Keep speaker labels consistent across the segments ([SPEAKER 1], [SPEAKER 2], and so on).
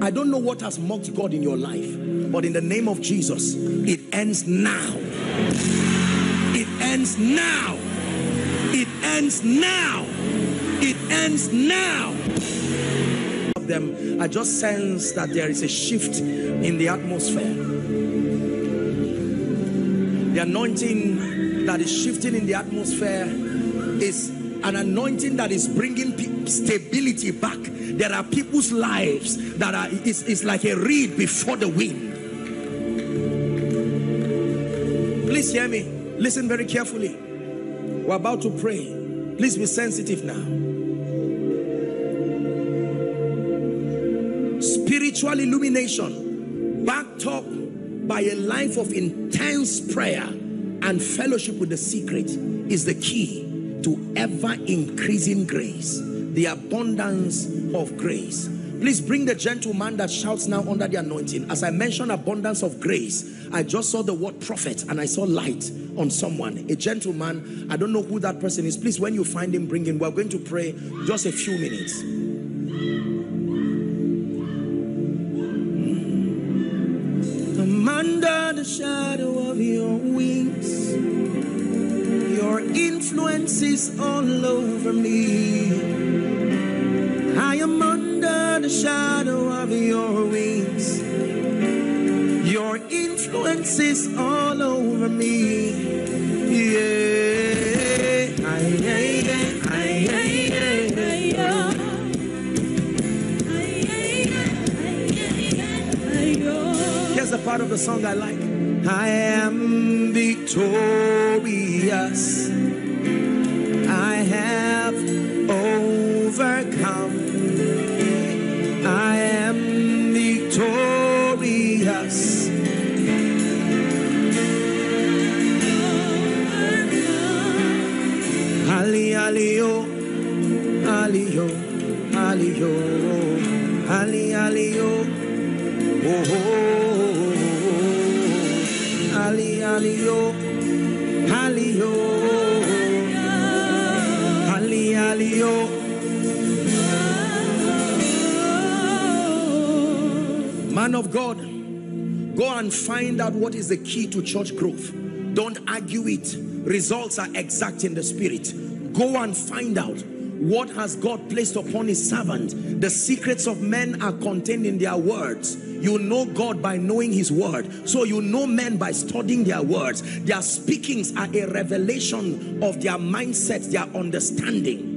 [SPEAKER 1] I don't know what has mocked God in your life, but in the name of Jesus, it ends now. It ends now. It ends now. It ends now. Of them, I just sense that there is a shift in the atmosphere. The anointing that is shifting in the atmosphere is an anointing that is bringing stability back. There are people's lives that are, it's, it's like a reed before the wind. Please hear me. Listen very carefully. We're about to pray. Please be sensitive now. Spiritual illumination backed up by a life of intense prayer and fellowship with the secret is the key to ever increasing grace, the abundance of grace. Please bring the gentleman that shouts now under the anointing. As I mentioned abundance of grace, I just saw the word prophet and I saw light on someone. A gentleman, I don't know who that person is. Please, when you find him, bring him. We're going to pray just a few minutes. I'm under the shadow of your wings. Your influence is all over me. I am under the shadow of your wings. Your influence is all over me. Yeah. Aye, aye, aye, aye, aye, aye. Here's the part of the song I like. I am victorious. Man of God, go and find out what is the key to church growth. Don't argue it. Results are exact in the spirit. Go and find out what has God placed upon his servant. The secrets of men are contained in their words. You know God by knowing his word. So you know men by studying their words. Their speakings are a revelation of their mindset, their understanding.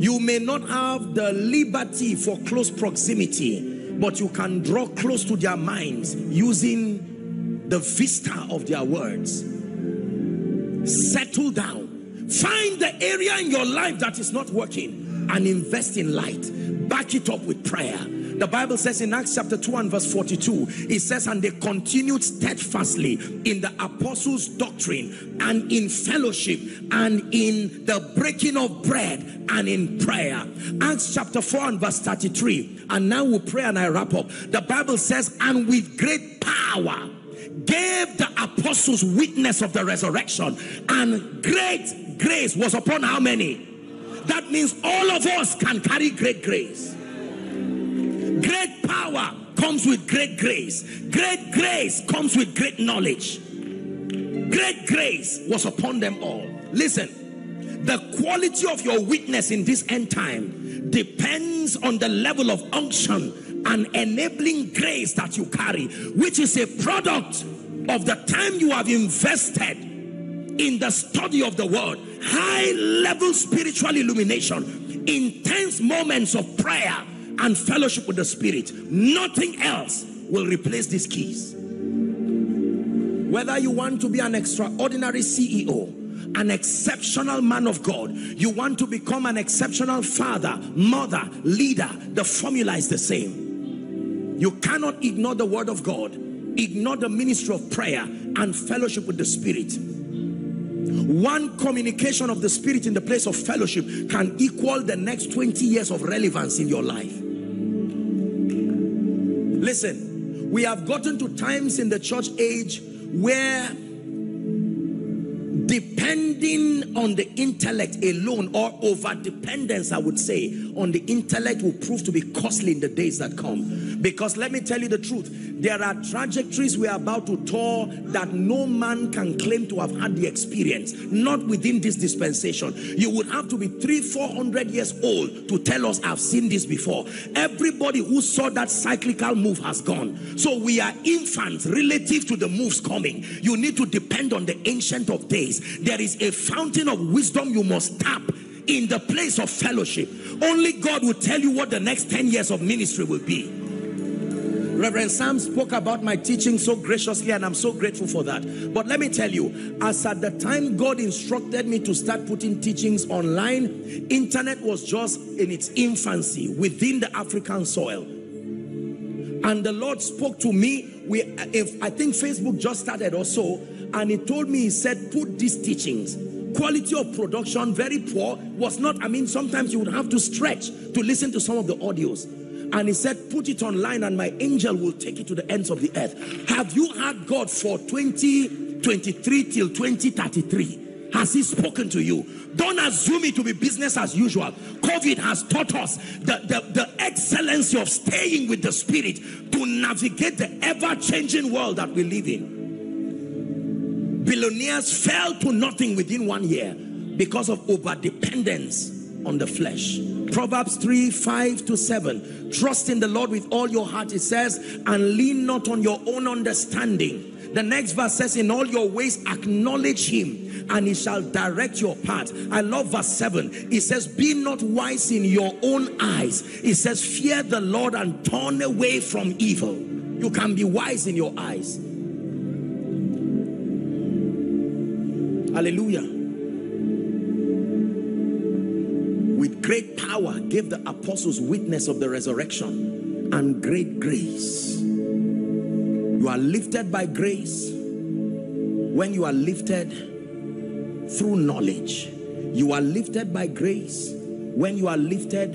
[SPEAKER 1] You may not have the liberty for close proximity, but you can draw close to their minds using the vista of their words. Settle down. Find the area in your life that is not working and invest in light. Back it up with prayer. The Bible says in Acts chapter 2 and verse 42, it says, and they continued steadfastly in the apostles' doctrine and in fellowship and in the breaking of bread and in prayer. Acts chapter 4 and verse 33. And now we pray and I wrap up. The Bible says, and with great power gave the apostles witness of the resurrection and great grace was upon how many? That means all of us can carry great grace. Great power comes with great grace. Great grace comes with great knowledge. Great grace was upon them all. Listen, the quality of your witness in this end time depends on the level of unction and enabling grace that you carry, which is a product of the time you have invested in the study of the word, high level spiritual illumination, intense moments of prayer and fellowship with the spirit. Nothing else will replace these keys. Whether you want to be an extraordinary CEO, an exceptional man of God, you want to become an exceptional father, mother, leader, the formula is the same. You cannot ignore the word of God, ignore the ministry of prayer and fellowship with the spirit. One communication of the spirit in the place of fellowship can equal the next 20 years of relevance in your life. Listen, we have gotten to times in the church age where depending on the intellect alone or over dependence, I would say, on the intellect will prove to be costly in the days that come. Because let me tell you the truth, there are trajectories we are about to tour that no man can claim to have had the experience, not within this dispensation. You would have to be three, four hundred years old to tell us, I've seen this before. Everybody who saw that cyclical move has gone. So we are infants relative to the moves coming. You need to depend on the ancient of days. There is a fountain of wisdom you must tap in the place of fellowship. Only God will tell you what the next 10 years of ministry will be. Reverend Sam spoke about my teaching so graciously and I'm so grateful for that. But let me tell you, as at the time God instructed me to start putting teachings online, internet was just in its infancy within the African soil. And the Lord spoke to me, we, if I think Facebook just started or so, and he told me, he said, put these teachings quality of production very poor was not i mean sometimes you would have to stretch to listen to some of the audios and he said put it online and my angel will take it to the ends of the earth. Have you had god for 2023 till 2033 has he spoken to you? Don't assume it to be business as usual. Covid has taught us the, the, the excellency of staying with the spirit to navigate the ever-changing world that we live in. Billionaires fell to nothing within one year because of over dependence on the flesh Proverbs 3, 5 to 7. Trust in the Lord with all your heart, it says, and lean not on your own understanding. The next verse says, in all your ways acknowledge him and he shall direct your path. I love verse 7. It says, be not wise in your own eyes. It says, fear the Lord and turn away from evil. You can be wise in your eyes. Hallelujah. Great power gave the apostles witness of the resurrection and great grace. You are lifted by grace when you are lifted through knowledge. You are lifted by grace when you are lifted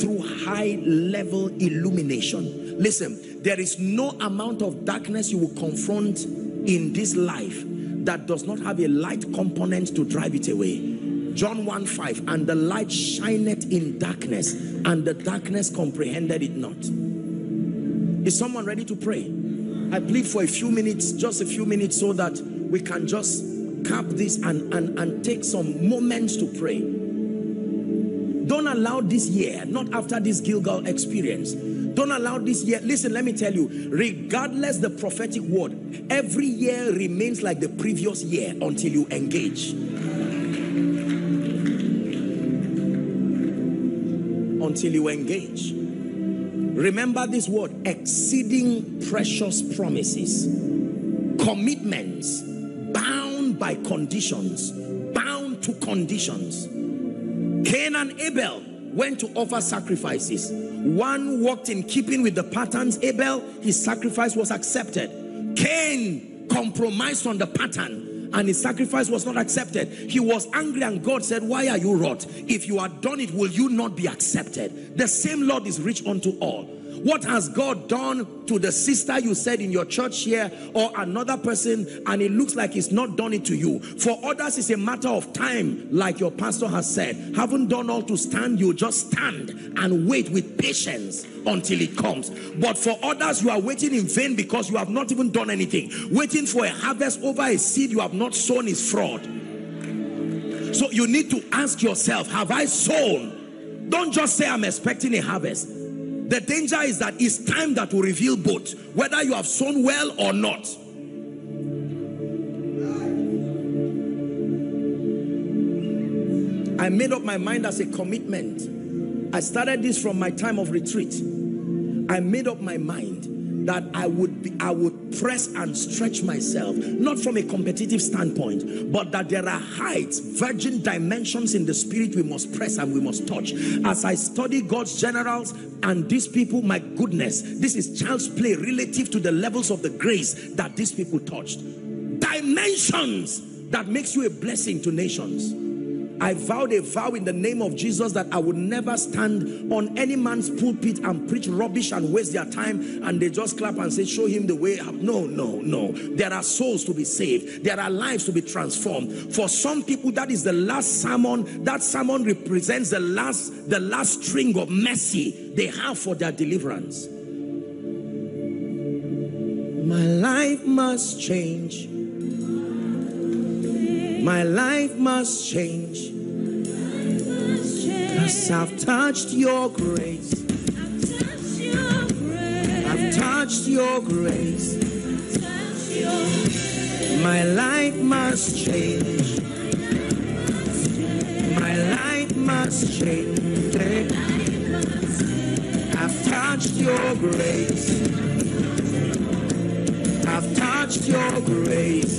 [SPEAKER 1] through high level illumination. Listen, there is no amount of darkness you will confront in this life that does not have a light component to drive it away. John 1 5 and the light shineth in darkness and the darkness comprehended it not. Is someone ready to pray? I plead for a few minutes, just a few minutes so that we can just cap this and, and, and take some moments to pray. Don't allow this year, not after this Gilgal experience, don't allow this year. Listen, let me tell you, regardless the prophetic word, every year remains like the previous year until you engage. Until you engage. Remember this word, exceeding precious promises, commitments, bound by conditions, bound to conditions. Cain and Abel went to offer sacrifices. One walked in keeping with the patterns. Abel, his sacrifice was accepted. Cain compromised on the pattern and his sacrifice was not accepted. He was angry and God said, why are you wrought? If you had done it, will you not be accepted? The same Lord is rich unto all. What has God done to the sister you said in your church here or another person and it looks like he's not done it to you? For others, it's a matter of time, like your pastor has said. Haven't done all to stand, you just stand and wait with patience until it comes. But for others, you are waiting in vain because you have not even done anything. Waiting for a harvest over a seed you have not sown is fraud. So you need to ask yourself, have I sown? Don't just say I'm expecting a harvest. The danger is that it's time that will reveal both, whether you have sown well or not. I made up my mind as a commitment. I started this from my time of retreat. I made up my mind that I would be, I would press and stretch myself, not from a competitive standpoint, but that there are heights, virgin dimensions in the spirit we must press and we must touch. As I study God's generals and these people, my goodness, this is child's play relative to the levels of the grace that these people touched. Dimensions that makes you a blessing to nations. I vowed a vow in the name of Jesus that I would never stand on any man's pulpit and preach rubbish and waste their time and they just clap and say, show him the way up. No, no, no. There are souls to be saved. There are lives to be transformed. For some people, that is the last sermon. That sermon represents the last, the last string of mercy they have for their deliverance. My life must change. My life must change. Cause I've touched your grace. I've touched your grace. My life must change. My life must change. I've touched your grace. I've touched your grace.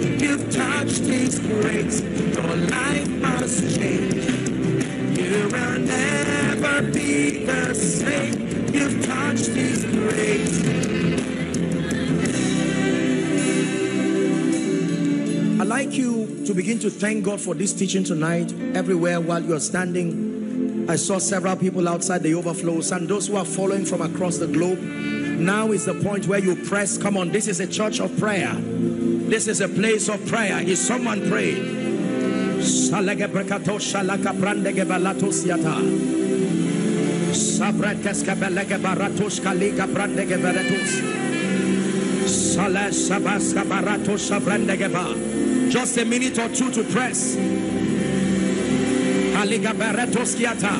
[SPEAKER 1] the same. You've touched. I'd like you to begin to thank God for this teaching tonight. Everywhere while you're standing, I saw several people outside the overflows and those who are following from across the globe. Now is the point where you press. Come on, this is a church of prayer. This is a place of prayer. Is someone praying? Sabreteska belege baratos kaliga brandege baratos. Sale sabaska baratos sabrandege ba. Just a minute or two to press. Kaliga baratos kiata.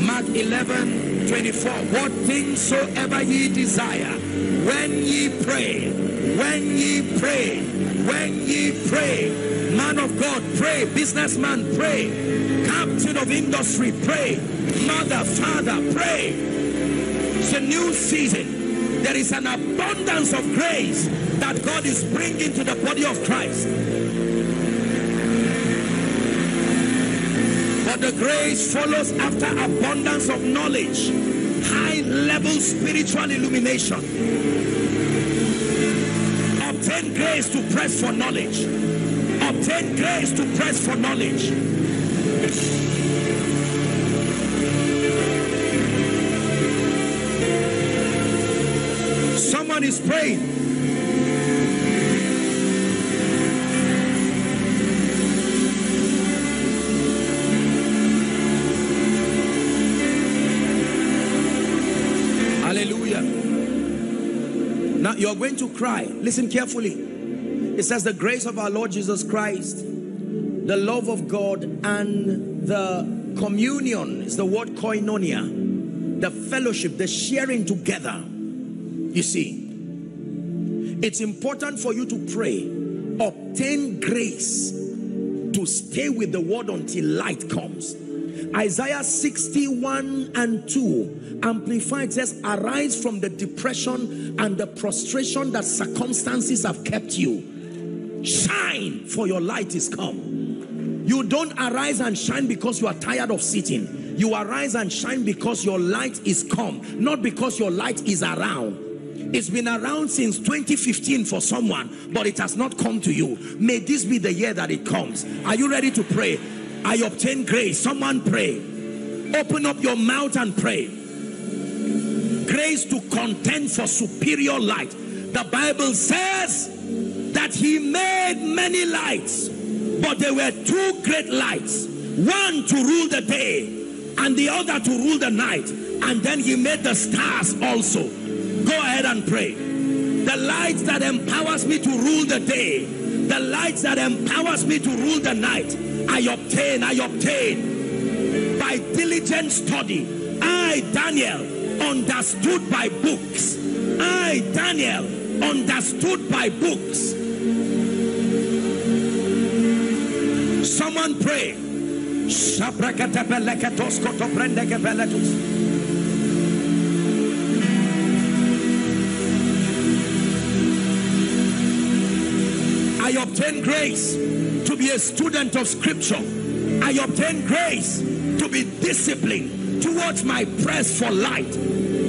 [SPEAKER 1] Mark 11, 24. What things soever ye desire, when ye pray, when ye pray, when ye pray, man of God, pray, businessman, pray, captain of industry, pray, mother, father, pray. It's a new season. There is an abundance of grace that God is bringing to the body of Christ. But the grace follows after abundance of knowledge, high level spiritual illumination. Obtain grace to press for knowledge. Obtain grace to press for knowledge. Someone is praying. Hallelujah. Now you're going to cry. Listen carefully. It says the grace of our Lord Jesus Christ, the love of God, and the communion is the word koinonia, the fellowship, the sharing together. You see, it's important for you to pray, obtain grace to stay with the word until light comes. Isaiah 61 and 2 amplified says arise from the depression and the prostration that circumstances have kept you. Shine for your light is come. You don't arise and shine because you are tired of sitting. You arise and shine because your light is come not because your light is around it's been around since 2015 for someone but it has not come to you may this be the year that it comes are you ready to pray I obtain grace. Someone pray. Open up your mouth and pray. Grace to contend for superior light. The Bible says that he made many lights, but there were two great lights. One to rule the day and the other to rule the night. And then he made the stars also. Go ahead and pray. The light that empowers me to rule the day. The light that empowers me to rule the night I obtain, I obtain by diligent study. I, Daniel, understood by books. I, Daniel, understood by books. Someone pray. Obtain grace to be a student of scripture. I obtain grace to be disciplined towards my press for light,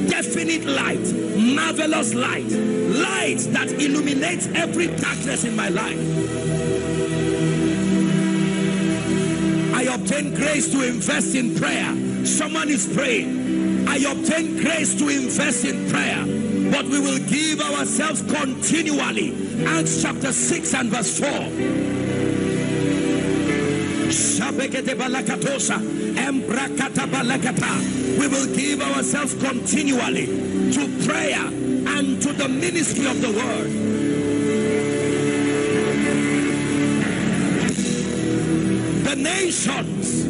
[SPEAKER 1] definite light, marvelous light, light that illuminates every darkness in my life. I obtain grace to invest in prayer. Someone is praying. I obtain grace to invest in prayer, but we will give ourselves continually. Acts chapter 6 and verse 4. We will give ourselves continually to prayer and to the ministry of the word. The nations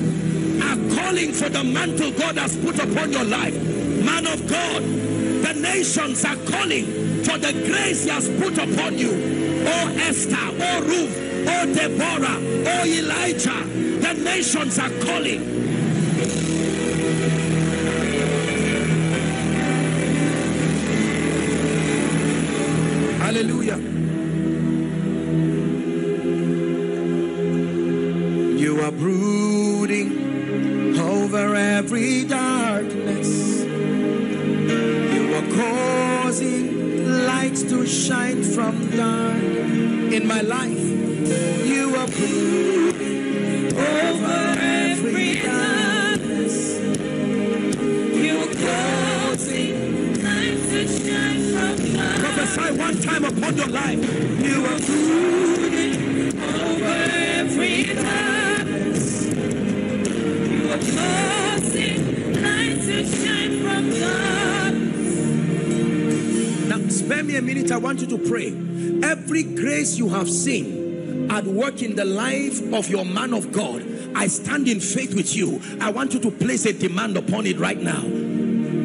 [SPEAKER 1] are calling for the mantle God has put upon your life. Man of God, the nations are calling for the grace he has put upon you. Oh Esther, oh Ruth, oh Deborah, oh Elijah, the nations are calling. In the life of your man of God, I stand in faith with you. I want you to place a demand upon it right now.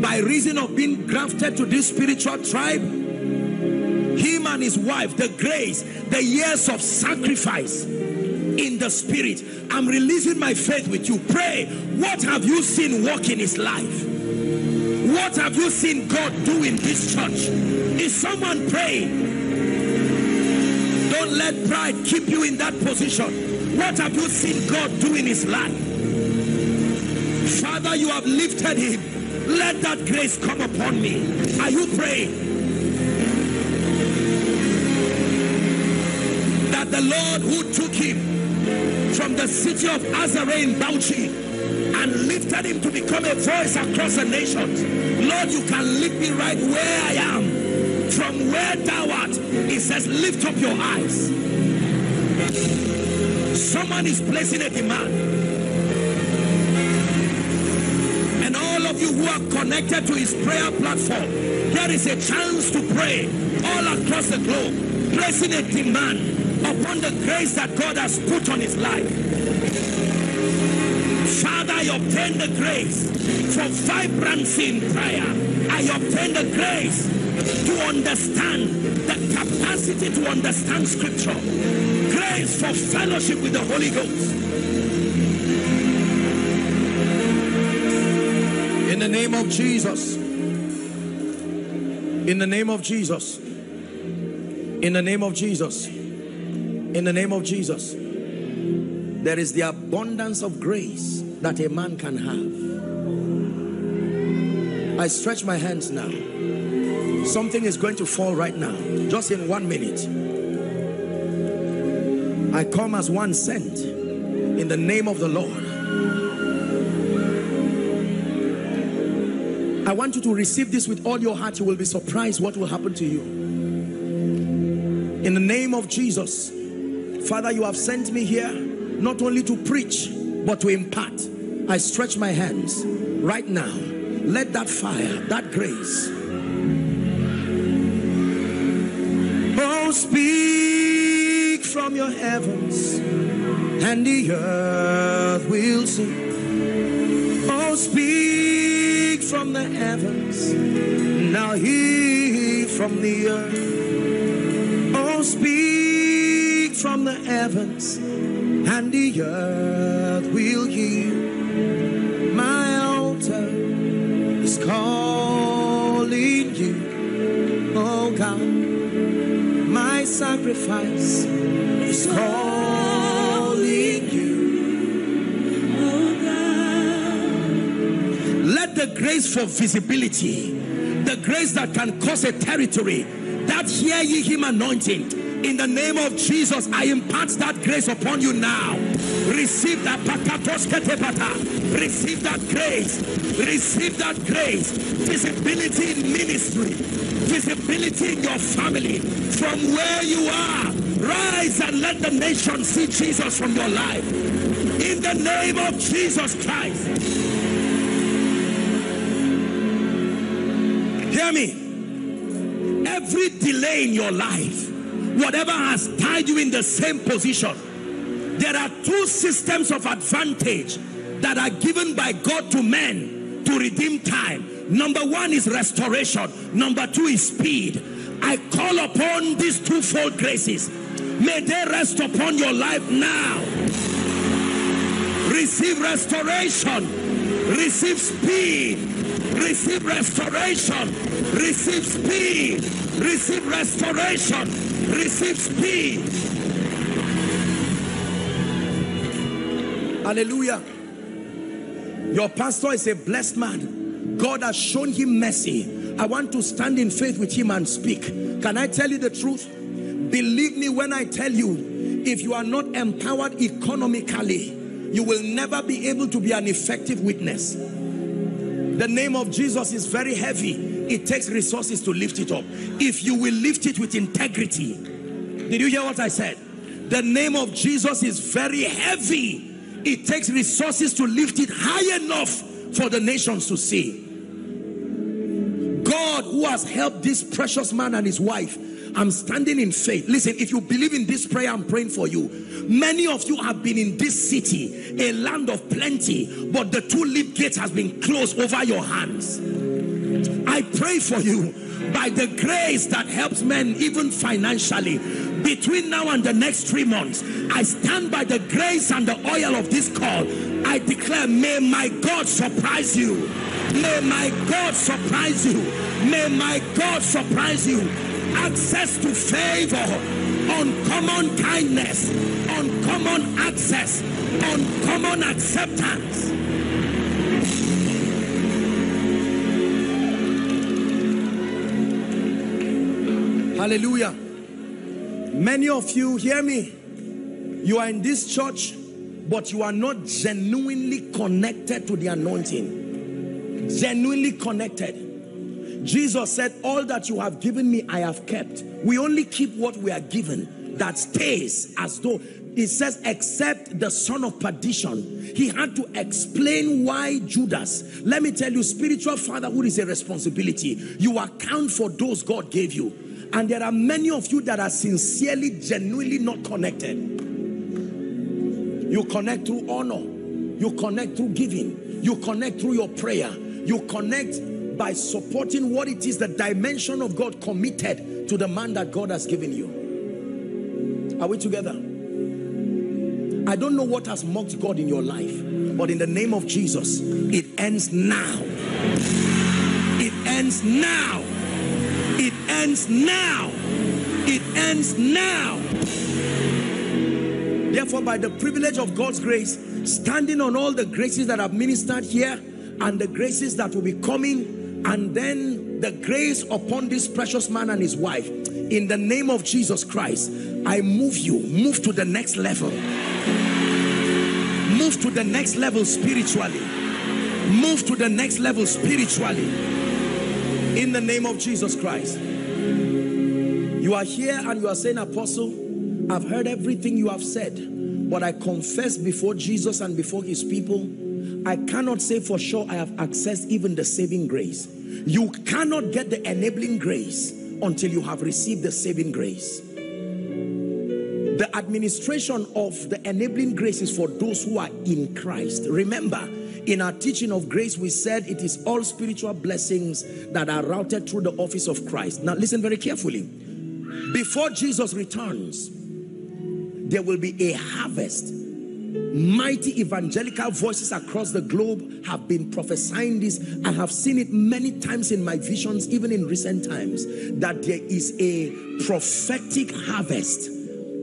[SPEAKER 1] By reason of being grafted to this spiritual tribe, him and his wife, the grace, the years of sacrifice in the spirit. I'm releasing my faith with you. Pray. What have you seen work in his life? What have you seen God do in this church? Is someone praying? Don't let pride keep you in that position. What have you seen God do in his life? Father, you have lifted him. Let that grace come upon me. Are you praying? That the Lord who took him from the city of Azare in Bauchi and lifted him to become a voice across the nations. Lord, you can lift me right where I am. From where thou art, it says, lift up your eyes. Someone is placing a demand. And all of you who are connected to his prayer platform, there is a chance to pray all across the globe, placing a demand upon the grace that God has put on his life. Father, I obtain the grace for vibrancy in prayer. I obtain the grace to understand capacity to understand scripture. Grace for fellowship with the Holy Ghost. In the name of Jesus. In the name of Jesus. In the name of Jesus. In the name of Jesus. There is the abundance of grace that a man can have. I stretch my hands now. Something is going to fall right now, just in one minute. I come as one sent in the name of the Lord. I want you to receive this with all your heart. You will be surprised what will happen to you. In the name of Jesus, Father, you have sent me here not only to preach, but to impart. I stretch my hands right now. Let that fire, that grace. Heavens, and the earth will sing. Oh, speak from the heavens, now hear from the earth. Oh, speak from the heavens, and the earth Sacrifice is calling you. Let the grace for visibility, the grace that can cause a territory, that hear ye him anointing, in the name of Jesus, I impart that grace upon you now. Receive that Receive that grace. Receive that grace. Visibility in ministry. Visibility in your family. From where you are. Rise and let the nation see Jesus from your life. In the name of Jesus Christ. Hear me. Every delay in your life whatever has tied you in the same position. There are two systems of advantage that are given by God to men to redeem time. Number one is restoration. Number two is speed. I call upon these twofold graces. May they rest upon your life now. Receive restoration. Receive speed. Receive restoration. Receive speed. Receive restoration receive speed. Hallelujah. Your pastor is a blessed man. God has shown him mercy. I want to stand in faith with him and speak. Can I tell you the truth? Believe me when I tell you, if you are not empowered economically, you will never be able to be an effective witness. The name of Jesus is very heavy it takes resources to lift it up. If you will lift it with integrity. Did you hear what I said? The name of Jesus is very heavy. It takes resources to lift it high enough for the nations to see. God who has helped this precious man and his wife I'm standing in faith. Listen, if you believe in this prayer, I'm praying for you. Many of you have been in this city, a land of plenty, but the two-leaf gates has been closed over your hands. I pray for you by the grace that helps men even financially between now and the next three months I stand by the grace and the oil of this call I declare may my God surprise you may my God surprise you may my God surprise you access to favor uncommon kindness uncommon access uncommon acceptance Hallelujah. Many of you, hear me. You are in this church, but you are not genuinely connected to the anointing. Genuinely connected. Jesus said, all that you have given me, I have kept. We only keep what we are given that stays as though it says except the son of perdition he had to explain why judas let me tell you spiritual fatherhood is a responsibility you account for those god gave you and there are many of you that are sincerely, genuinely not connected. You connect through honor. You connect through giving. You connect through your prayer. You connect by supporting what it is, the dimension of God committed to the man that God has given you. Are we together? I don't know what has mocked God in your life, but in the name of Jesus, it ends now. It ends now. It ends now. It ends now. Therefore, by the privilege of God's grace, standing on all the graces that have ministered here and the graces that will be coming, and then the grace upon this precious man and his wife, in the name of Jesus Christ, I move you, move to the next level. Move to the next level spiritually. Move to the next level spiritually in the name of Jesus Christ. You are here and you are saying, Apostle, I've heard everything you have said, but I confess before Jesus and before his people, I cannot say for sure I have accessed even the saving grace. You cannot get the enabling grace until you have received the saving grace. The administration of the enabling grace is for those who are in Christ. Remember, in our teaching of grace, we said it is all spiritual blessings that are routed through the office of Christ. Now listen very carefully. Before Jesus returns, there will be a harvest Mighty evangelical voices across the globe have been prophesying this. I have seen it many times in my visions, even in recent times, that there is a prophetic harvest,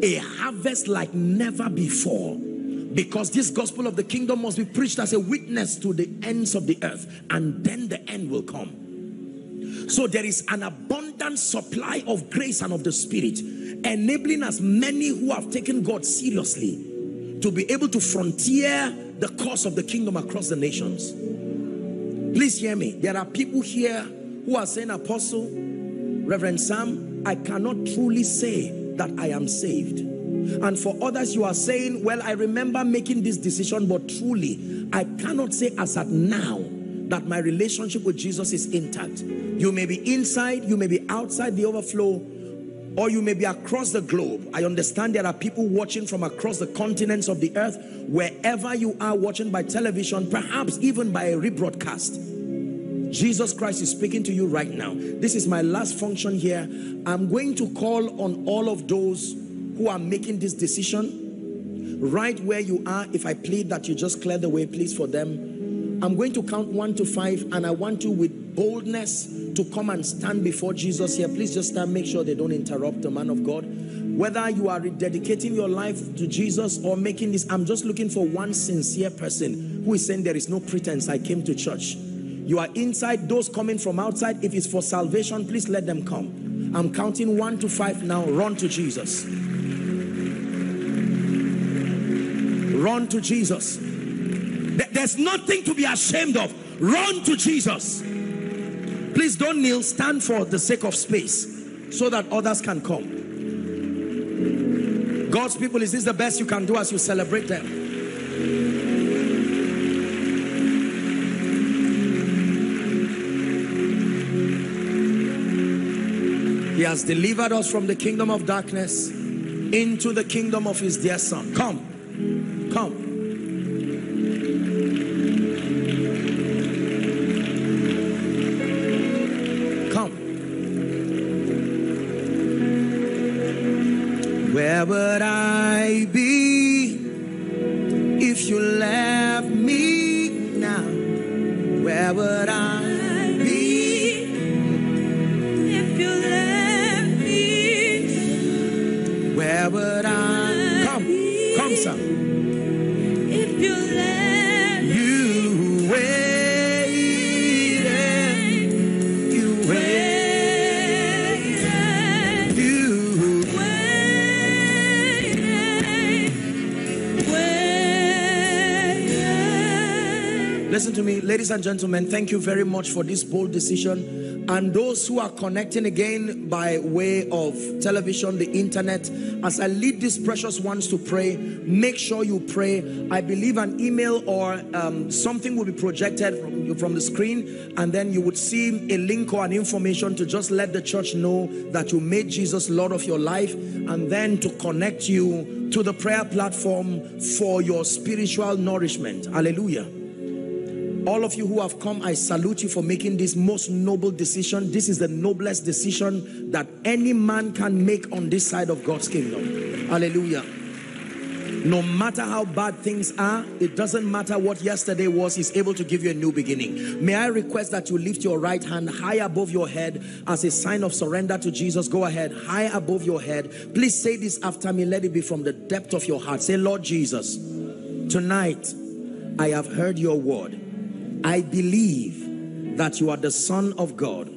[SPEAKER 1] a harvest like never before. Because this gospel of the kingdom must be preached as a witness to the ends of the earth, and then the end will come. So there is an abundant supply of grace and of the spirit, enabling as many who have taken God seriously to be able to frontier the cause of the kingdom across the nations. Please hear me. There are people here who are saying, Apostle, Reverend Sam, I cannot truly say that I am saved. And for others, you are saying, well, I remember making this decision, but truly, I cannot say as at now that my relationship with Jesus is intact. You may be inside, you may be outside the overflow, or you may be across the globe. I understand there are people watching from across the continents of the earth, wherever you are watching by television, perhaps even by a rebroadcast. Jesus Christ is speaking to you right now. This is my last function here. I'm going to call on all of those who are making this decision right where you are. If I plead that you just clear the way, please, for them. I'm going to count one to five and I want you with boldness to come and stand before Jesus here, please just stand, make sure they don't interrupt the man of God. Whether you are rededicating your life to Jesus or making this, I'm just looking for one sincere person who is saying there is no pretense, I came to church. You are inside, those coming from outside, if it's for salvation, please let them come. I'm counting one to five now, run to Jesus. Run to Jesus. There's nothing to be ashamed of. Run to Jesus. Please don't kneel, stand for the sake of space so that others can come. God's people, is this the best you can do as you celebrate them? He has delivered us from the kingdom of darkness into the kingdom of his dear son. Come, come. Ladies and gentlemen, thank you very much for this bold decision. And those who are connecting again by way of television, the internet, as I lead these precious ones to pray, make sure you pray. I believe an email or um, something will be projected from, from the screen, and then you would see a link or an information to just let the church know that you made Jesus Lord of your life, and then to connect you to the prayer platform for your spiritual nourishment. Hallelujah. All of you who have come, I salute you for making this most noble decision. This is the noblest decision that any man can make on this side of God's kingdom. Hallelujah. No matter how bad things are, it doesn't matter what yesterday was, he's able to give you a new beginning. May I request that you lift your right hand high above your head as a sign of surrender to Jesus. Go ahead, high above your head. Please say this after me. Let it be from the depth of your heart. Say, Lord Jesus, tonight I have heard your word. I believe that you are the Son of God.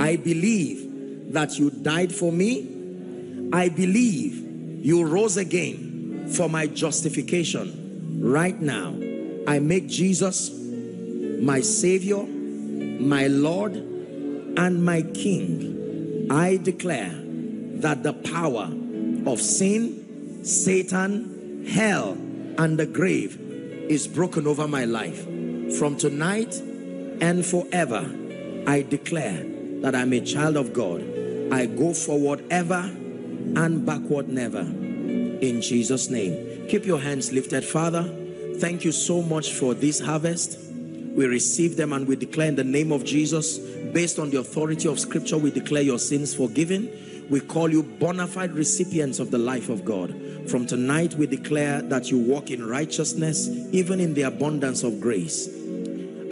[SPEAKER 1] I believe that you died for me. I believe you rose again for my justification. Right now, I make Jesus my Savior, my Lord, and my King. I declare that the power of sin, Satan, hell, and the grave is broken over my life. From tonight and forever, I declare that I'm a child of God. I go forward ever and backward never. In Jesus' name. Keep your hands lifted. Father, thank you so much for this harvest. We receive them and we declare in the name of Jesus, based on the authority of scripture, we declare your sins forgiven.
[SPEAKER 2] We call you bona fide recipients of the life of God. From tonight, we declare that you walk in righteousness, even in the abundance of grace.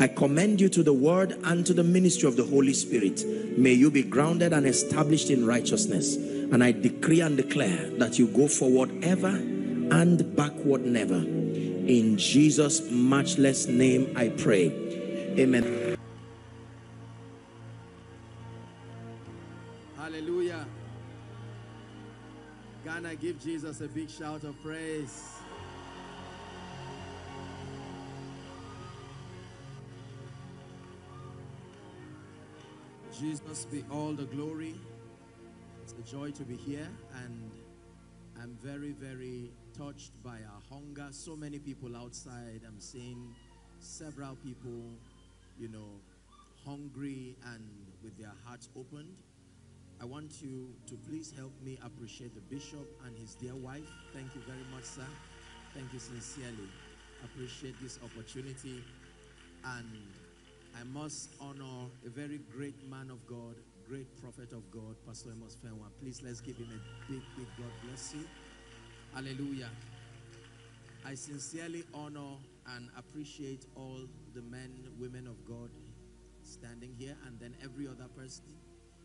[SPEAKER 2] I commend you to the word and to the ministry of the Holy Spirit. May you be grounded and established in righteousness. And I decree and declare that you go forward ever and backward never. In Jesus' matchless name I pray. Amen.
[SPEAKER 1] Hallelujah. Ghana, give Jesus a big shout of praise. Jesus be all the glory. It's a joy to be here and I'm very, very touched by our hunger. So many people outside. I'm seeing several people, you know, hungry and with their hearts opened. I want you to please help me appreciate the bishop and his dear wife. Thank you very much, sir. Thank you sincerely. Appreciate this opportunity. And I must honor a very great man of God, great prophet of God, Pastor Amos Fenwa. Please let's give him a big, big God bless you. Hallelujah. I sincerely honor and appreciate all the men, women of God standing here, and then every other person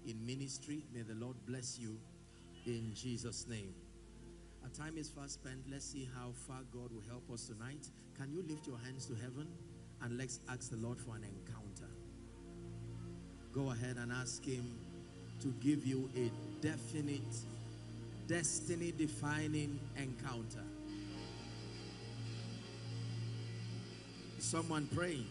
[SPEAKER 1] in ministry. May the Lord bless you in Jesus' name. Our time is fast spent. Let's see how far God will help us tonight. Can you lift your hands to heaven and let's ask the Lord for an encounter? Go ahead and ask Him to give you a definite, destiny defining encounter. Someone praying.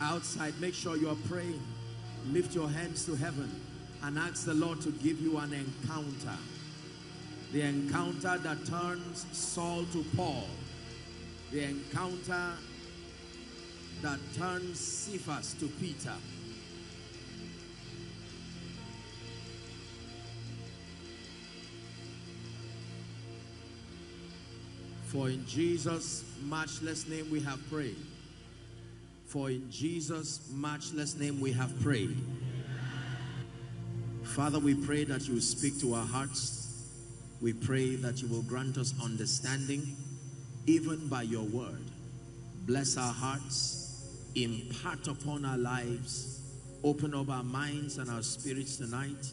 [SPEAKER 1] Outside, make sure you are praying. Lift your hands to heaven and ask the Lord to give you an encounter. The encounter that turns Saul to Paul. The encounter that turns Cephas to Peter. For in Jesus' matchless name we have prayed. For in Jesus' matchless name we have prayed. Father, we pray that you speak to our hearts. We pray that you will grant us understanding, even by your word. Bless our hearts, impart upon our lives, open up our minds and our spirits tonight.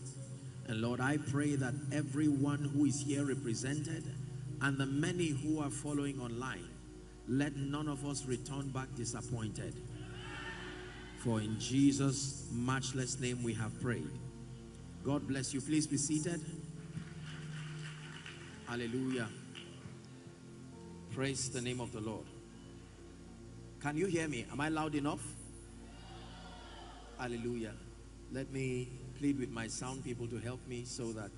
[SPEAKER 1] And Lord, I pray that everyone who is here represented and the many who are following online, let none of us return back disappointed. For in Jesus' matchless name we have prayed. God bless you. Please be seated. Hallelujah. Praise the name of the Lord. Can you hear me? Am I loud enough? Hallelujah. Let me plead with my sound people to help me so that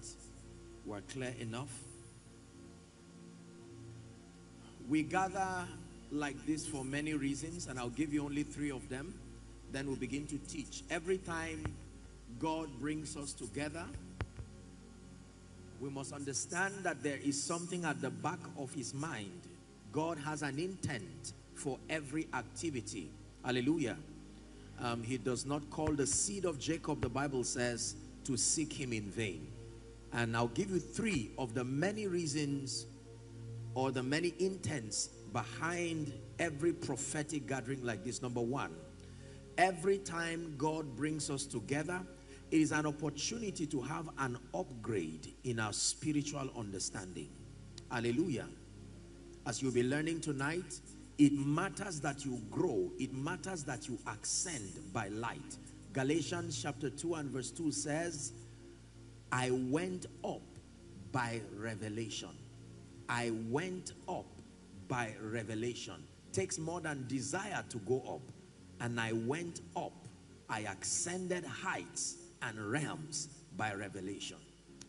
[SPEAKER 1] we're clear enough. We gather like this for many reasons, and I'll give you only three of them. Then we'll begin to teach. Every time God brings us together, we must understand that there is something at the back of his mind. God has an intent for every activity. Hallelujah. Um, he does not call the seed of Jacob, the Bible says, to seek him in vain. And I'll give you three of the many reasons or the many intents behind every prophetic gathering like this. Number one, every time God brings us together, it is an opportunity to have an upgrade in our spiritual understanding. Hallelujah. As you'll be learning tonight, it matters that you grow. It matters that you ascend by light. Galatians chapter 2 and verse 2 says, I went up by revelation. I went up by revelation. Takes more than desire to go up. And I went up. I ascended heights and realms by revelation.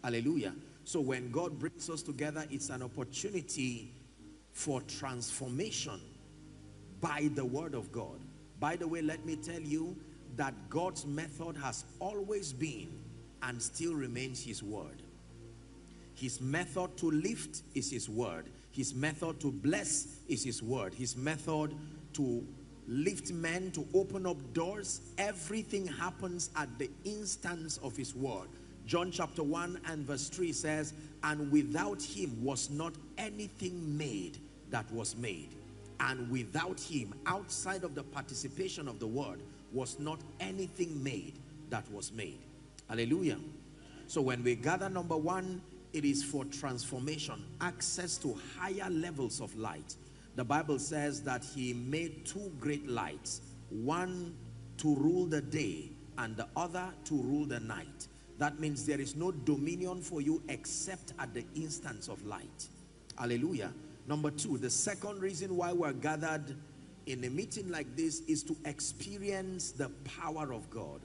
[SPEAKER 1] Hallelujah. So when God brings us together, it's an opportunity for transformation by the word of God. By the way, let me tell you that God's method has always been and still remains his word. His method to lift is his word. His method to bless is his word. His method to lift men, to open up doors. Everything happens at the instance of his word. John chapter 1 and verse 3 says, And without him was not anything made that was made. And without him, outside of the participation of the word, was not anything made that was made. Hallelujah. So when we gather, number one, it is for transformation, access to higher levels of light. The Bible says that he made two great lights, one to rule the day and the other to rule the night. That means there is no dominion for you except at the instance of light. Hallelujah. Number two, the second reason why we're gathered in a meeting like this is to experience the power of God.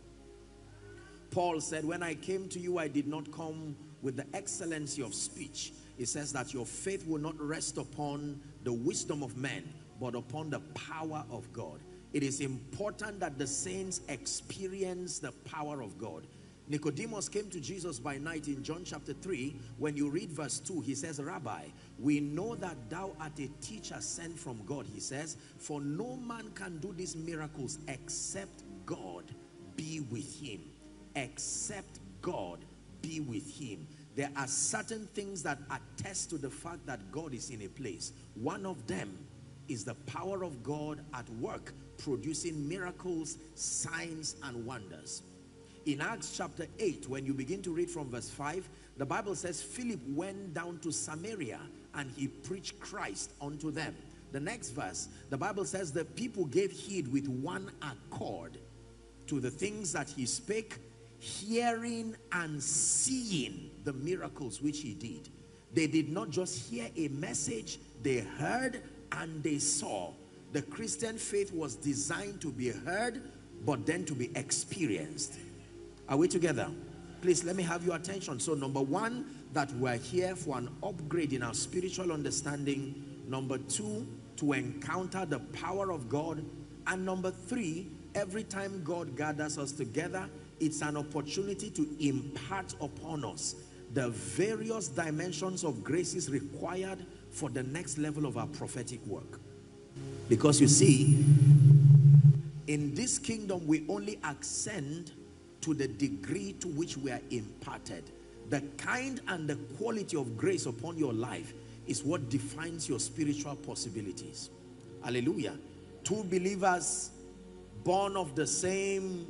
[SPEAKER 1] Paul said, when I came to you, I did not come with the excellency of speech. It says that your faith will not rest upon the wisdom of men, but upon the power of God. It is important that the saints experience the power of God. Nicodemus came to Jesus by night in John chapter 3. When you read verse 2, he says, Rabbi, we know that thou art a teacher sent from God. He says, for no man can do these miracles except God be with him. Except God be with him. There are certain things that attest to the fact that God is in a place. One of them is the power of God at work, producing miracles, signs, and wonders. In Acts chapter 8, when you begin to read from verse 5, the Bible says Philip went down to Samaria and he preached Christ unto them. The next verse, the Bible says the people gave heed with one accord to the things that he spake, hearing and seeing the miracles which he did. They did not just hear a message, they heard and they saw. The Christian faith was designed to be heard, but then to be experienced. Are we together? Please let me have your attention. So number one, that we're here for an upgrade in our spiritual understanding. Number two, to encounter the power of God. And number three, every time God gathers us together, it's an opportunity to impart upon us the various dimensions of graces required for the next level of our prophetic work. Because you see, in this kingdom, we only ascend to the degree to which we are imparted. The kind and the quality of grace upon your life is what defines your spiritual possibilities. Hallelujah. Two believers born of the same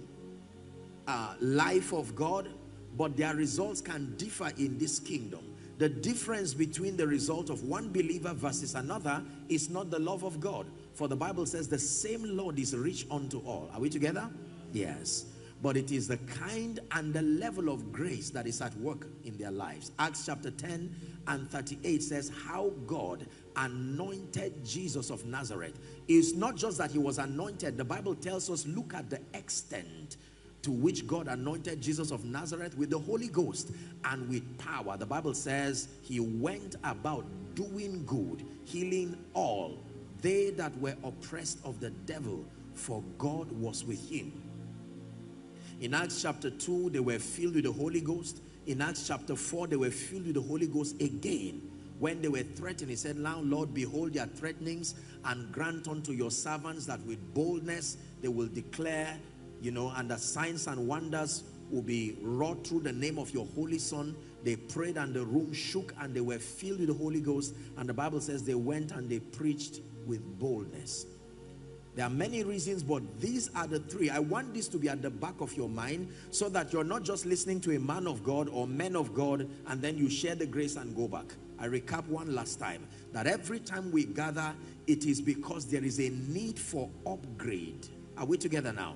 [SPEAKER 1] uh, life of God, but their results can differ in this kingdom. The difference between the result of one believer versus another is not the love of God. For the Bible says the same Lord is rich unto all. Are we together? Yes but it is the kind and the level of grace that is at work in their lives. Acts chapter 10 and 38 says how God anointed Jesus of Nazareth. It's not just that he was anointed. The Bible tells us look at the extent to which God anointed Jesus of Nazareth with the Holy Ghost and with power. The Bible says he went about doing good, healing all they that were oppressed of the devil, for God was with him. In Acts chapter 2, they were filled with the Holy Ghost. In Acts chapter 4, they were filled with the Holy Ghost again. When they were threatened, he said, Now, Lord, behold their threatenings and grant unto your servants that with boldness they will declare, you know, and the signs and wonders will be wrought through the name of your Holy Son. They prayed and the room shook and they were filled with the Holy Ghost. And the Bible says they went and they preached with boldness. There are many reasons, but these are the three. I want this to be at the back of your mind so that you're not just listening to a man of God or men of God and then you share the grace and go back. I recap one last time that every time we gather, it is because there is a need for upgrade. Are we together now?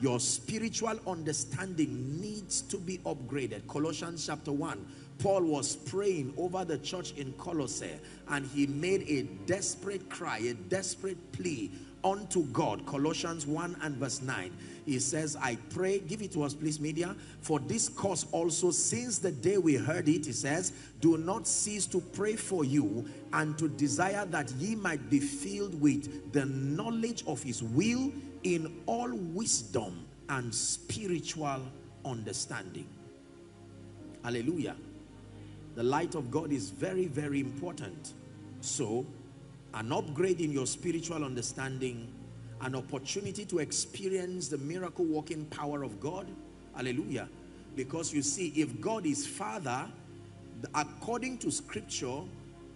[SPEAKER 1] Your spiritual understanding needs to be upgraded. Colossians chapter 1. Paul was praying over the church in Colossae and he made a desperate cry, a desperate plea unto God. Colossians 1 and verse 9. He says, I pray, give it to us please media, for this cause also since the day we heard it, he says, do not cease to pray for you and to desire that ye might be filled with the knowledge of his will in all wisdom and spiritual understanding. Hallelujah. The light of God is very, very important. So, an upgrade in your spiritual understanding, an opportunity to experience the miracle working power of God. Hallelujah. Because you see, if God is Father, according to scripture,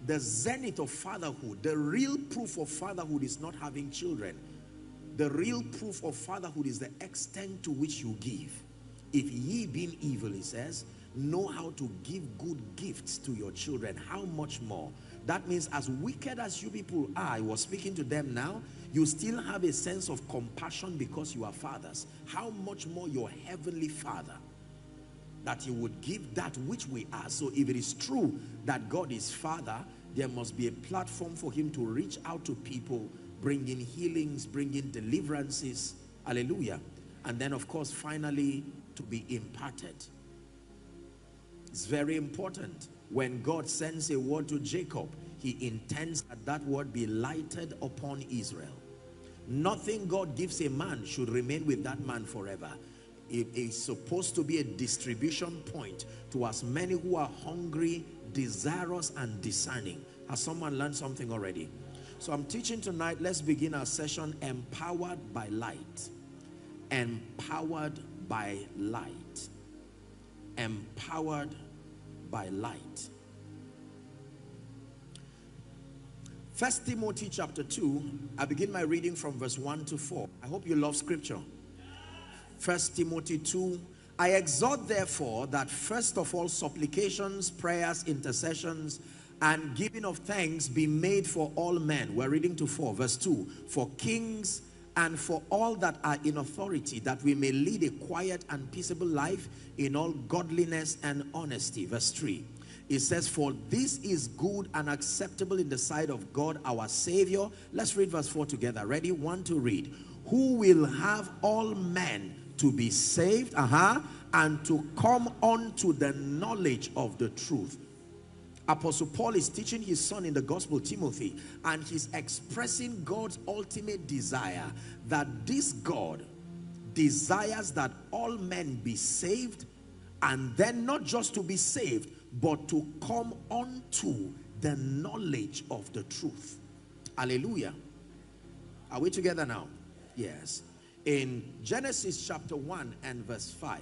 [SPEAKER 1] the zenith of fatherhood, the real proof of fatherhood is not having children. The real proof of fatherhood is the extent to which you give. If ye being evil, he says, know how to give good gifts to your children, how much more? That means as wicked as you people are, I was speaking to them now, you still have a sense of compassion because you are fathers. How much more your heavenly father that he would give that which we are. So if it is true that God is father, there must be a platform for him to reach out to people, bringing healings, bringing deliverances. Hallelujah. And then of course, finally, to be imparted. It's very important. When God sends a word to Jacob, he intends that that word be lighted upon Israel. Nothing God gives a man should remain with that man forever. It is supposed to be a distribution point to as many who are hungry, desirous, and discerning. Has someone learned something already? So I'm teaching tonight. Let's begin our session, Empowered by Light. Empowered by Light. Empowered by Light. First Timothy chapter 2, I begin my reading from verse 1 to 4. I hope you love scripture. First Timothy 2. I exhort therefore that first of all supplications, prayers, intercessions, and giving of thanks be made for all men. We're reading to 4, verse 2. For kings and for all that are in authority, that we may lead a quiet and peaceable life in all godliness and honesty. Verse 3 it says, For this is good and acceptable in the sight of God our Savior. Let's read verse 4 together. Ready? One to read. Who will have all men to be saved uh -huh, and to come unto the knowledge of the truth. Apostle Paul is teaching his son in the gospel, Timothy, and he's expressing God's ultimate desire that this God desires that all men be saved and then not just to be saved, but to come unto the knowledge of the truth. Hallelujah. Are we together now? Yes. In Genesis chapter 1 and verse 5,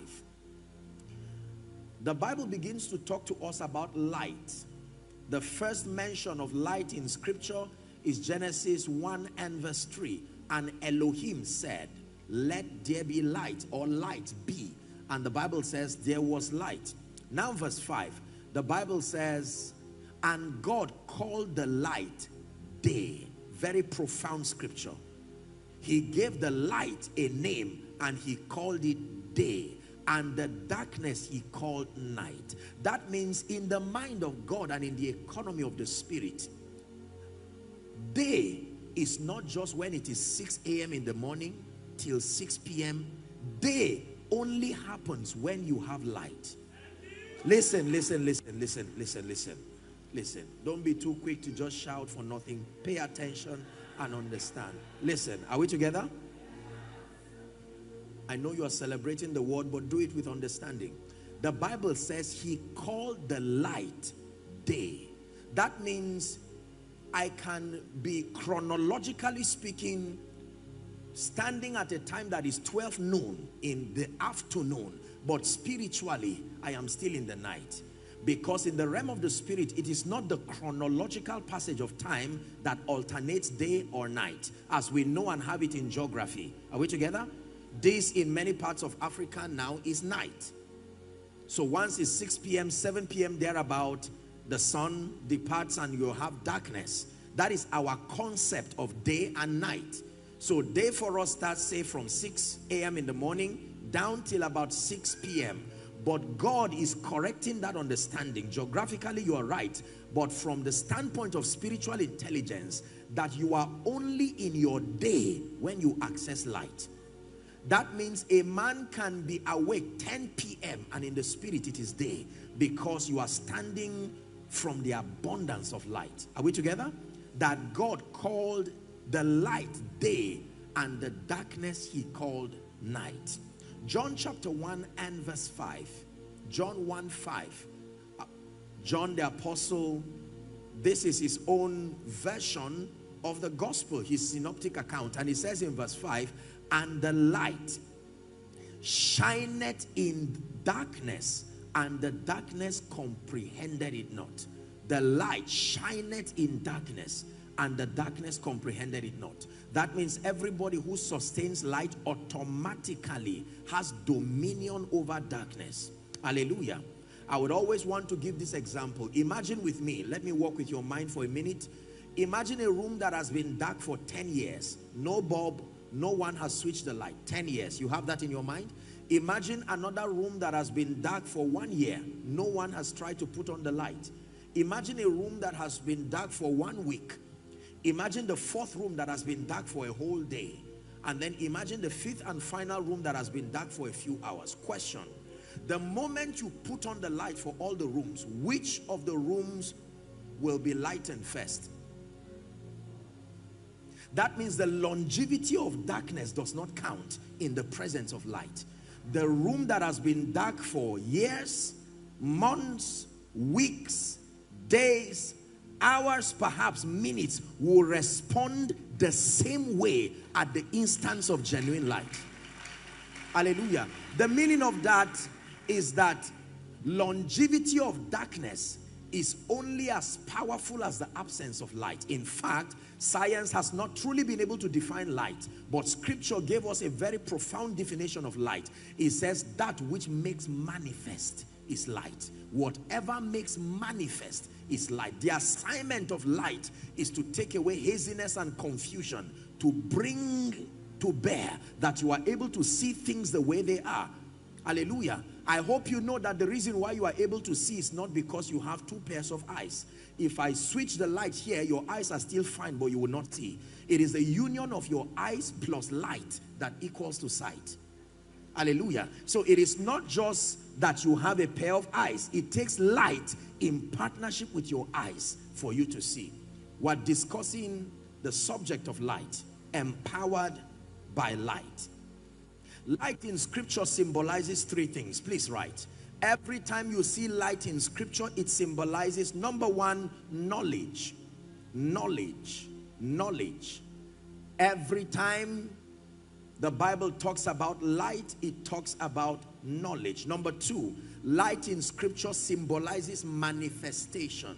[SPEAKER 1] the Bible begins to talk to us about light. The first mention of light in scripture is Genesis 1 and verse 3. And Elohim said, let there be light or light be. And the Bible says there was light. Now verse 5, the Bible says, and God called the light day. Very profound scripture. He gave the light a name and he called it day. And the darkness he called night. That means in the mind of God and in the economy of the spirit, day is not just when it is 6 a.m. in the morning till 6 p.m. Day only happens when you have light. Listen, listen, listen, listen, listen, listen, listen. Don't be too quick to just shout for nothing. Pay attention and understand. Listen, are we together? I know you are celebrating the word, but do it with understanding. The Bible says he called the light day. That means I can be chronologically speaking standing at a time that is 12 noon in the afternoon but spiritually I am still in the night because in the realm of the spirit it is not the chronological passage of time that alternates day or night as we know and have it in geography are we together this in many parts of Africa now is night so once it's 6 p.m 7 p.m thereabout the sun departs and you have darkness that is our concept of day and night so day for us starts say from 6 a.m in the morning down till about 6 p.m. But God is correcting that understanding. Geographically, you are right. But from the standpoint of spiritual intelligence, that you are only in your day when you access light. That means a man can be awake 10 p.m. and in the spirit it is day because you are standing from the abundance of light. Are we together? That God called the light day and the darkness he called night. John chapter 1 and verse 5. John 1 5. Uh, John the Apostle, this is his own version of the gospel, his synoptic account. And he says in verse 5, and the light shineth in darkness, and the darkness comprehended it not. The light shineth in darkness, and the darkness comprehended it not. That means everybody who sustains light automatically has dominion over darkness. Hallelujah. I would always want to give this example. Imagine with me, let me walk with your mind for a minute. Imagine a room that has been dark for 10 years. No bulb, no one has switched the light. 10 years. You have that in your mind? Imagine another room that has been dark for one year. No one has tried to put on the light. Imagine a room that has been dark for one week. Imagine the fourth room that has been dark for a whole day. And then imagine the fifth and final room that has been dark for a few hours. Question. The moment you put on the light for all the rooms, which of the rooms will be lightened first? That means the longevity of darkness does not count in the presence of light. The room that has been dark for years, months, weeks, days, hours, perhaps minutes, will respond the same way at the instance of genuine light. Hallelujah. The meaning of that is that longevity of darkness is only as powerful as the absence of light. In fact, science has not truly been able to define light, but scripture gave us a very profound definition of light. It says that which makes manifest is light. Whatever makes manifest is light. The assignment of light is to take away haziness and confusion, to bring to bear that you are able to see things the way they are. Hallelujah. I hope you know that the reason why you are able to see is not because you have two pairs of eyes. If I switch the light here, your eyes are still fine, but you will not see. It is the union of your eyes plus light that equals to sight. Hallelujah. So it is not just that you have a pair of eyes. It takes light in partnership with your eyes for you to see. We're discussing the subject of light, empowered by light. Light in scripture symbolizes three things. Please write. Every time you see light in scripture, it symbolizes number one, knowledge. Knowledge. Knowledge. Every time the Bible talks about light, it talks about knowledge. Number two, light in scripture symbolizes manifestation.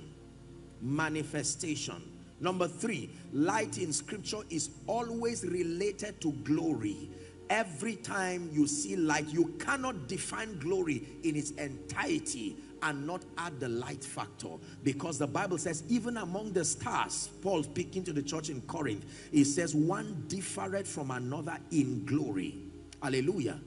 [SPEAKER 1] Manifestation. Number three, light in scripture is always related to glory every time you see light you cannot define glory in its entirety and not add the light factor. Because the bible says even among the stars paul speaking to the church in corinth he says one differed from another in glory. Hallelujah.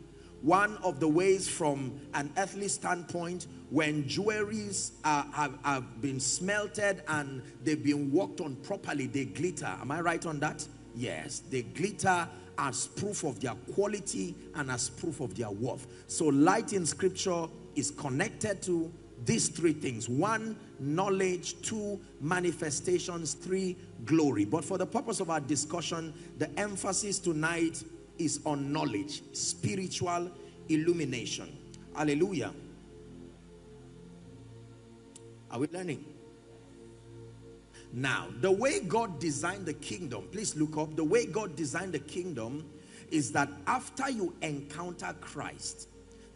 [SPEAKER 1] One of the ways from an earthly standpoint when jewelries have, have been smelted and they've been worked on properly they glitter. Am i right on that? Yes they glitter as proof of their quality and as proof of their worth. So light in scripture is connected to these three things. One, knowledge. Two, manifestations. Three, glory. But for the purpose of our discussion, the emphasis tonight is on knowledge, spiritual illumination. Hallelujah. Are we learning? Now, the way God designed the kingdom, please look up. The way God designed the kingdom is that after you encounter Christ,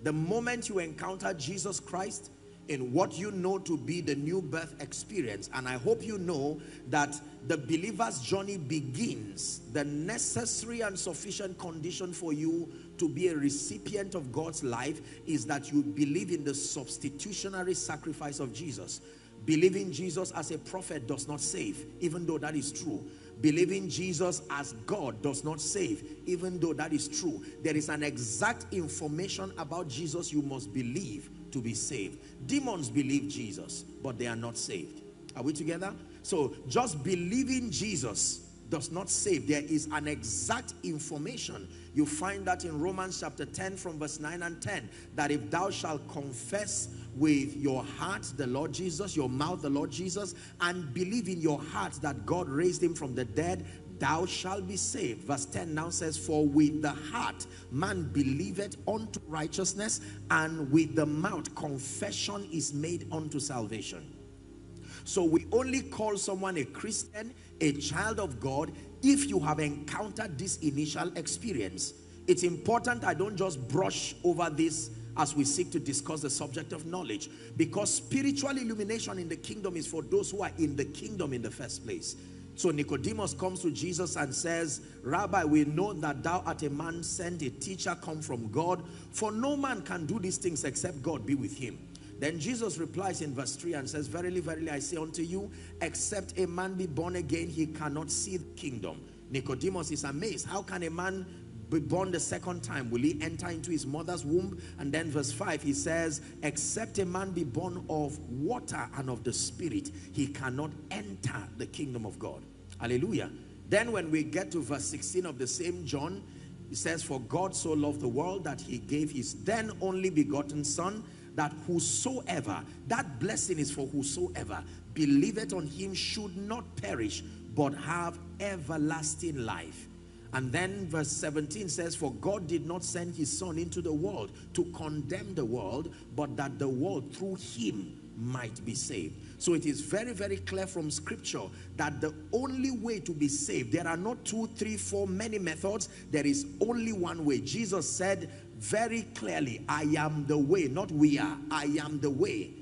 [SPEAKER 1] the moment you encounter Jesus Christ in what you know to be the new birth experience, and I hope you know that the believer's journey begins, the necessary and sufficient condition for you to be a recipient of God's life is that you believe in the substitutionary sacrifice of Jesus. Believing Jesus as a prophet does not save, even though that is true. Believing Jesus as God does not save, even though that is true. There is an exact information about Jesus you must believe to be saved. Demons believe Jesus, but they are not saved. Are we together? So just believing Jesus does not save. There is an exact information. You find that in Romans chapter 10 from verse 9 and 10. That if thou shalt confess with your heart the Lord Jesus, your mouth the Lord Jesus, and believe in your heart that God raised him from the dead, thou shalt be saved. Verse 10 now says, For with the heart man believeth unto righteousness, and with the mouth confession is made unto salvation. So we only call someone a Christian, a child of God, if you have encountered this initial experience. It's important I don't just brush over this as we seek to discuss the subject of knowledge because spiritual illumination in the kingdom is for those who are in the kingdom in the first place. So Nicodemus comes to Jesus and says, Rabbi, we know that thou art a man sent, a teacher come from God, for no man can do these things except God be with him. Then Jesus replies in verse 3 and says, Verily, verily, I say unto you, except a man be born again, he cannot see the kingdom. Nicodemus is amazed. How can a man be born the second time, will he enter into his mother's womb? And then verse 5, he says, except a man be born of water and of the spirit, he cannot enter the kingdom of God. Hallelujah. Then when we get to verse 16 of the same John, he says, for God so loved the world that he gave his then only begotten son, that whosoever, that blessing is for whosoever, believeth on him should not perish, but have everlasting life. And then verse 17 says, For God did not send his son into the world to condemn the world, but that the world through him might be saved. So it is very, very clear from scripture that the only way to be saved, there are not two, three, four, many methods. There is only one way. Jesus said very clearly, I am the way, not we are. I am the way.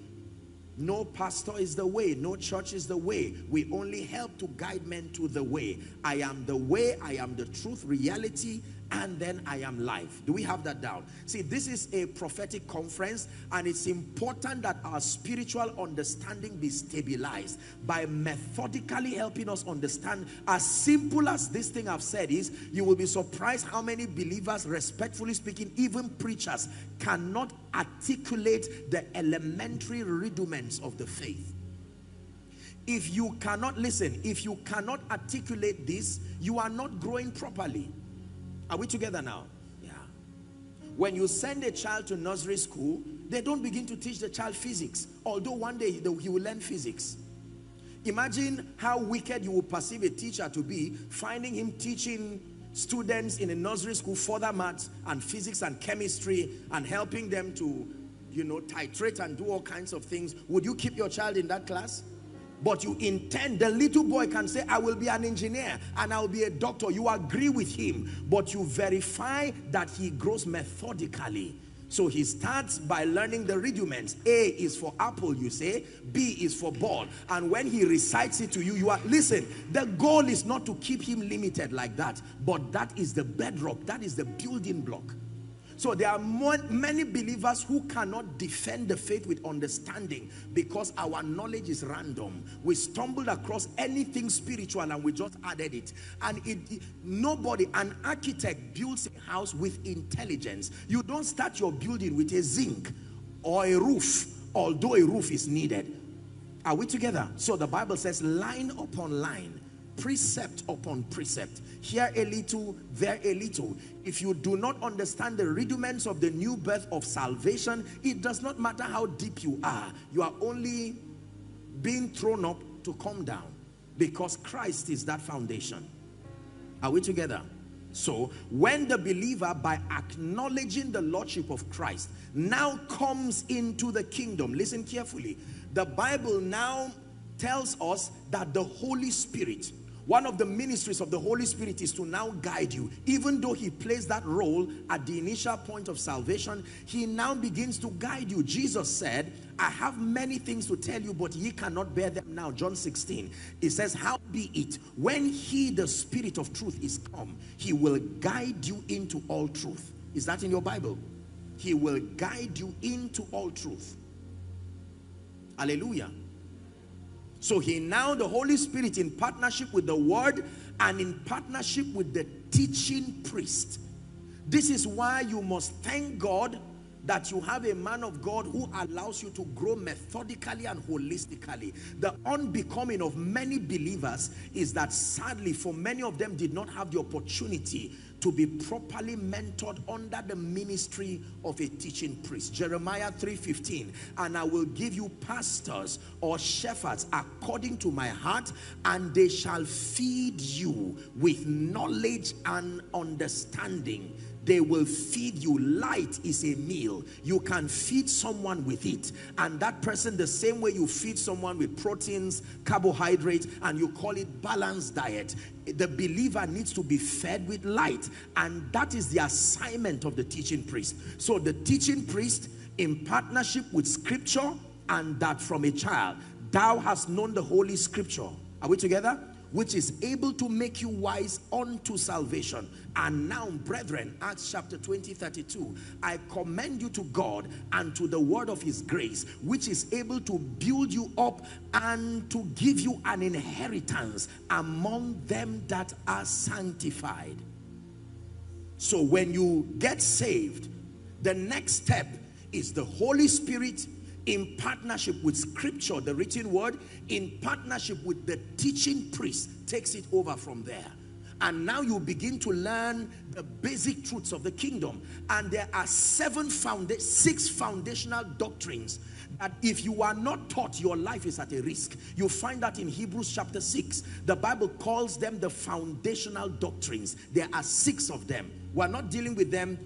[SPEAKER 1] No pastor is the way. No church is the way. We only help to guide men to the way. I am the way. I am the truth, reality, and then I am life. Do we have that down? See, this is a prophetic conference and it's important that our spiritual understanding be stabilized by methodically helping us understand. As simple as this thing I've said is, you will be surprised how many believers, respectfully speaking, even preachers, cannot articulate the elementary rudiments of the faith. If you cannot, listen, if you cannot articulate this, you are not growing properly. Are we together now? Yeah. When you send a child to nursery school, they don't begin to teach the child physics, although one day he will learn physics. Imagine how wicked you will perceive a teacher to be, finding him teaching students in a nursery school further maths and physics and chemistry and helping them to, you know, titrate and do all kinds of things. Would you keep your child in that class? But you intend the little boy can say i will be an engineer and i'll be a doctor. You agree with him but you verify that he grows methodically. So he starts by learning the rudiments. A is for apple you say. B is for ball. And when he recites it to you you are listen the goal is not to keep him limited like that but that is the bedrock. That is the building block so there are more, many believers who cannot defend the faith with understanding because our knowledge is random. We stumbled across anything spiritual and we just added it. And it, nobody, an architect builds a house with intelligence. You don't start your building with a zinc or a roof, although a roof is needed. Are we together? So the Bible says line upon line precept upon precept. Here a little there a little. If you do not understand the rudiments of the new birth of salvation it does not matter how deep you are. You are only being thrown up to come down because Christ is that foundation. Are we together? So when the believer by acknowledging the lordship of Christ now comes into the kingdom listen carefully. The Bible now tells us that the Holy Spirit one of the ministries of the Holy Spirit is to now guide you. Even though he plays that role at the initial point of salvation, he now begins to guide you. Jesus said, I have many things to tell you, but ye cannot bear them now. John 16. It says, how be it, when he, the spirit of truth is come, he will guide you into all truth. Is that in your Bible? He will guide you into all truth. Hallelujah. So he now, the Holy Spirit in partnership with the word and in partnership with the teaching priest. This is why you must thank God that you have a man of God who allows you to grow methodically and holistically. The unbecoming of many believers is that sadly for many of them did not have the opportunity to be properly mentored under the ministry of a teaching priest. Jeremiah 3:15, and I will give you pastors or shepherds according to my heart, and they shall feed you with knowledge and understanding they will feed you. Light is a meal. You can feed someone with it. And that person, the same way you feed someone with proteins, carbohydrates, and you call it balanced diet, the believer needs to be fed with light. And that is the assignment of the teaching priest. So the teaching priest, in partnership with scripture, and that from a child, thou hast known the holy scripture. Are we together? Which is able to make you wise unto salvation. And now, brethren, Acts chapter 20, 32, I commend you to God and to the word of his grace, which is able to build you up and to give you an inheritance among them that are sanctified. So when you get saved, the next step is the Holy Spirit in partnership with scripture, the written word, in partnership with the teaching priest, takes it over from there. And now you begin to learn the basic truths of the kingdom. And there are seven founda six foundational doctrines that if you are not taught, your life is at a risk. You find that in Hebrews chapter 6. The Bible calls them the foundational doctrines. There are six of them. We're not dealing with them.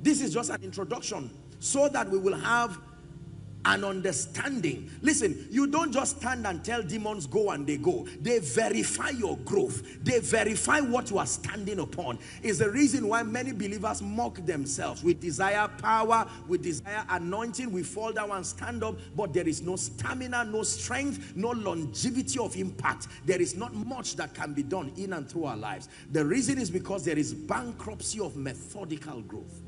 [SPEAKER 1] This is just an introduction so that we will have and understanding. Listen, you don't just stand and tell demons go and they go. They verify your growth. They verify what you are standing upon. Is the reason why many believers mock themselves. We desire power, we desire anointing, we fall down and stand up, but there is no stamina, no strength, no longevity of impact. There is not much that can be done in and through our lives. The reason is because there is bankruptcy of methodical growth.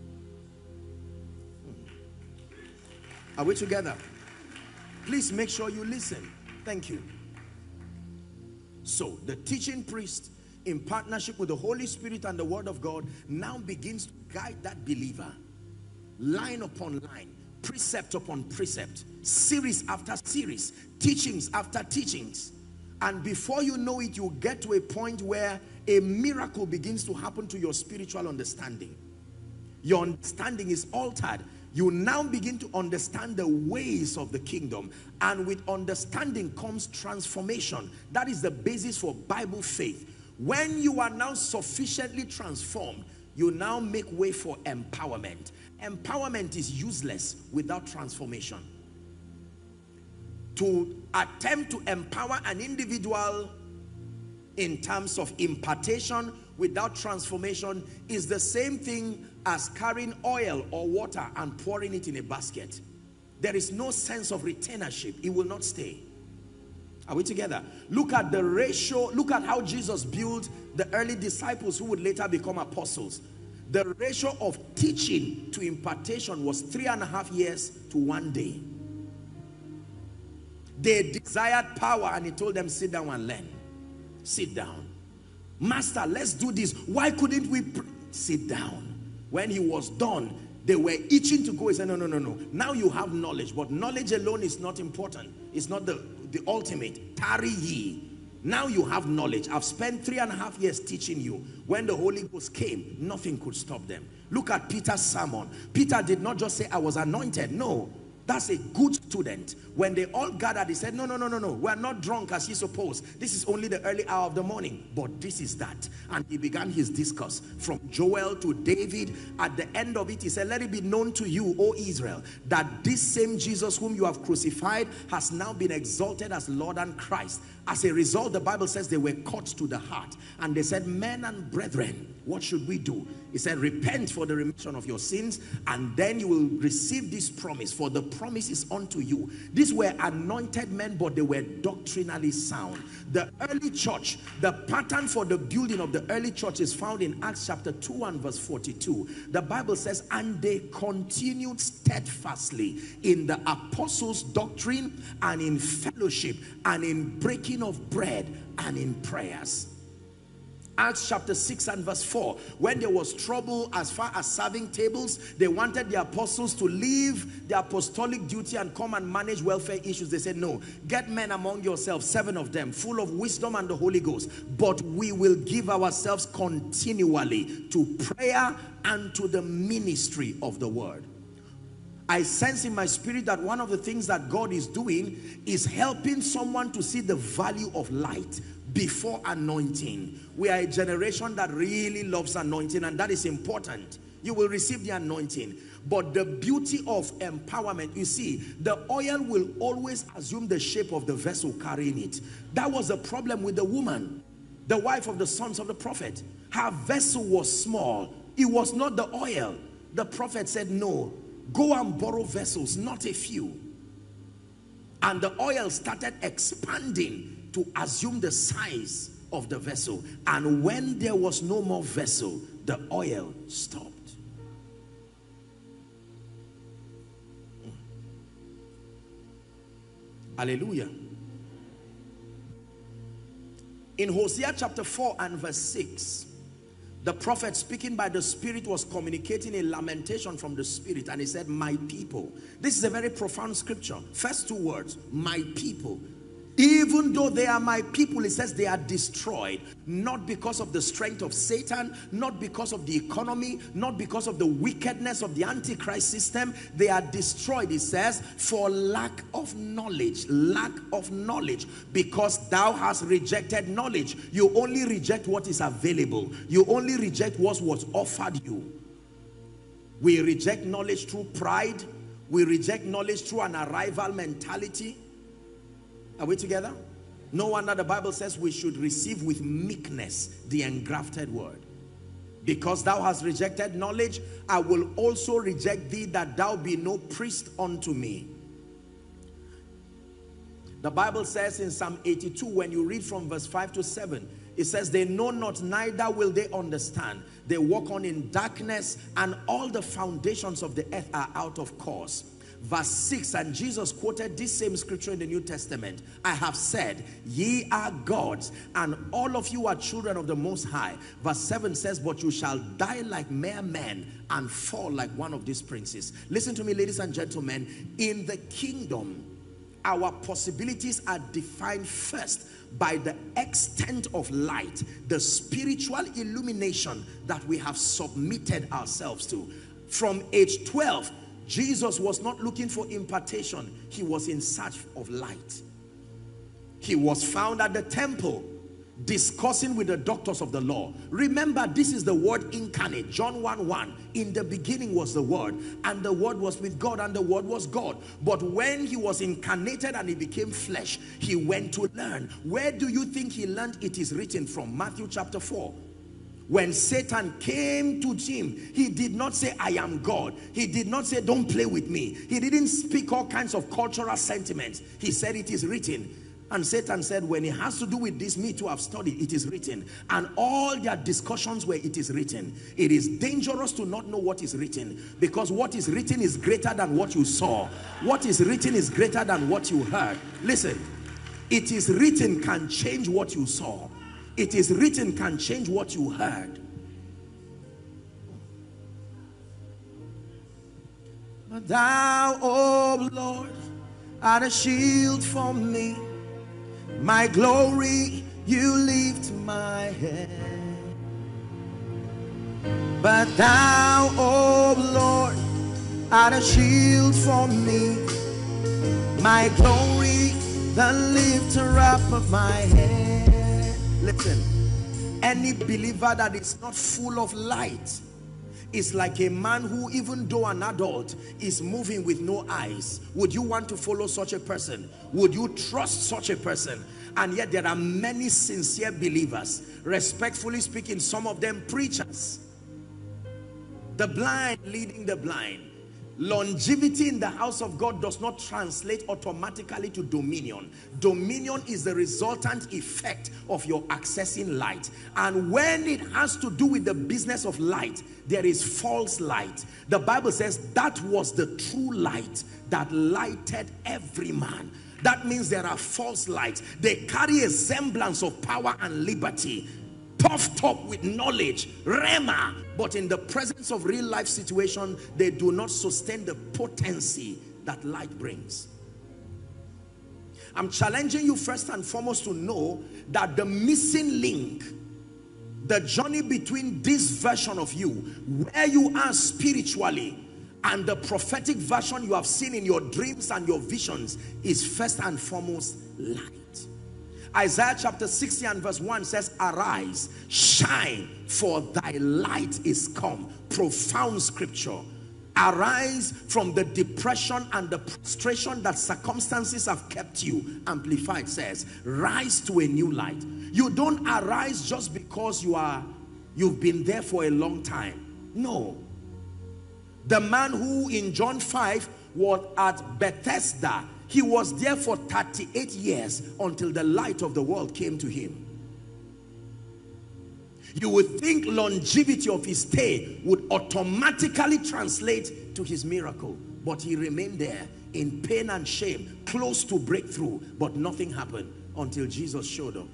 [SPEAKER 1] Are we together? Please make sure you listen. Thank you. So the teaching priest in partnership with the Holy Spirit and the word of God now begins to guide that believer line upon line, precept upon precept, series after series, teachings after teachings. And before you know it, you get to a point where a miracle begins to happen to your spiritual understanding. Your understanding is altered you now begin to understand the ways of the kingdom and with understanding comes transformation. That is the basis for bible faith. When you are now sufficiently transformed you now make way for empowerment. Empowerment is useless without transformation. To attempt to empower an individual in terms of impartation without transformation is the same thing as carrying oil or water and pouring it in a basket. There is no sense of retainership. It will not stay. Are we together? Look at the ratio. Look at how Jesus built the early disciples who would later become apostles. The ratio of teaching to impartation was three and a half years to one day. They desired power and he told them, sit down and learn. Sit down. Master, let's do this. Why couldn't we sit down? When he was done, they were itching to go. He said, no, no, no, no. Now you have knowledge, but knowledge alone is not important. It's not the, the ultimate. Tarry ye. Now you have knowledge. I've spent three and a half years teaching you. When the Holy Ghost came, nothing could stop them. Look at Peter's sermon. Peter did not just say, I was anointed. No, that's a good student. When they all gathered, he said, no, no, no, no, no. We're not drunk as you suppose. This is only the early hour of the morning. But this is that. And he began his discourse from Joel to David. At the end of it, he said, let it be known to you, O Israel, that this same Jesus whom you have crucified has now been exalted as Lord and Christ. As a result, the Bible says they were caught to the heart. And they said, men and brethren, what should we do? He said, repent for the remission of your sins, and then you will receive this promise, for the promise is unto you. These were anointed men, but they were doctrinally sound. The early church, the pattern for the building of the early church is found in Acts chapter 2 and verse 42. The Bible says, and they continued steadfastly in the apostles' doctrine and in fellowship and in breaking of bread and in prayers. Acts chapter 6 and verse 4. When there was trouble as far as serving tables, they wanted the apostles to leave the apostolic duty and come and manage welfare issues. They said, no, get men among yourselves, seven of them, full of wisdom and the Holy Ghost. But we will give ourselves continually to prayer and to the ministry of the word. I sense in my spirit that one of the things that God is doing is helping someone to see the value of light before anointing. We are a generation that really loves anointing and that is important. You will receive the anointing. But the beauty of empowerment, you see, the oil will always assume the shape of the vessel carrying it. That was the problem with the woman, the wife of the sons of the prophet. Her vessel was small. It was not the oil. The prophet said, no, go and borrow vessels, not a few. And the oil started expanding to assume the size of the vessel. And when there was no more vessel, the oil stopped. Hallelujah. In Hosea chapter 4 and verse 6, the prophet speaking by the spirit was communicating a lamentation from the spirit and he said, my people. This is a very profound scripture. First two words, my people. Even though they are my people, it says they are destroyed. Not because of the strength of Satan, not because of the economy, not because of the wickedness of the Antichrist system. They are destroyed, it says, for lack of knowledge. Lack of knowledge. Because thou hast rejected knowledge. You only reject what is available. You only reject what was offered you. We reject knowledge through pride. We reject knowledge through an arrival mentality. Are we together? No wonder the Bible says we should receive with meekness the engrafted word. Because thou hast rejected knowledge, I will also reject thee that thou be no priest unto me. The Bible says in Psalm 82, when you read from verse 5 to 7, it says, they know not, neither will they understand. They walk on in darkness, and all the foundations of the earth are out of course verse 6 and Jesus quoted this same scripture in the New Testament. I have said ye are gods and all of you are children of the most high. Verse 7 says but you shall die like mere men and fall like one of these princes. Listen to me ladies and gentlemen. In the kingdom our possibilities are defined first by the extent of light the spiritual illumination that we have submitted ourselves to. From age 12 Jesus was not looking for impartation. He was in search of light. He was found at the temple discussing with the doctors of the law. Remember, this is the word incarnate. John 1, 1. In the beginning was the word, and the word was with God, and the word was God. But when he was incarnated and he became flesh, he went to learn. Where do you think he learned it is written from? Matthew chapter 4. When Satan came to him, he did not say, I am God. He did not say, don't play with me. He didn't speak all kinds of cultural sentiments. He said, it is written. And Satan said, when it has to do with this, me to have studied, it is written. And all their discussions were, it is written. It is dangerous to not know what is written because what is written is greater than what you saw. What is written is greater than what you heard. Listen, it is written can change what you saw it is written can change what you heard. But thou, O oh Lord, art a shield for me. My glory, you lift my head. But thou, O oh Lord, art a shield for me. My glory, the lifter up of my head. Listen, any believer that is not full of light is like a man who even though an adult is moving with no eyes. Would you want to follow such a person? Would you trust such a person? And yet there are many sincere believers respectfully speaking some of them preachers. The blind leading the blind Longevity in the house of God does not translate automatically to dominion. Dominion is the resultant effect of your accessing light. And when it has to do with the business of light, there is false light. The Bible says that was the true light that lighted every man. That means there are false lights. They carry a semblance of power and liberty puffed up with knowledge, rhema, but in the presence of real life situation, they do not sustain the potency that light brings. I'm challenging you first and foremost to know that the missing link, the journey between this version of you, where you are spiritually, and the prophetic version you have seen in your dreams and your visions is first and foremost light. Isaiah chapter 60 and verse 1 says, Arise, shine, for thy light is come. Profound scripture. Arise from the depression and the prostration that circumstances have kept you. Amplified says, rise to a new light. You don't arise just because you are, you've been there for a long time. No. The man who in John 5 was at Bethesda, he was there for 38 years until the light of the world came to him. You would think longevity of his stay would automatically translate to his miracle. But he remained there in pain and shame, close to breakthrough, but nothing happened until Jesus showed up.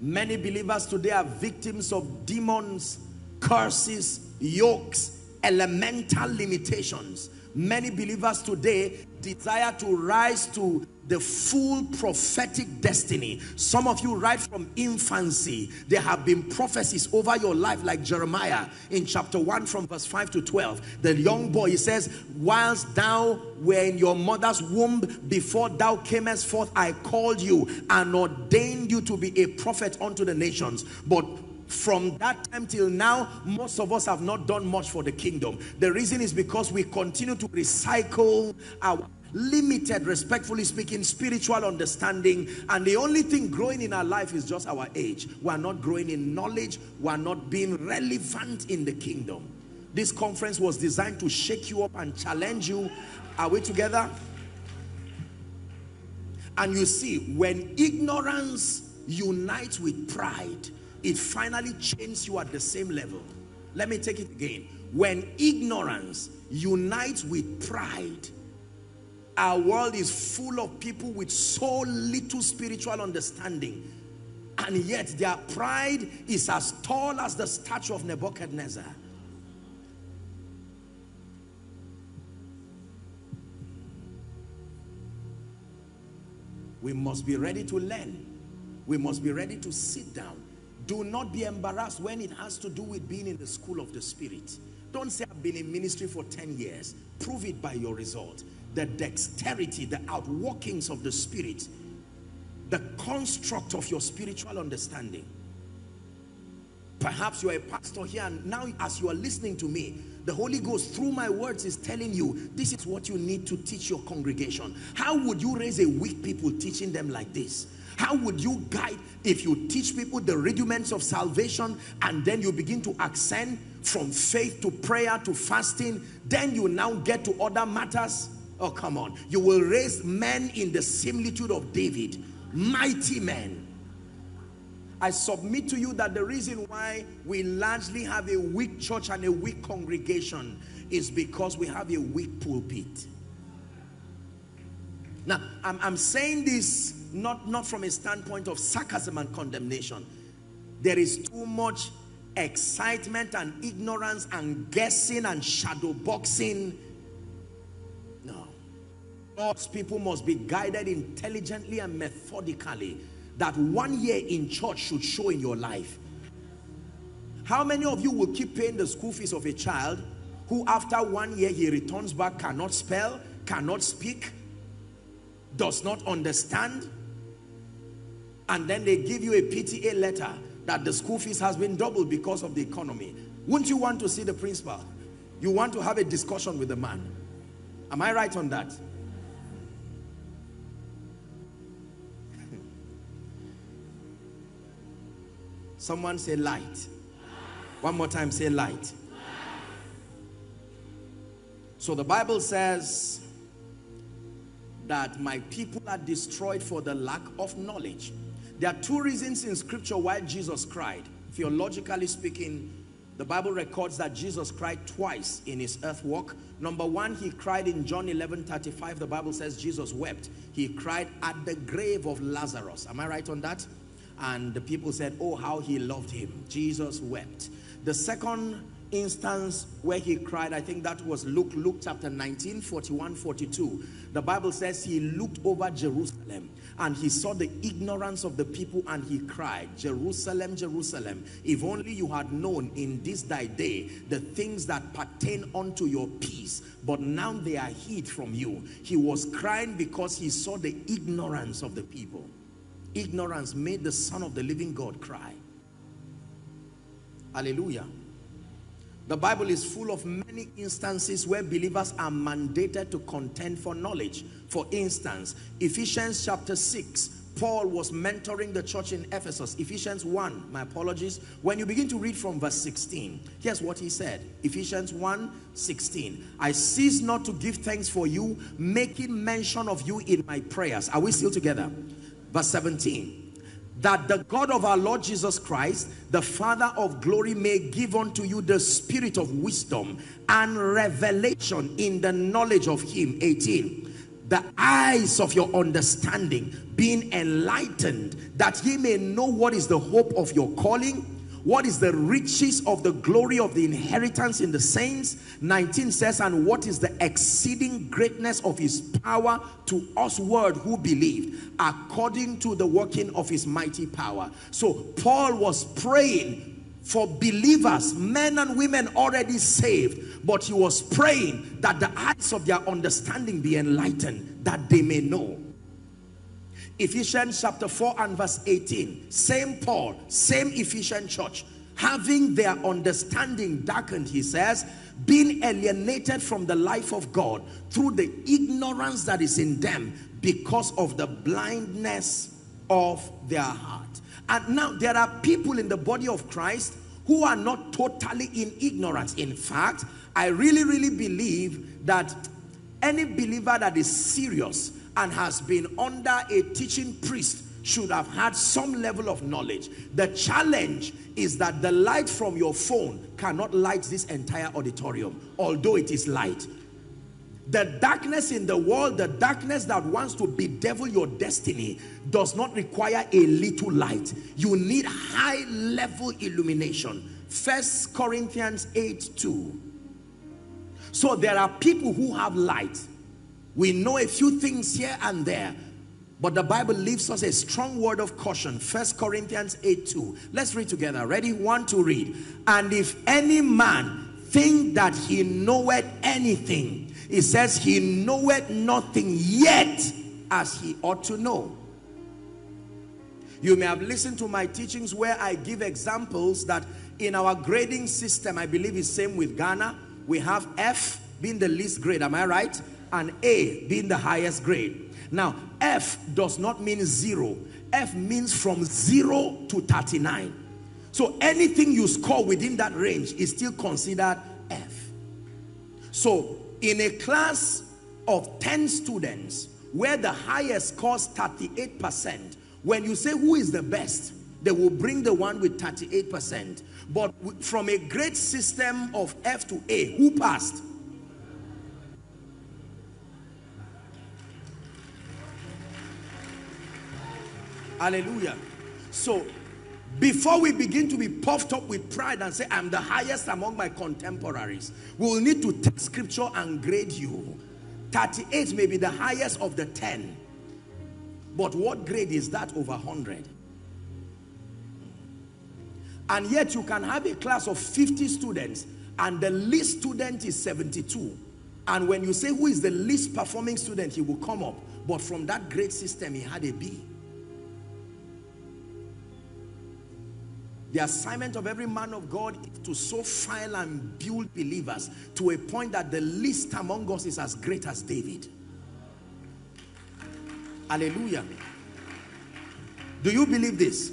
[SPEAKER 1] Many believers today are victims of demons, curses, yokes, elemental limitations. Many believers today desire to rise to the full prophetic destiny. Some of you right from infancy, there have been prophecies over your life like Jeremiah in chapter 1 from verse 5 to 12. The young boy, he says, whilst thou were in your mother's womb, before thou camest forth, I called you and ordained you to be a prophet unto the nations. But from that time till now most of us have not done much for the kingdom. The reason is because we continue to recycle our limited respectfully speaking spiritual understanding. And the only thing growing in our life is just our age. We are not growing in knowledge. We are not being relevant in the kingdom. This conference was designed to shake you up and challenge you. Are we together? And you see when ignorance unites with pride it finally changes you at the same level. Let me take it again. When ignorance unites with pride our world is full of people with so little spiritual understanding and yet their pride is as tall as the statue of Nebuchadnezzar. We must be ready to learn. We must be ready to sit down do not be embarrassed when it has to do with being in the school of the spirit. Don't say I've been in ministry for 10 years. Prove it by your result. The dexterity, the outworkings of the spirit, the construct of your spiritual understanding. Perhaps you're a pastor here and now as you are listening to me, the Holy Ghost through my words is telling you this is what you need to teach your congregation. How would you raise a weak people teaching them like this? How would you guide if you teach people the rudiments of salvation and then you begin to ascend from faith to prayer to fasting, then you now get to other matters? Oh, come on. You will raise men in the similitude of David, mighty men. I submit to you that the reason why we largely have a weak church and a weak congregation is because we have a weak pulpit. Now, I'm, I'm saying this not, not from a standpoint of sarcasm and condemnation. There is too much excitement and ignorance and guessing and shadow boxing. No. God's people must be guided intelligently and methodically that one year in church should show in your life. How many of you will keep paying the school fees of a child who after one year he returns back cannot spell, cannot speak, does not understand, and then they give you a PTA letter that the school fees has been doubled because of the economy. Wouldn't you want to see the principal? You want to have a discussion with the man. Am I right on that? Someone say light. One more time, say light. So the Bible says that my people are destroyed for the lack of knowledge. There are two reasons in scripture why Jesus cried. Theologically speaking, The Bible records that Jesus cried twice in his earth walk. Number one, he cried in John 11, 35. The Bible says Jesus wept. He cried at the grave of Lazarus. Am I right on that? And the people said, oh, how he loved him. Jesus wept. The second instance where he cried, I think that was Luke, Luke chapter 19, 41, 42. The Bible says he looked over Jerusalem and he saw the ignorance of the people and he cried, Jerusalem, Jerusalem, if only you had known in this thy day the things that pertain unto your peace, but now they are hid from you. He was crying because he saw the ignorance of the people. Ignorance made the son of the living God cry. Hallelujah. The Bible is full of many instances where believers are mandated to contend for knowledge. For instance, Ephesians chapter 6, Paul was mentoring the church in Ephesus. Ephesians 1, my apologies. When you begin to read from verse 16, here's what he said. Ephesians 1, 16. I cease not to give thanks for you, making mention of you in my prayers. Are we still together? Verse 17 that the God of our Lord Jesus Christ, the Father of glory, may give unto you the spirit of wisdom and revelation in the knowledge of him. 18. The eyes of your understanding being enlightened, that ye may know what is the hope of your calling, what is the riches of the glory of the inheritance in the saints. 19 says and what is the exceeding greatness of his power to us word who believed according to the working of his mighty power. So paul was praying for believers men and women already saved but he was praying that the eyes of their understanding be enlightened that they may know Ephesians chapter 4 and verse 18. Same Paul, same Ephesian church. Having their understanding darkened, he says, being alienated from the life of God through the ignorance that is in them because of the blindness of their heart. And now there are people in the body of Christ who are not totally in ignorance. In fact, I really, really believe that any believer that is serious and has been under a teaching priest should have had some level of knowledge. The challenge is that the light from your phone cannot light this entire auditorium, although it is light. The darkness in the world, the darkness that wants to bedevil your destiny does not require a little light. You need high level illumination. First Corinthians 8, 2. So there are people who have light we know a few things here and there. But the Bible leaves us a strong word of caution. First Corinthians 8 2. Let's read together. Ready? One to read. And if any man think that he knoweth anything, it says he knoweth nothing yet as he ought to know. You may have listened to my teachings where I give examples that in our grading system, I believe it's same with Ghana. We have F being the least grade. Am I right? and A being the highest grade. Now, F does not mean zero. F means from zero to 39. So anything you score within that range is still considered F. So in a class of 10 students where the highest scores 38%, when you say who is the best, they will bring the one with 38%. But from a grade system of F to A, who passed? Hallelujah. So, before we begin to be puffed up with pride and say, I'm the highest among my contemporaries, we will need to take scripture and grade you. 38 may be the highest of the 10. But what grade is that over 100? And yet you can have a class of 50 students and the least student is 72. And when you say who is the least performing student, he will come up. But from that grade system, he had a B. The assignment of every man of God is to so file and build believers to a point that the least among us is as great as David. Hallelujah. Do you believe this?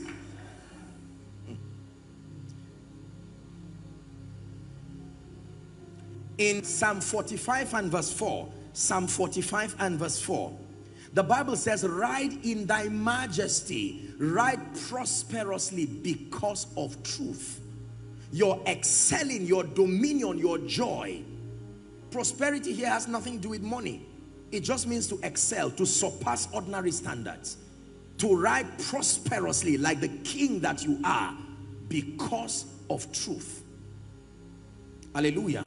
[SPEAKER 1] In Psalm 45 and verse 4, Psalm 45 and verse 4, the Bible says, ride in thy majesty, ride prosperously because of truth. your excelling, your dominion, your joy. Prosperity here has nothing to do with money. It just means to excel, to surpass ordinary standards, to ride prosperously like the king that you are because of truth. Hallelujah.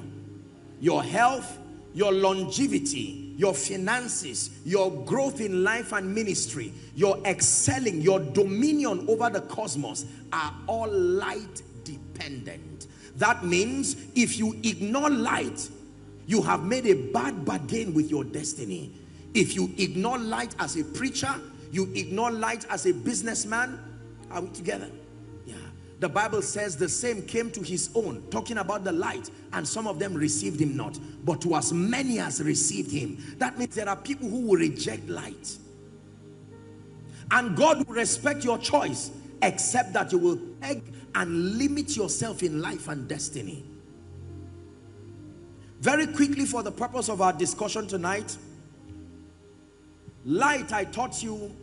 [SPEAKER 1] Your health, your longevity, your finances, your growth in life and ministry, your excelling, your dominion over the cosmos are all light dependent. That means if you ignore light, you have made a bad bargain with your destiny. If you ignore light as a preacher, you ignore light as a businessman, are we together? The Bible says the same came to his own, talking about the light, and some of them received him not. But to as many as received him, that means there are people who will reject light. And God will respect your choice, except that you will peg and limit yourself in life and destiny. Very quickly for the purpose of our discussion tonight, light I taught you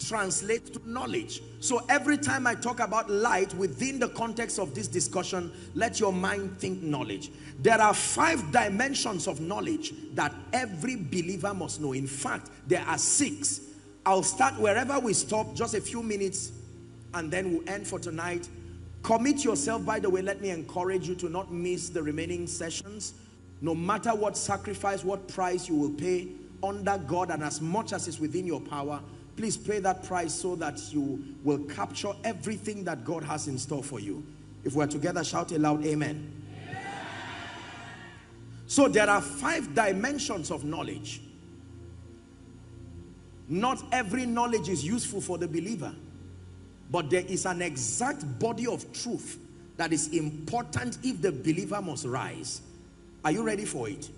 [SPEAKER 1] translates to knowledge. So every time I talk about light within the context of this discussion, let your mind think knowledge. There are five dimensions of knowledge that every believer must know. In fact, there are six. I'll start wherever we stop, just a few minutes, and then we'll end for tonight. Commit yourself, by the way, let me encourage you to not miss the remaining sessions no matter what sacrifice, what price you will pay under God and as much as is within your power, please pay that price so that you will capture everything that God has in store for you. If we're together, shout aloud, amen. amen. So there are five dimensions of knowledge. Not every knowledge is useful for the believer, but there is an exact body of truth that is important if the believer must rise. Are you ready for it?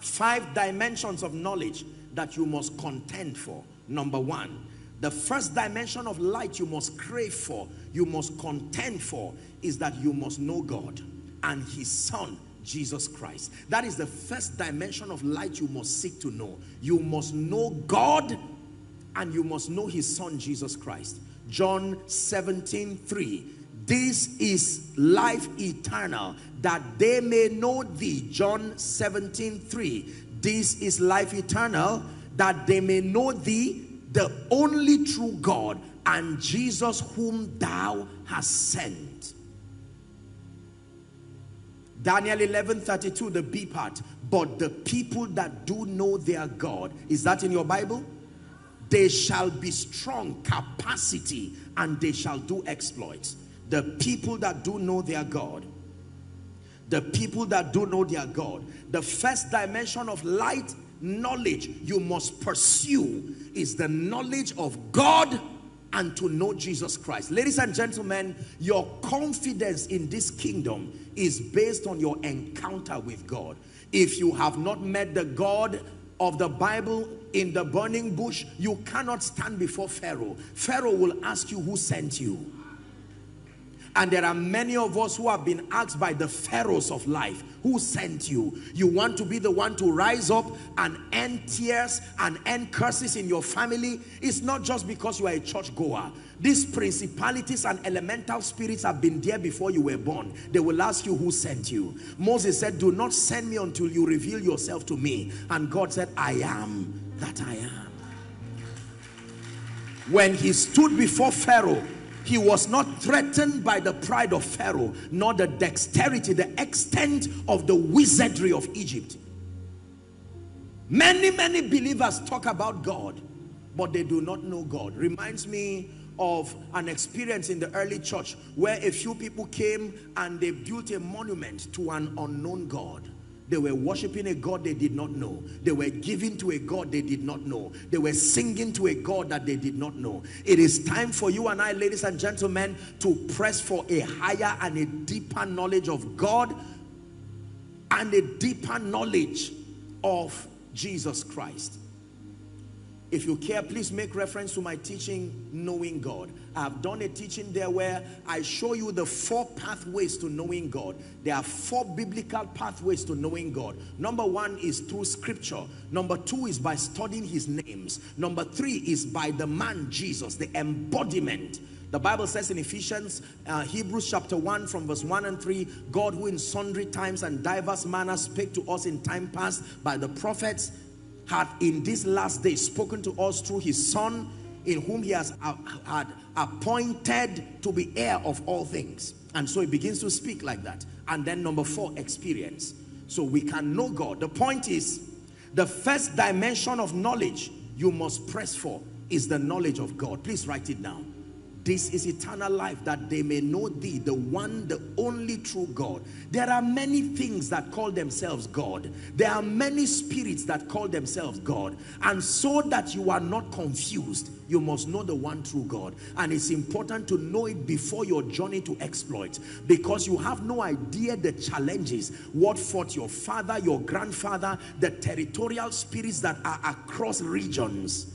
[SPEAKER 1] Five dimensions of knowledge that you must contend for. Number one, the first dimension of light you must crave for, you must contend for, is that you must know God and his son, Jesus Christ. That is the first dimension of light you must seek to know. You must know God and you must know his son, Jesus Christ. John 17, 3. This is life eternal, that they may know thee. John 17, 3. This is life eternal, that they may know thee, the only true God, and Jesus whom thou hast sent. Daniel 11, 32, the B part. But the people that do know their God, is that in your Bible? They shall be strong, capacity, and they shall do exploits. The people that do know their God the people that do know their God. The first dimension of light knowledge you must pursue is the knowledge of God and to know Jesus Christ. Ladies and gentlemen, your confidence in this kingdom is based on your encounter with God. If you have not met the God of the Bible in the burning bush, you cannot stand before Pharaoh. Pharaoh will ask you who sent you. And there are many of us who have been asked by the pharaohs of life, who sent you? You want to be the one to rise up and end tears and end curses in your family? It's not just because you are a church goer. These principalities and elemental spirits have been there before you were born. They will ask you who sent you. Moses said, do not send me until you reveal yourself to me. And God said, I am that I am. When he stood before Pharaoh, he was not threatened by the pride of Pharaoh, nor the dexterity, the extent of the wizardry of Egypt. Many, many believers talk about God, but they do not know God. Reminds me of an experience in the early church where a few people came and they built a monument to an unknown God. They were worshiping a God they did not know. They were giving to a God they did not know. They were singing to a God that they did not know. It is time for you and I, ladies and gentlemen, to press for a higher and a deeper knowledge of God and a deeper knowledge of Jesus Christ. If you care, please make reference to my teaching, Knowing God. I've done a teaching there where I show you the four pathways to knowing God. There are four biblical pathways to knowing God. Number one is through scripture. Number two is by studying his names. Number three is by the man Jesus, the embodiment The Bible says in Ephesians, uh, Hebrews chapter 1 from verse 1 and 3, God who in sundry times and diverse manners spake to us in time past by the prophets, had in this last day spoken to us through his son, in whom he has uh, had appointed to be heir of all things. And so he begins to speak like that. And then number four, experience. So we can know God. The point is, the first dimension of knowledge you must press for is the knowledge of God. Please write it down. This is eternal life that they may know thee, the one, the only true God. There are many things that call themselves God. There are many spirits that call themselves God. And so that you are not confused, you must know the one true God. And it's important to know it before your journey to exploit because you have no idea the challenges, what fought your father, your grandfather, the territorial spirits that are across regions.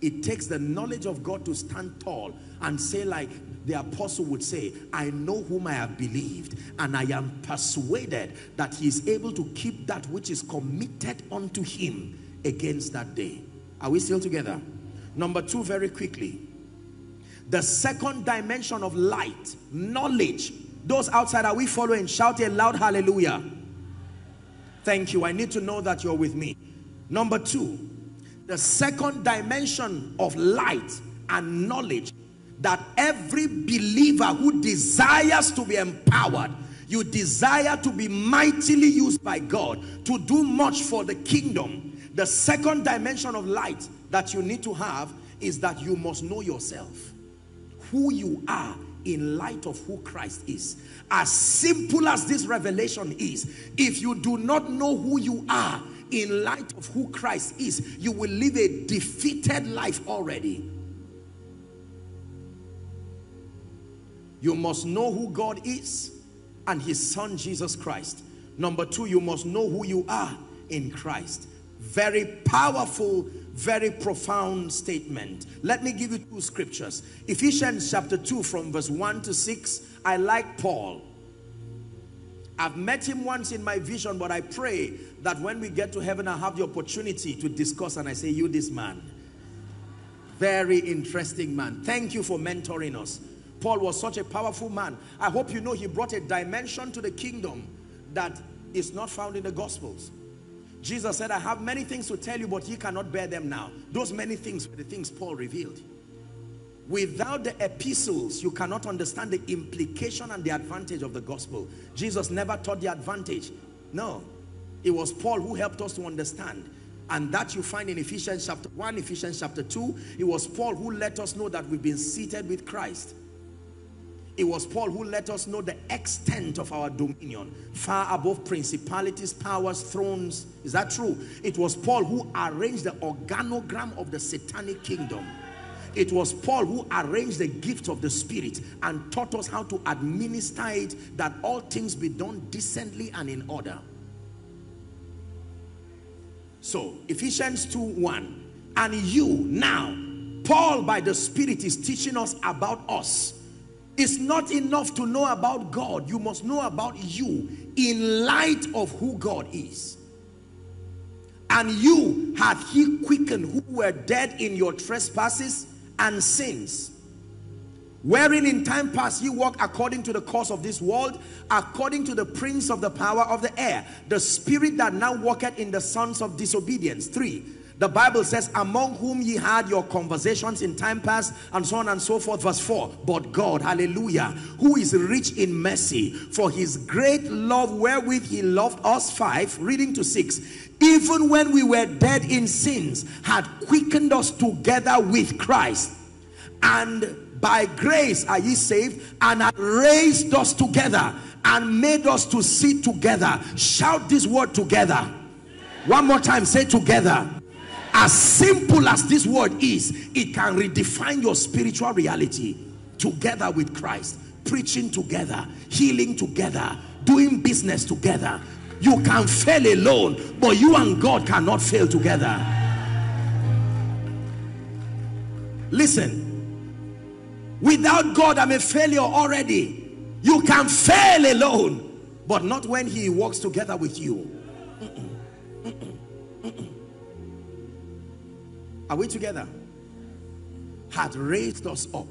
[SPEAKER 1] It takes the knowledge of God to stand tall and say like the apostle would say, I know whom I have believed and I am persuaded that he is able to keep that which is committed unto him against that day. Are we still together? Number two, very quickly. The second dimension of light, knowledge. Those outside, are we following? Shout a loud hallelujah. Thank you. I need to know that you're with me. Number two, the second dimension of light and knowledge that every believer who desires to be empowered, you desire to be mightily used by God to do much for the kingdom. The second dimension of light that you need to have is that you must know yourself. Who you are in light of who Christ is. As simple as this revelation is, if you do not know who you are in light of who Christ is, you will live a defeated life already. You must know who God is and his son Jesus Christ. Number two, you must know who you are in Christ. Very powerful, very profound statement. Let me give you two scriptures. Ephesians chapter 2 from verse 1 to 6. I like Paul. I've met him once in my vision, but I pray that when we get to heaven, i have the opportunity to discuss and I say, you this man. Very interesting man. Thank you for mentoring us. Paul was such a powerful man. I hope you know he brought a dimension to the kingdom that is not found in the Gospels. Jesus said, I have many things to tell you, but ye cannot bear them now. Those many things were the things Paul revealed. Without the epistles, you cannot understand the implication and the advantage of the gospel. Jesus never taught the advantage. No. It was Paul who helped us to understand. And that you find in Ephesians chapter 1, Ephesians chapter 2. It was Paul who let us know that we've been seated with Christ. It was Paul who let us know the extent of our dominion, far above principalities, powers, thrones. Is that true? It was Paul who arranged the organogram of the satanic kingdom. It was Paul who arranged the gift of the Spirit and taught us how to administer it, that all things be done decently and in order. So, Ephesians 2 1. And you now, Paul by the Spirit is teaching us about us it's not enough to know about God. You must know about you in light of who God is. And you had he quickened who were dead in your trespasses and sins. Wherein in time past you walk according to the course of this world, according to the prince of the power of the air, the spirit that now walketh in the sons of disobedience. Three, the Bible says, among whom ye had your conversations in time past, and so on and so forth. Verse 4. But God, hallelujah, who is rich in mercy, for his great love wherewith he loved us. 5. Reading to 6. Even when we were dead in sins, had quickened us together with Christ. And by grace are ye saved, and had raised us together, and made us to sit together. Shout this word together. One more time, say together as simple as this word is, it can redefine your spiritual reality together with Christ, preaching together, healing together, doing business together. You can fail alone, but you and God cannot fail together. Listen, without God, I'm a failure already. You can fail alone, but not when He walks together with you. Are we together? Had raised us up.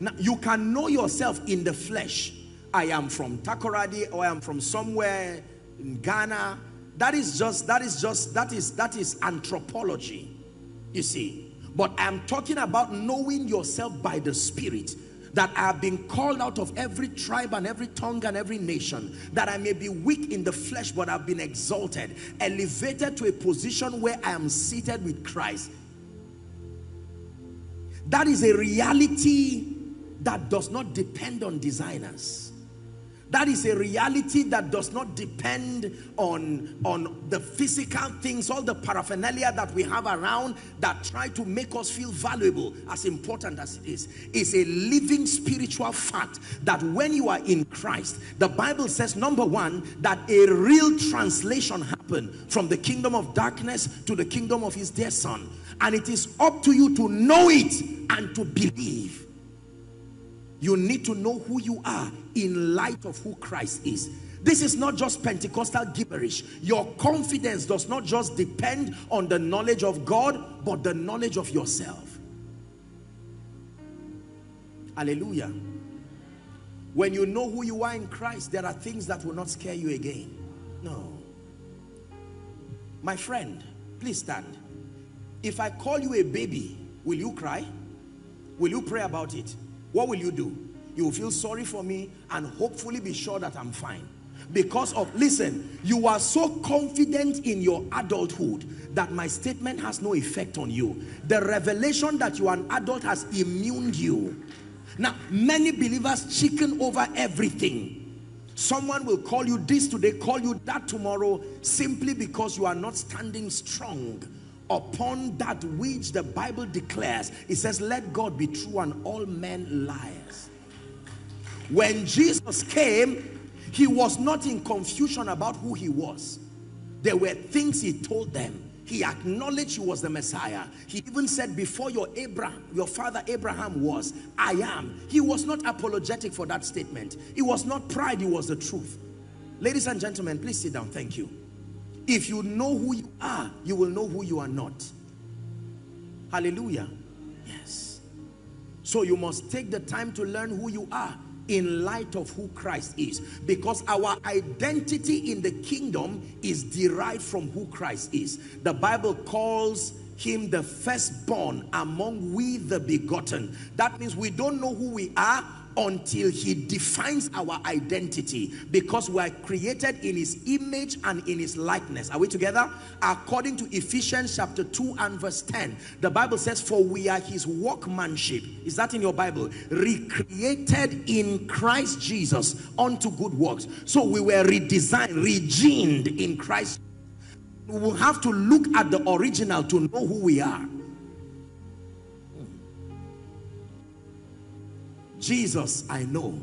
[SPEAKER 1] Now, you can know yourself in the flesh. I am from Takoradi or I am from somewhere in Ghana. That is just, that is just, that is, that is anthropology, you see. But I'm talking about knowing yourself by the Spirit that I have been called out of every tribe and every tongue and every nation, that I may be weak in the flesh, but I've been exalted, elevated to a position where I am seated with Christ. That is a reality that does not depend on designers. That is a reality that does not depend on, on the physical things, all the paraphernalia that we have around that try to make us feel valuable, as important as it is. It's a living spiritual fact that when you are in Christ, the Bible says, number one, that a real translation happened from the kingdom of darkness to the kingdom of his dear son. And it is up to you to know it and to believe. You need to know who you are in light of who Christ is. This is not just Pentecostal gibberish. Your confidence does not just depend on the knowledge of God, but the knowledge of yourself. Hallelujah. When you know who you are in Christ, there are things that will not scare you again. No. My friend, please stand. If I call you a baby, will you cry? Will you pray about it? What will you do? You will feel sorry for me and hopefully be sure that I'm fine. Because of, listen, you are so confident in your adulthood that my statement has no effect on you. The revelation that you are an adult has immuned you. Now, many believers chicken over everything. Someone will call you this today, call you that tomorrow, simply because you are not standing strong upon that which the Bible declares. It says, let God be true and all men liars. When Jesus came, he was not in confusion about who he was. There were things he told them. He acknowledged he was the Messiah. He even said, before your Abraham, your father Abraham was, I am. He was not apologetic for that statement. It was not pride, it was the truth. Ladies and gentlemen, please sit down. Thank you. If you know who you are, you will know who you are not. Hallelujah. Yes. So you must take the time to learn who you are in light of who Christ is. Because our identity in the kingdom is derived from who Christ is. The Bible calls him the firstborn among we the begotten. That means we don't know who we are until he defines our identity because we are created in his image and in his likeness. Are we together? According to ephesians chapter 2 and verse 10 the bible says for we are his workmanship is that in your bible? Recreated in christ jesus unto good works. So we were redesigned regened in christ. We will have to look at the original to know who we are Jesus, I know.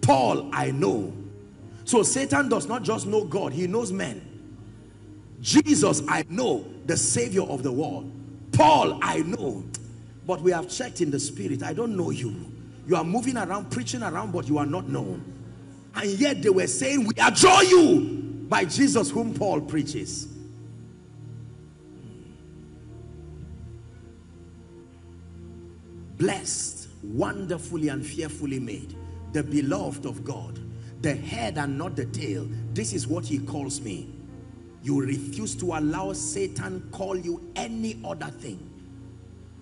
[SPEAKER 1] Paul, I know. So Satan does not just know God, he knows men. Jesus, I know, the savior of the world. Paul, I know. But we have checked in the spirit. I don't know you. You are moving around, preaching around, but you are not known. And yet they were saying, we adore you by Jesus whom Paul preaches. Blessed wonderfully and fearfully made, the beloved of God, the head and not the tail. This is what he calls me. You refuse to allow Satan call you any other thing.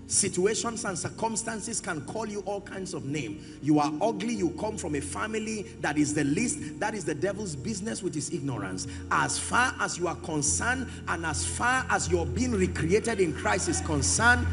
[SPEAKER 1] Situations and circumstances can call you all kinds of names. You are ugly, you come from a family that is the least. That is the devil's business with his ignorance. As far as you are concerned and as far as you're being recreated in Christ is concerned,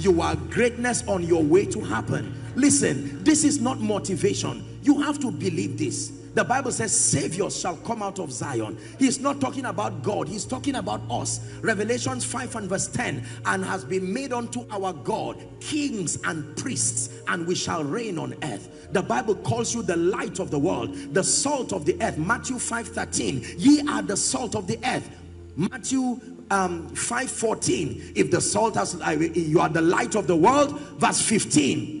[SPEAKER 1] you are greatness on your way to happen. Listen this is not motivation. You have to believe this. The bible says saviors shall come out of zion. He's not talking about god. He's talking about us. Revelations 5 and verse 10 and has been made unto our god kings and priests and we shall reign on earth. The bible calls you the light of the world the salt of the earth. Matthew 5 13 ye are the salt of the earth. Matthew um 5:14 if the salt has you are the light of the world verse 15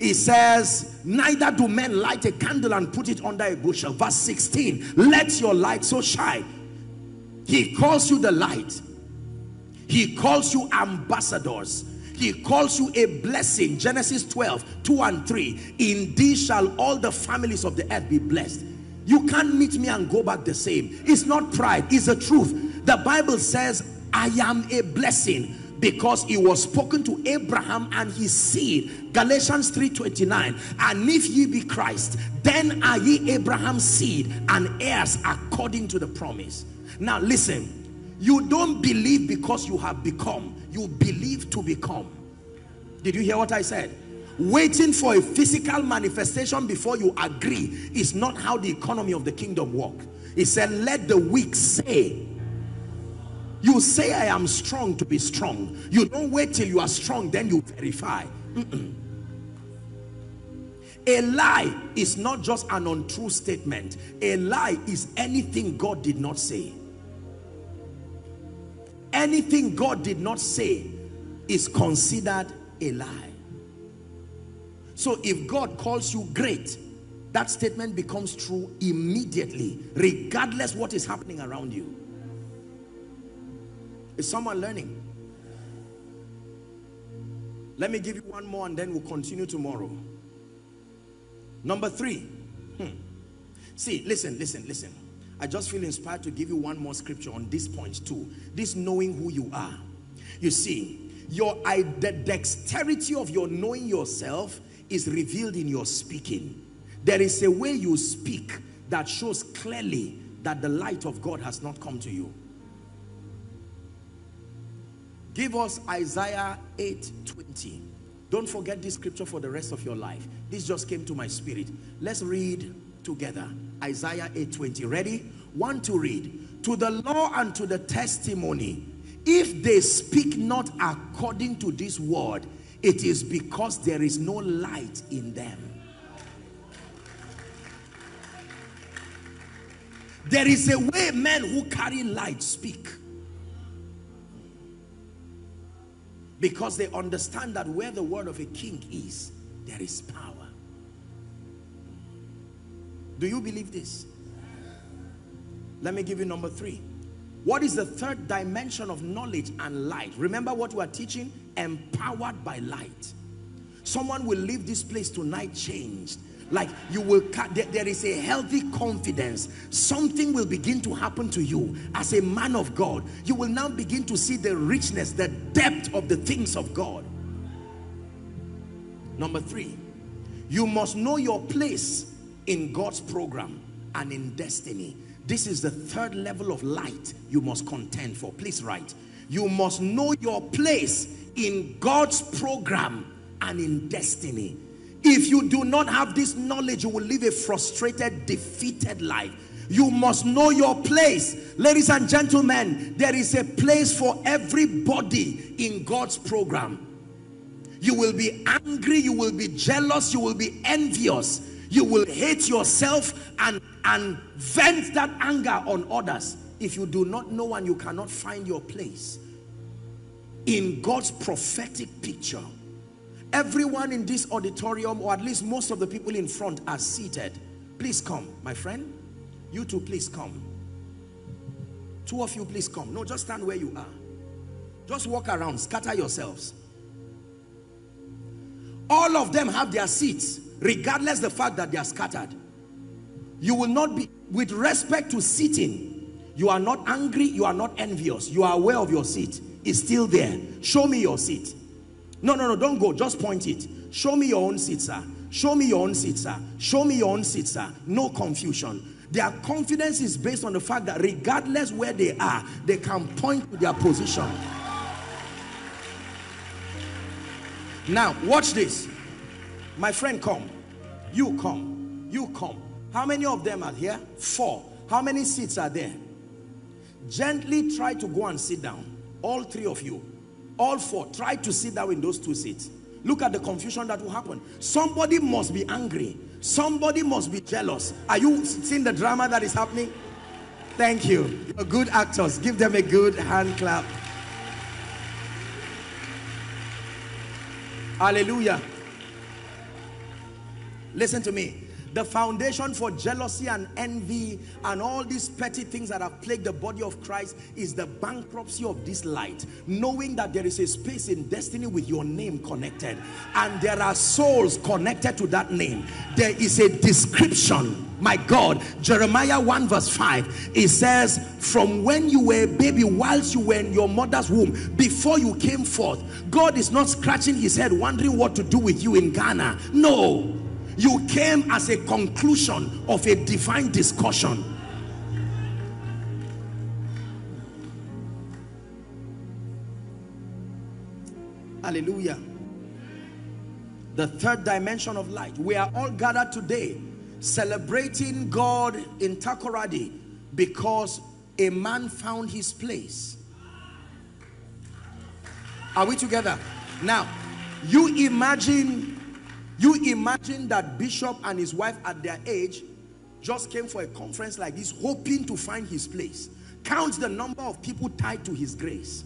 [SPEAKER 1] it says neither do men light a candle and put it under a bushel. Verse 16 let your light so shine. He calls you the light. He calls you ambassadors. He calls you a blessing. Genesis 12 2 and 3 in these shall all the families of the earth be blessed. You can't meet me and go back the same. It's not pride. It's the truth the Bible says I am a blessing because it was spoken to Abraham and his seed. Galatians 3:29 and if ye be Christ then are ye Abraham's seed and heirs according to the promise. Now listen you don't believe because you have become you believe to become. Did you hear what I said? Waiting for a physical manifestation before you agree is not how the economy of the kingdom works he said let the weak say you say I am strong to be strong. You don't wait till you are strong, then you verify. Mm -mm. A lie is not just an untrue statement. A lie is anything God did not say. Anything God did not say is considered a lie. So if God calls you great, that statement becomes true immediately, regardless what is happening around you. Is someone learning? Let me give you one more and then we'll continue tomorrow. Number three. Hmm. See, listen, listen, listen. I just feel inspired to give you one more scripture on this point too. This knowing who you are. You see, your the dexterity of your knowing yourself is revealed in your speaking. There is a way you speak that shows clearly that the light of God has not come to you. Give us Isaiah 8:20. Don't forget this scripture for the rest of your life. This just came to my spirit. Let's read together. Isaiah 8:20. Ready? One to read. To the law and to the testimony, if they speak not according to this word, it is because there is no light in them. There is a way men who carry light speak. Because they understand that where the word of a king is, there is power. Do you believe this? Let me give you number three. What is the third dimension of knowledge and light? Remember what we are teaching? Empowered by light. Someone will leave this place tonight changed like you will there is a healthy confidence. Something will begin to happen to you as a man of God. You will now begin to see the richness the depth of the things of God. Number three you must know your place in God's program and in destiny. This is the third level of light you must contend for. Please write you must know your place in God's program and in destiny if you do not have this knowledge, you will live a frustrated, defeated life. You must know your place. Ladies and gentlemen, there is a place for everybody in God's program. You will be angry, you will be jealous, you will be envious. You will hate yourself and, and vent that anger on others. If you do not know and you cannot find your place in God's prophetic picture, Everyone in this auditorium, or at least most of the people in front, are seated. Please come, my friend. You two, please come. Two of you, please come. No, just stand where you are. Just walk around, scatter yourselves. All of them have their seats, regardless the fact that they are scattered. You will not be, with respect to sitting, you are not angry, you are not envious. You are aware of your seat. It's still there. Show me your seat. No, no, no, don't go. Just point it. Show me your own seat, sir. Show me your own seat, sir. Show me your own seat, sir. No confusion. Their confidence is based on the fact that regardless where they are, they can point to their position. Now, watch this. My friend, come. You come. You come. How many of them are here? Four. How many seats are there? Gently try to go and sit down. All three of you all four. Try to sit down in those two seats. Look at the confusion that will happen. Somebody must be angry. Somebody must be jealous. Are you seeing the drama that is happening? Thank you. You're good actors. Give them a good hand clap. Hallelujah. Listen to me. The foundation for jealousy and envy and all these petty things that have plagued the body of Christ is the bankruptcy of this light. Knowing that there is a space in destiny with your name connected. And there are souls connected to that name. There is a description. My God, Jeremiah 1 verse 5, it says, from when you were a baby, whilst you were in your mother's womb, before you came forth, God is not scratching his head wondering what to do with you in Ghana. No, you came as a conclusion of a divine discussion. Hallelujah. The third dimension of light. We are all gathered today celebrating God in Takoradi because a man found his place. Are we together? Now, you imagine you imagine that Bishop and his wife at their age just came for a conference like this, hoping to find his place. Count the number of people tied to his grace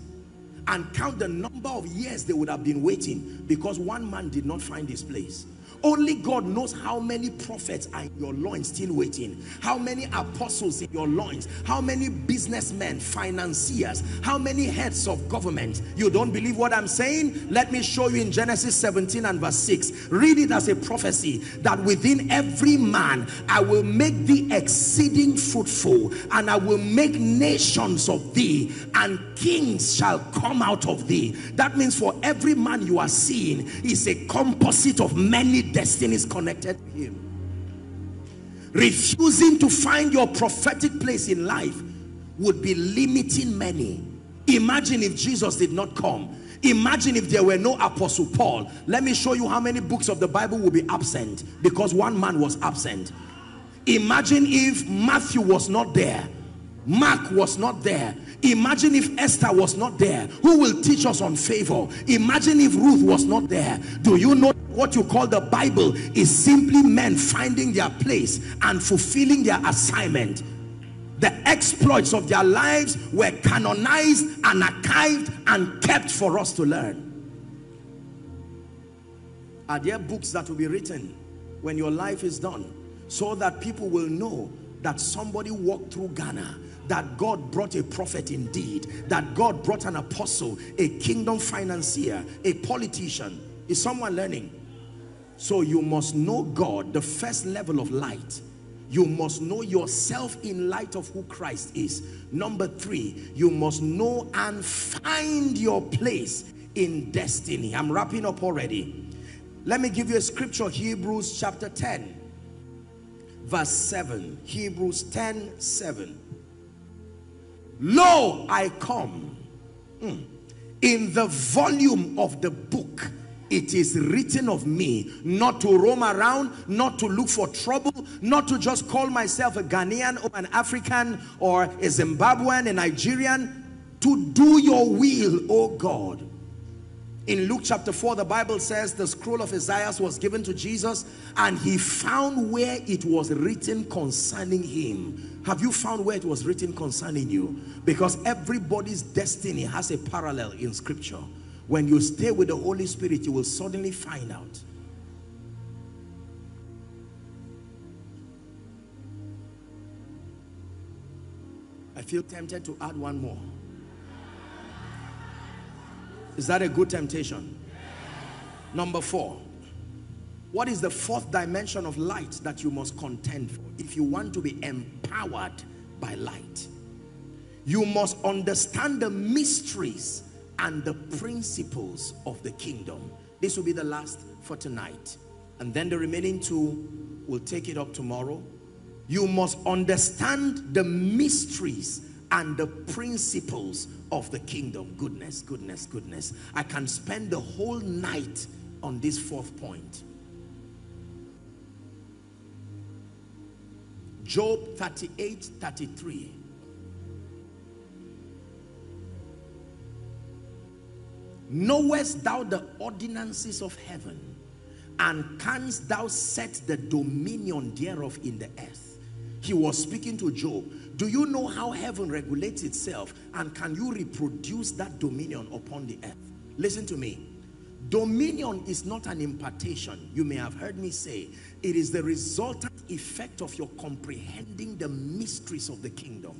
[SPEAKER 1] and count the number of years they would have been waiting because one man did not find his place. Only God knows how many prophets are in your loins still waiting. How many apostles in your loins. How many businessmen, financiers. How many heads of government. You don't believe what I'm saying? Let me show you in Genesis 17 and verse 6. Read it as a prophecy that within every man I will make thee exceeding fruitful and I will make nations of thee and kings shall come out of thee. That means for every man you are seeing is a composite of many destinies connected to him. Refusing to find your prophetic place in life would be limiting many. Imagine if Jesus did not come. Imagine if there were no Apostle Paul. Let me show you how many books of the Bible will be absent because one man was absent. Imagine if Matthew was not there. Mark was not there. Imagine if Esther was not there. Who will teach us on favor? Imagine if Ruth was not there. Do you know what you call the Bible is simply men finding their place and fulfilling their assignment. The exploits of their lives were canonized and archived and kept for us to learn. Are there books that will be written when your life is done so that people will know that somebody walked through Ghana that God brought a prophet indeed, that God brought an apostle, a kingdom financier, a politician. Is someone learning? So you must know God, the first level of light. You must know yourself in light of who Christ is. Number three, you must know and find your place in destiny. I'm wrapping up already. Let me give you a scripture, Hebrews chapter 10, verse 7. Hebrews 10, 7. Lo, I come. Hmm. In the volume of the book it is written of me not to roam around not to look for trouble not to just call myself a Ghanaian or an African or a Zimbabwean a Nigerian to do your will oh God in Luke chapter 4 the Bible says the scroll of Isaiah was given to Jesus and he found where it was written concerning him have you found where it was written concerning you because everybody's destiny has a parallel in scripture when you stay with the Holy Spirit, you will suddenly find out. I feel tempted to add one more. Is that a good temptation? Number four. What is the fourth dimension of light that you must contend for if you want to be empowered by light? You must understand the mysteries and the principles of the kingdom. This will be the last for tonight. And then the remaining two will take it up tomorrow. You must understand the mysteries and the principles of the kingdom. Goodness, goodness, goodness. I can spend the whole night on this fourth point. Job 38, 33. Knowest thou the ordinances of heaven, and canst thou set the dominion thereof in the earth? He was speaking to Job. Do you know how heaven regulates itself? And can you reproduce that dominion upon the earth? Listen to me. Dominion is not an impartation. You may have heard me say, it is the resultant effect of your comprehending the mysteries of the kingdom.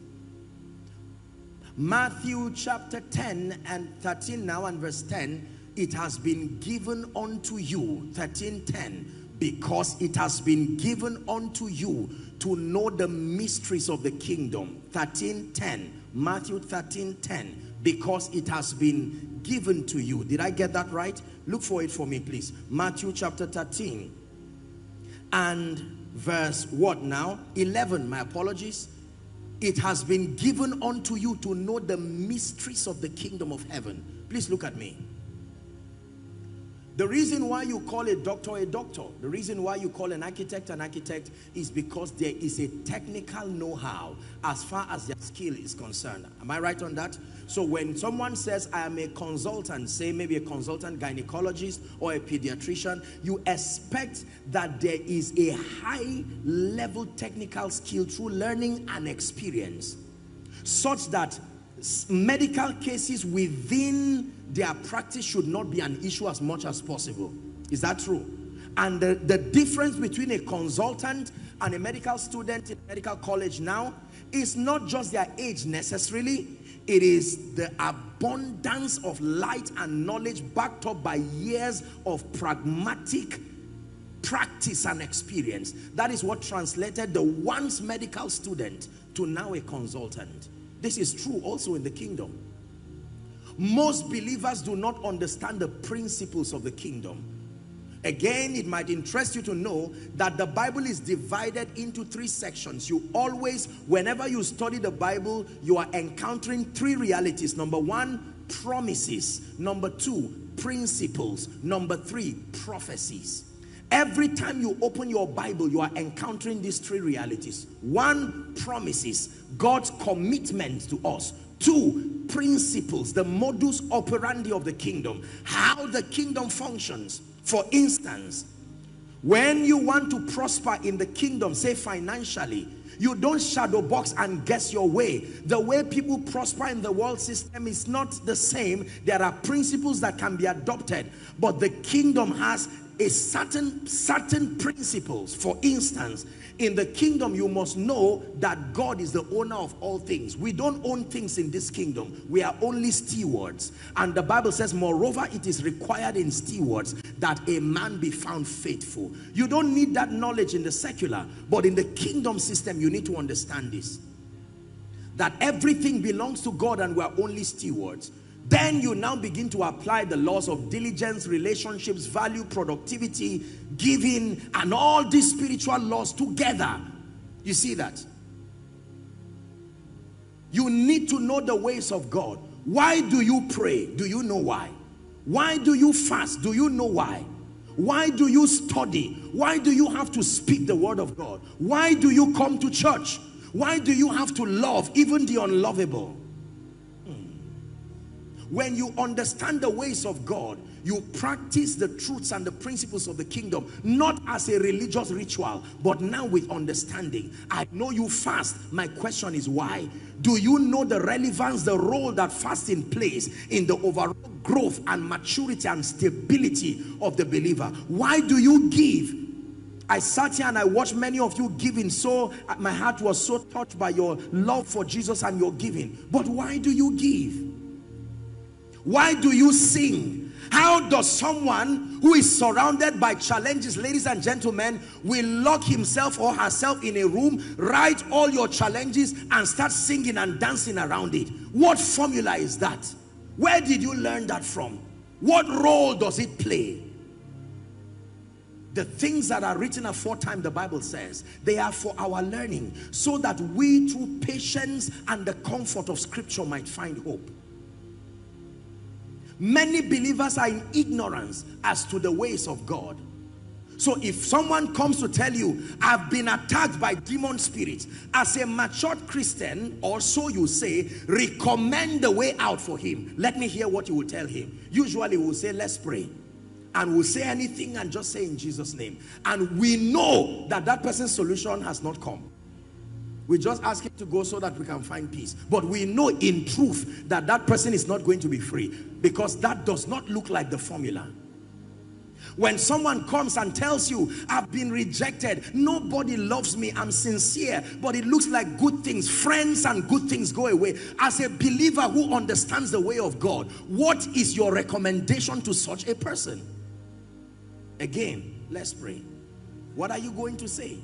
[SPEAKER 1] Matthew chapter 10 and 13 now and verse 10, it has been given unto you, 13, 10, because it has been given unto you to know the mysteries of the kingdom. 13, 10, Matthew 13, 10, because it has been given to you. Did I get that right? Look for it for me, please. Matthew chapter 13 and verse what now? 11, my apologies. It has been given unto you to know the mysteries of the kingdom of heaven. Please look at me. The reason why you call a doctor a doctor, the reason why you call an architect an architect is because there is a technical know-how as far as their skill is concerned. Am I right on that? So when someone says, I am a consultant, say maybe a consultant gynecologist or a pediatrician, you expect that there is a high level technical skill through learning and experience such that medical cases within their practice should not be an issue as much as possible. Is that true? And the, the difference between a consultant and a medical student in medical college now is not just their age necessarily, it is the abundance of light and knowledge backed up by years of pragmatic practice and experience. That is what translated the once medical student to now a consultant. This is true also in the kingdom. Most believers do not understand the principles of the kingdom. Again, it might interest you to know that the Bible is divided into three sections. You always, whenever you study the Bible, you are encountering three realities. Number one, promises. Number two, principles. Number three, prophecies. Every time you open your Bible, you are encountering these three realities. One, promises, God's commitment to us. Two, principles, the modus operandi of the kingdom, how the kingdom functions. For instance, when you want to prosper in the kingdom, say financially, you don't shadow box and guess your way. The way people prosper in the world system is not the same. There are principles that can be adopted, but the kingdom has a certain certain principles. For instance in the kingdom you must know that god is the owner of all things. We don't own things in this kingdom. We are only stewards. And the bible says moreover it is required in stewards that a man be found faithful. You don't need that knowledge in the secular but in the kingdom system you need to understand this. That everything belongs to god and we are only stewards then you now begin to apply the laws of diligence, relationships, value, productivity, giving, and all these spiritual laws together. You see that? You need to know the ways of God. Why do you pray? Do you know why? Why do you fast? Do you know why? Why do you study? Why do you have to speak the word of God? Why do you come to church? Why do you have to love even the unlovable? When you understand the ways of God, you practice the truths and the principles of the kingdom, not as a religious ritual, but now with understanding. I know you fast. My question is why? Do you know the relevance, the role that fasting plays in the overall growth and maturity and stability of the believer? Why do you give? I sat here and I watched many of you giving so my heart was so touched by your love for Jesus and your giving. But why do you give? Why do you sing? How does someone who is surrounded by challenges, ladies and gentlemen, will lock himself or herself in a room, write all your challenges and start singing and dancing around it? What formula is that? Where did you learn that from? What role does it play? The things that are written aforetime, the Bible says, they are for our learning so that we through patience and the comfort of scripture might find hope. Many believers are in ignorance as to the ways of God. So if someone comes to tell you, I've been attacked by demon spirits, as a matured Christian, or so you say, recommend the way out for him. Let me hear what you will tell him. Usually we'll say, let's pray. And we'll say anything and just say in Jesus' name. And we know that that person's solution has not come. We just ask him to go so that we can find peace. But we know in truth that that person is not going to be free because that does not look like the formula. When someone comes and tells you, I've been rejected, nobody loves me, I'm sincere, but it looks like good things, friends and good things go away. As a believer who understands the way of God, what is your recommendation to such a person? Again, let's pray. What are you going to say?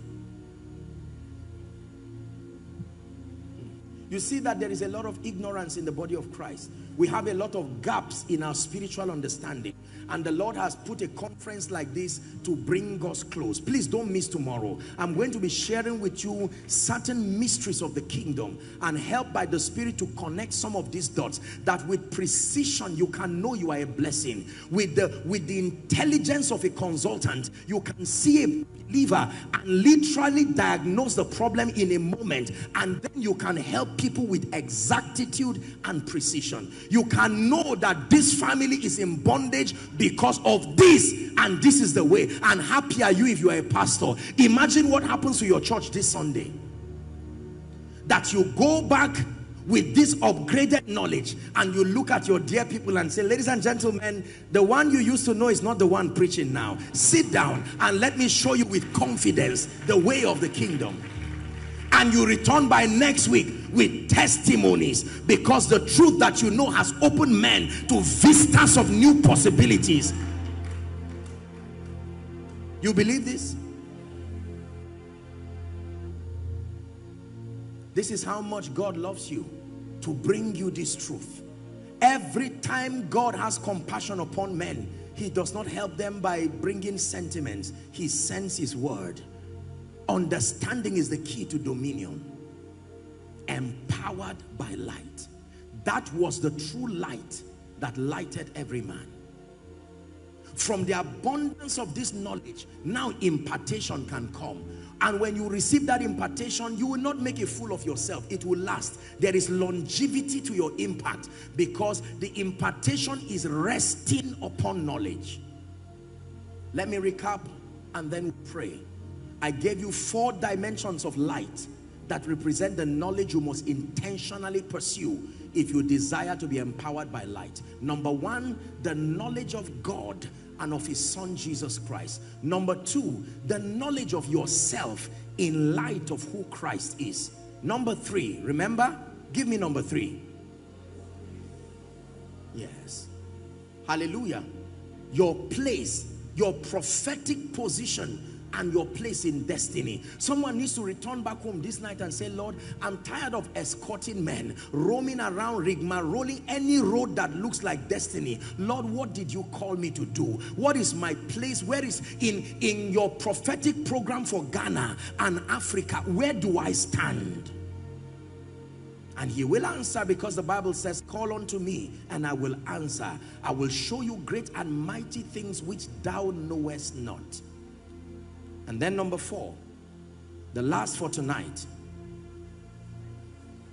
[SPEAKER 1] You see that there is a lot of ignorance in the body of Christ. We have a lot of gaps in our spiritual understanding. And the Lord has put a conference like this to bring us close. Please don't miss tomorrow. I'm going to be sharing with you certain mysteries of the kingdom and help by the Spirit to connect some of these dots that with precision you can know you are a blessing. With the, with the intelligence of a consultant, you can see a believer and literally diagnose the problem in a moment and then you can help people with exactitude and precision. You can know that this family is in bondage because of this and this is the way and happy are you if you are a pastor. Imagine what happens to your church this Sunday. That you go back with this upgraded knowledge and you look at your dear people and say ladies and gentlemen the one you used to know is not the one preaching now sit down and let me show you with confidence the way of the kingdom and you return by next week with testimonies because the truth that you know has opened men to vistas of new possibilities you believe this this is how much God loves you to bring you this truth. Every time God has compassion upon men, he does not help them by bringing sentiments. He sends his word. Understanding is the key to dominion. Empowered by light. That was the true light that lighted every man. From the abundance of this knowledge, now impartation can come and when you receive that impartation, you will not make a fool of yourself. It will last. There is longevity to your impact because the impartation is resting upon knowledge. Let me recap and then pray. I gave you four dimensions of light that represent the knowledge you must intentionally pursue if you desire to be empowered by light. Number one, the knowledge of God and of his son Jesus Christ. Number two, the knowledge of yourself in light of who Christ is. Number three, remember? Give me number three. Yes. Hallelujah. Your place, your prophetic position and your place in destiny. Someone needs to return back home this night and say, Lord, I'm tired of escorting men, roaming around rolling any road that looks like destiny. Lord, what did you call me to do? What is my place? Where is in, in your prophetic program for Ghana and Africa? Where do I stand? And he will answer because the Bible says, call unto me and I will answer. I will show you great and mighty things which thou knowest not. And then number four, the last for tonight,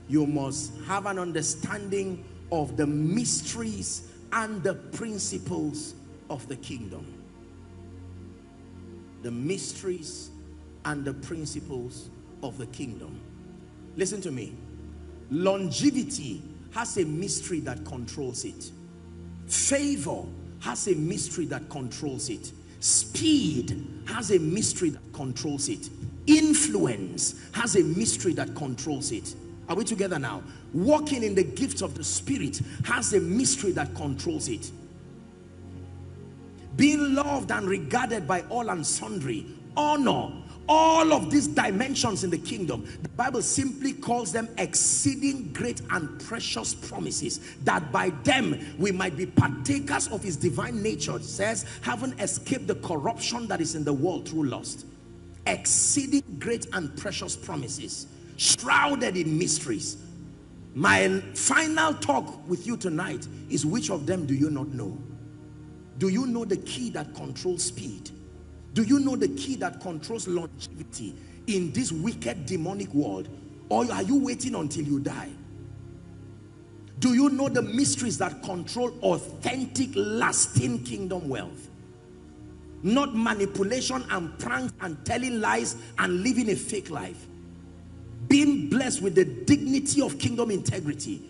[SPEAKER 1] you must have an understanding of the mysteries and the principles of the kingdom. The mysteries and the principles of the kingdom. Listen to me. Longevity has a mystery that controls it. Favor has a mystery that controls it. Speed has a mystery that controls it. Influence has a mystery that controls it. Are we together now? Walking in the gifts of the Spirit has a mystery that controls it. Being loved and regarded by all and sundry. Honor all of these dimensions in the kingdom the bible simply calls them exceeding great and precious promises that by them we might be partakers of his divine nature it says having escaped the corruption that is in the world through lust. Exceeding great and precious promises shrouded in mysteries. My final talk with you tonight is which of them do you not know? Do you know the key that controls speed do you know the key that controls longevity in this wicked demonic world? Or are you waiting until you die? Do you know the mysteries that control authentic, lasting kingdom wealth? Not manipulation and pranks and telling lies and living a fake life. Being blessed with the dignity of kingdom integrity.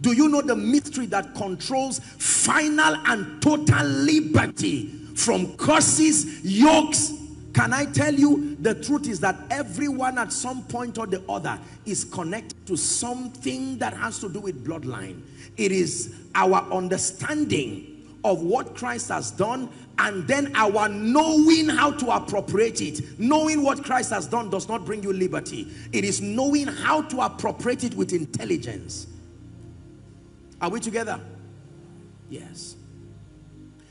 [SPEAKER 1] Do you know the mystery that controls final and total liberty from curses, yokes. Can I tell you, the truth is that everyone at some point or the other is connected to something that has to do with bloodline. It is our understanding of what Christ has done and then our knowing how to appropriate it. Knowing what Christ has done does not bring you liberty. It is knowing how to appropriate it with intelligence. Are we together? Yes.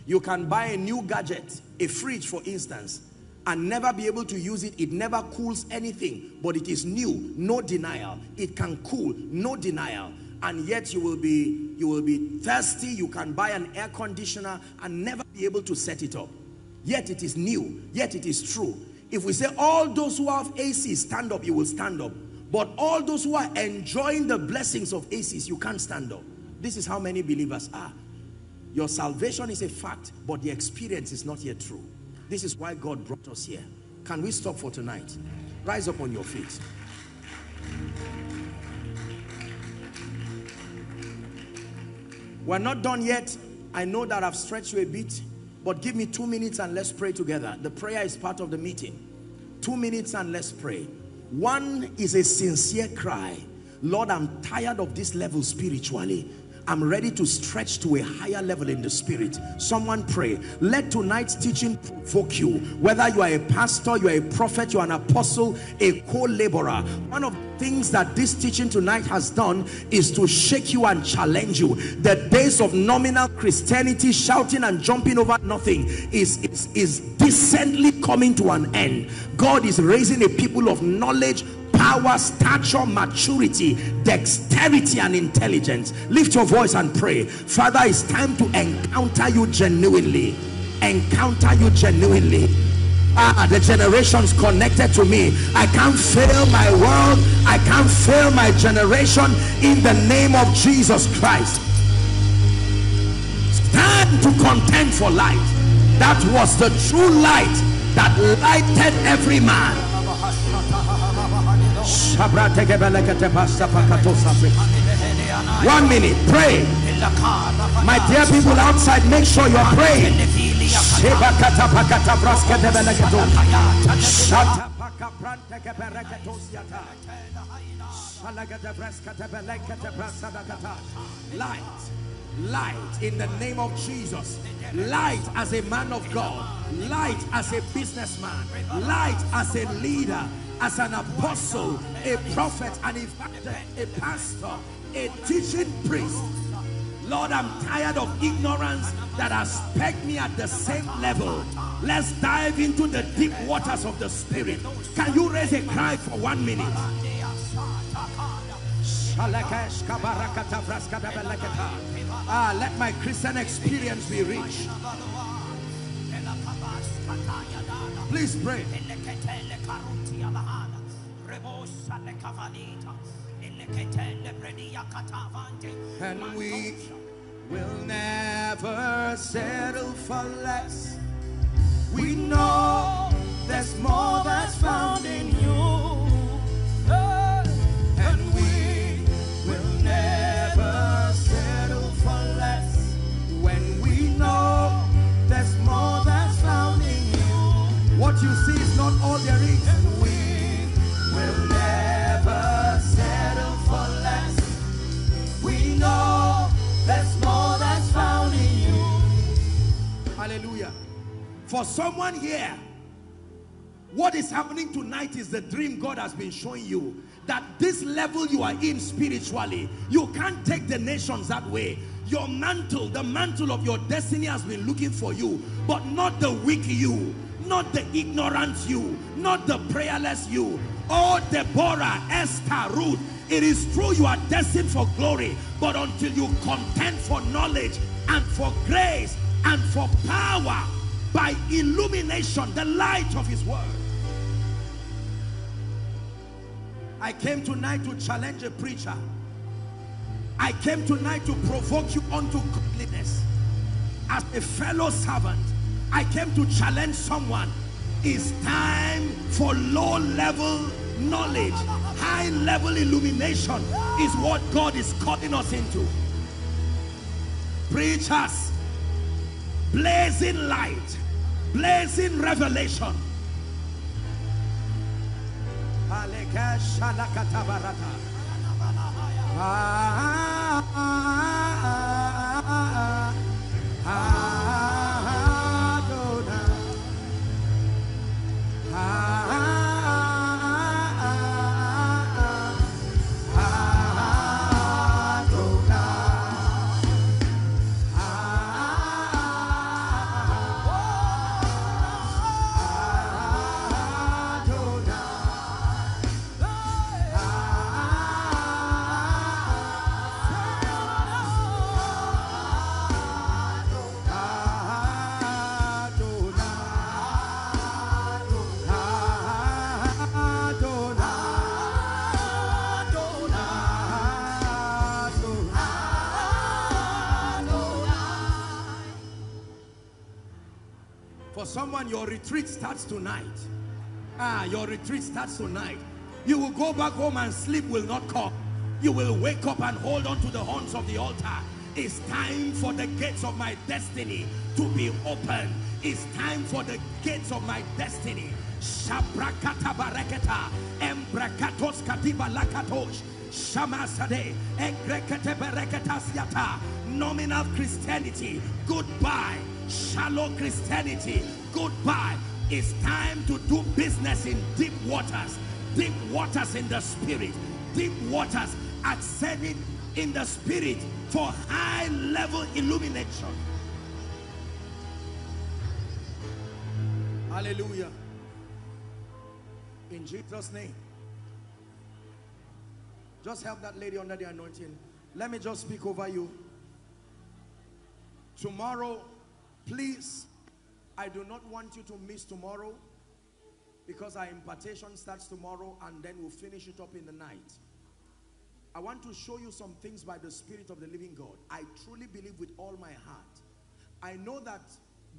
[SPEAKER 1] You can buy a new gadget, a fridge for instance, and never be able to use it. It never cools anything, but it is new, no denial. It can cool, no denial. And yet you will be you will be thirsty. You can buy an air conditioner and never be able to set it up. Yet it is new, yet it is true. If we say all those who have AC stand up, you will stand up. But all those who are enjoying the blessings of ACs, you can't stand up. This is how many believers are. Your salvation is a fact, but the experience is not yet true. This is why God brought us here. Can we stop for tonight? Rise up on your feet. We're not done yet. I know that I've stretched you a bit, but give me two minutes and let's pray together. The prayer is part of the meeting. Two minutes and let's pray. One is a sincere cry. Lord, I'm tired of this level spiritually. I'm ready to stretch to a higher level in the spirit. Someone pray. Let tonight's teaching provoke you. Whether you are a pastor, you are a prophet, you are an apostle, a co-laborer. One of things that this teaching tonight has done is to shake you and challenge you. The days of nominal Christianity, shouting and jumping over nothing is, is, is decently coming to an end. God is raising a people of knowledge, power, stature, maturity, dexterity, and intelligence. Lift your voice and pray. Father, it's time to encounter you genuinely. Encounter you genuinely. Ah, the generations connected to me. I can't fail my world. I can't fail my generation in the name of Jesus Christ. Stand to contend for light. That was the true light that lighted every man. One minute, pray. My dear people outside, make sure you're praying. Light, light in the name of Jesus. Light as a man of God, light as a businessman, light as a leader, as an apostle, a prophet, an evangelist, a pastor, a teaching priest. Lord, I'm tired of ignorance that has pegged me at the same level. Let's dive into the deep waters of the spirit. Can you raise a cry for one minute? Ah, let my Christian experience be rich. Please pray. And we will never settle for less. We know there's more that's found in you. And we will never settle for less. When we know there's more that's found in you. What you see is not all there is. Hallelujah. For someone here, what is happening tonight is the dream God has been showing you. That this level you are in spiritually, you can't take the nations that way. Your mantle, the mantle of your destiny has been looking for you, but not the weak you, not the ignorant you, not the prayerless you. Oh, Deborah, Esther, Ruth, it is true you are destined for glory, but until you contend for knowledge and for grace and for power by illumination, the light of his word. I came tonight to challenge a preacher. I came tonight to provoke you unto godliness. As a fellow servant, I came to challenge someone. It's time for low level knowledge. High level illumination is what God is calling us into. Preachers, blazing light, blazing revelation. Ah, someone, your retreat starts tonight. Ah, your retreat starts tonight. You will go back home and sleep will not come. You will wake up and hold on to the horns of the altar. It's time for the gates of my destiny to be open. It's time for the gates of my destiny. Shabrakata bareketa, embrakatos katiba lakatosh, shamasade, egrekete bereketas yata, nominal Christianity, goodbye. Shallow Christianity, goodbye. It's time to do business in deep waters, deep waters in the spirit, deep waters ascending in the spirit for high level illumination. Hallelujah. In Jesus' name. Just help that lady under the anointing. Let me just speak over you. Tomorrow, please, I do not want you to miss tomorrow because our impartation starts tomorrow and then we'll finish it up in the night. I want to show you some things by the Spirit of the living God. I truly believe with all my heart. I know that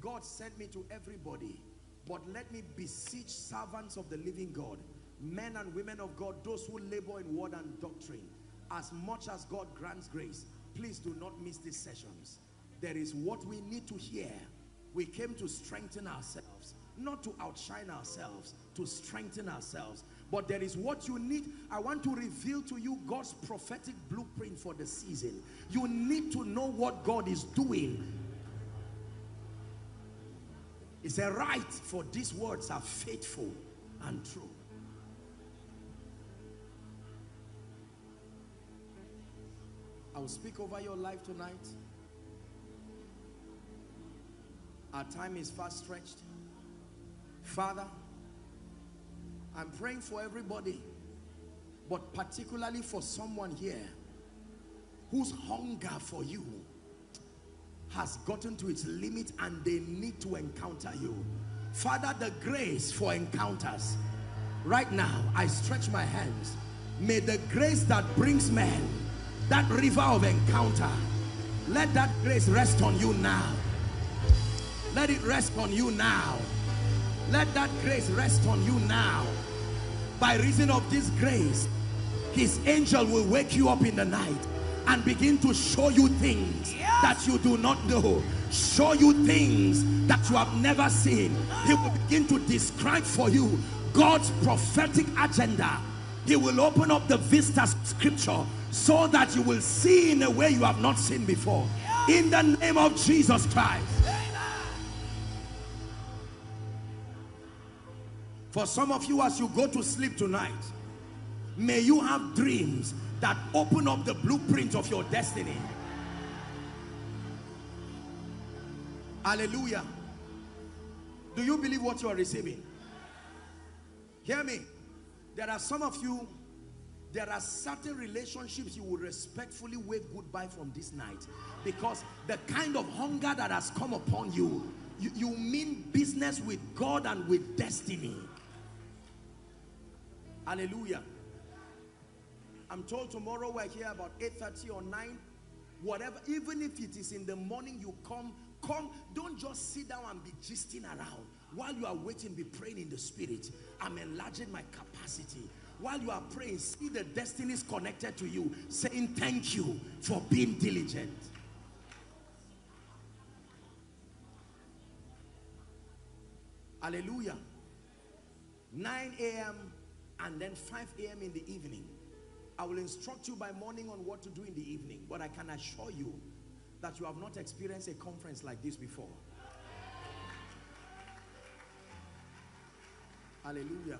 [SPEAKER 1] God sent me to everybody, but let me beseech servants of the living God, men and women of God, those who labor in word and doctrine, as much as God grants grace, please do not miss these sessions. There is what we need to hear. We came to strengthen ourselves, not to outshine ourselves, to strengthen ourselves. But there is what you need. I want to reveal to you God's prophetic blueprint for the season. You need to know what God is doing. It's a right for these words are faithful and true. I will speak over your life tonight. Our time is fast stretched. Father, I'm praying for everybody, but particularly for someone here whose hunger for you has gotten to its limit and they need to encounter you. Father, the grace for encounters. Right now, I stretch my hands. May the grace that brings men, that river of encounter, let that grace rest on you now. Let it rest on you now. Let that grace rest on you now. By reason of this grace, his angel will wake you up in the night and begin to show you things that you do not know. Show you things that you have never seen. He will begin to describe for you God's prophetic agenda. He will open up the vistas of scripture so that you will see in a way you have not seen before. In the name of Jesus Christ. For some of you, as you go to sleep tonight, may you have dreams that open up the blueprint of your destiny. Hallelujah. Do you believe what you are receiving? Hear me. There are some of you, there are certain relationships you will respectfully wave goodbye from this night because the kind of hunger that has come upon you, you, you mean business with God and with destiny. Hallelujah. I'm told tomorrow we're here about 8.30 or 9. Whatever, even if it is in the morning you come, come. Don't just sit down and be gisting around. While you are waiting, be praying in the spirit. I'm enlarging my capacity. While you are praying, see the destinies connected to you, saying thank you for being diligent. Hallelujah. 9 a.m. and then 5 a.m. in the evening. I will instruct you by morning on what to do in the evening. But I can assure you that you have not experienced a conference like this before. Hallelujah.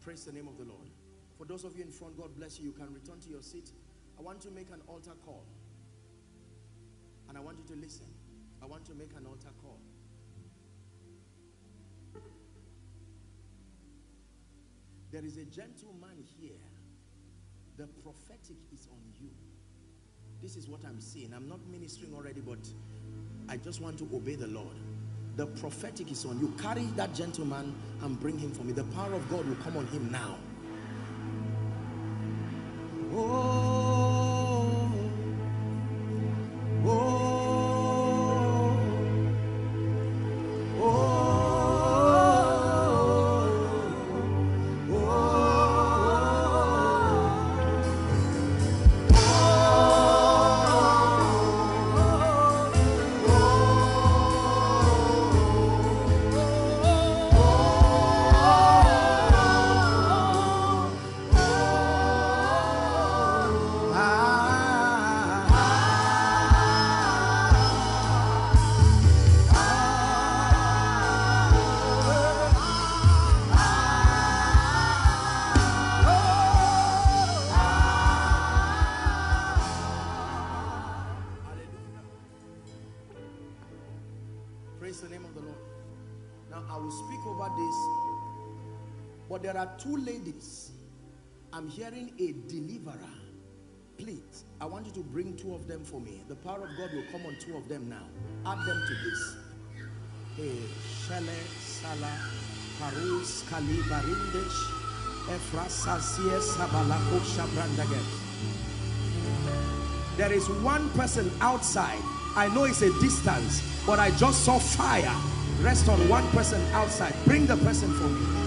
[SPEAKER 1] Praise the name of the Lord. For those of you in front, God bless you. You can return to your seat. I want to make an altar call. And I want you to listen. I want to make an altar call. There is a gentleman here. The prophetic is on you. This is what I'm seeing. I'm not ministering already, but I just want to obey the Lord. The prophetic is on you. Carry that gentleman and bring him for me. The power of God will come on him now. Oh, are two ladies. I'm hearing a deliverer. Please, I want you to bring two of them for me. The power of God will come on two of them now. Add them to this. Shele, Sala, Parus, Kali, Barindesh. There is one person outside. I know it's a distance, but I just saw fire rest on one person outside. Bring the person for me.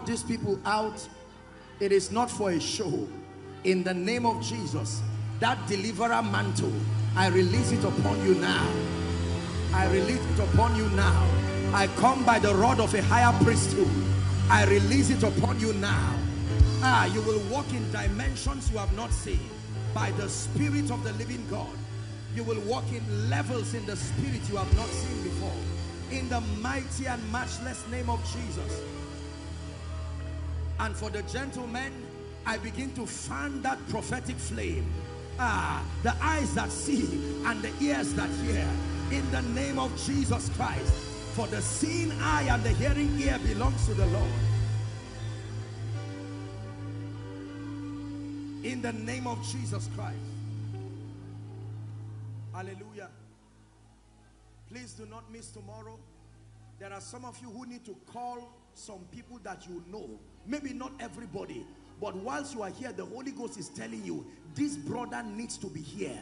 [SPEAKER 1] Brought these people out. It is not for a show. In the name of Jesus, that deliverer mantle, I release it upon you now. I release it upon you now. I come by the rod of a higher priesthood. I release it upon you now. Ah, you will walk in dimensions you have not seen. By the Spirit of the living God. You will walk in levels in the Spirit you have not seen before. In the mighty and matchless name of Jesus. And for the gentlemen, I begin to fan that prophetic flame. Ah, the eyes that see and the ears that hear. In the name of Jesus Christ. For the seeing eye and the hearing ear belongs to the Lord. In the name of Jesus Christ. Hallelujah. Please do not miss tomorrow. There are some of you who need to call some people that you know. Maybe not everybody. But whilst you are here, the Holy Ghost is telling you, this brother needs to be here.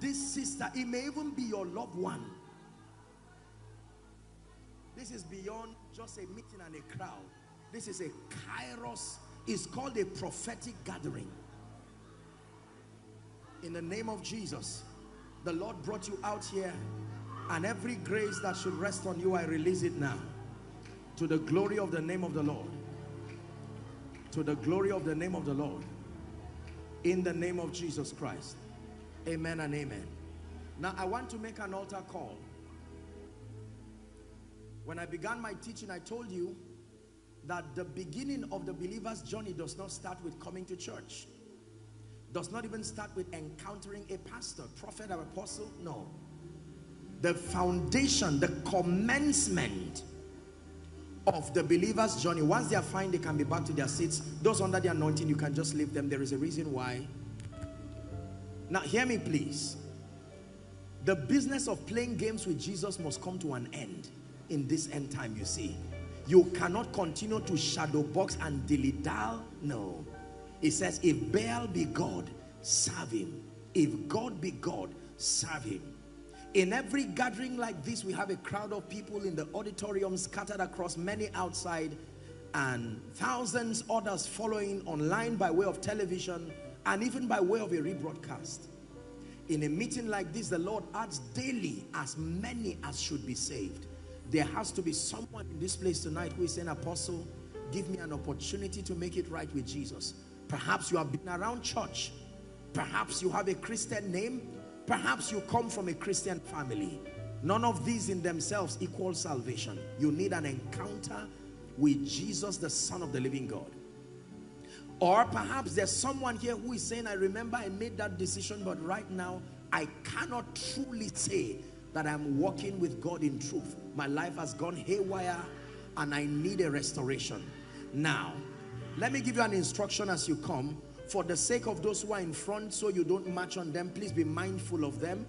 [SPEAKER 1] This sister, it may even be your loved one. This is beyond just a meeting and a crowd. This is a kairos. It's called a prophetic gathering. In the name of Jesus, the Lord brought you out here and every grace that should rest on you, I release it now. To the glory of the name of the Lord. To the glory of the name of the Lord. In the name of Jesus Christ. Amen and amen. Now I want to make an altar call. When I began my teaching, I told you that the beginning of the believer's journey does not start with coming to church. Does not even start with encountering a pastor, prophet or apostle. No. The foundation, the commencement of the believer's journey. Once they are fine, they can be back to their seats. Those under the anointing, you can just leave them. There is a reason why. Now, hear me, please. The business of playing games with Jesus must come to an end in this end time, you see. You cannot continue to shadow box and dilly. No. It says, if Baal be God, serve him. If God be God, serve him. In every gathering like this, we have a crowd of people in the auditorium scattered across many outside and thousands others following online by way of television and even by way of a rebroadcast. In a meeting like this, the Lord adds daily as many as should be saved. There has to be someone in this place tonight who is saying, Apostle, give me an opportunity to make it right with Jesus. Perhaps you have been around church. Perhaps you have a Christian name. Perhaps you come from a Christian family. None of these in themselves equal salvation. You need an encounter with Jesus, the Son of the living God. Or perhaps there's someone here who is saying, I remember I made that decision, but right now I cannot truly say that I'm walking with God in truth. My life has gone haywire and I need a restoration. Now, let me give you an instruction as you come. For the sake of those who are in front, so you don't march on them, please be mindful of them.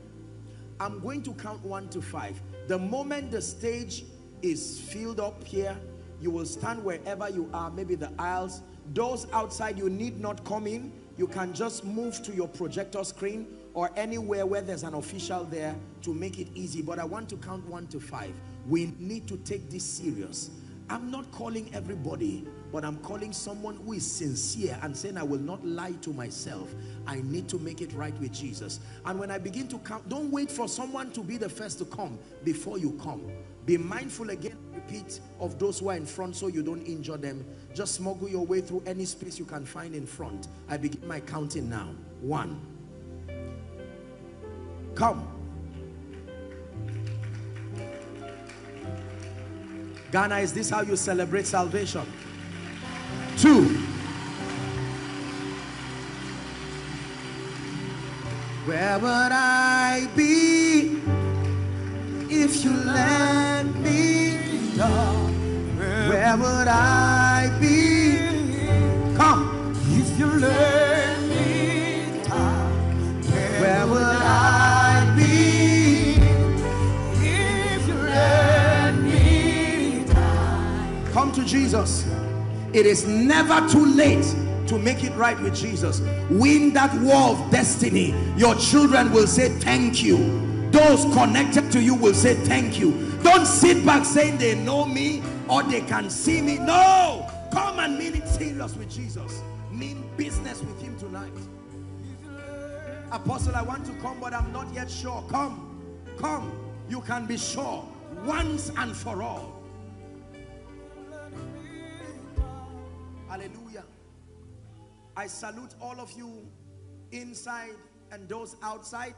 [SPEAKER 1] I'm going to count one to five. The moment the stage is filled up here, you will stand wherever you are, maybe the aisles. Those outside, you need not come in. You can just move to your projector screen or anywhere where there's an official there to make it easy. But I want to count one to five. We need to take this serious. I'm not calling everybody, but I'm calling someone who is sincere and saying, I will not lie to myself. I need to make it right with Jesus. And when I begin to count, don't wait for someone to be the first to come before you come. Be mindful again, repeat, of those who are in front so you don't injure them. Just smuggle your way through any space you can find in front. I begin my counting now. One. Come. Ghana, is this how you celebrate salvation? Two. Where would I be if you let me down? Where would I be? Come.
[SPEAKER 3] If you let me down,
[SPEAKER 1] Where would I be?
[SPEAKER 3] if you let me down,
[SPEAKER 1] Come to Jesus. It is never too late to make it right with Jesus. Win that war of destiny. Your children will say thank you. Those connected to you will say thank you. Don't sit back saying they know me or they can see me. No! Come and mean it serious with Jesus. Mean business with him tonight. Apostle, I want to come, but I'm not yet sure. Come, come. You can be sure once and for all. Hallelujah. I salute all of you inside and those outside.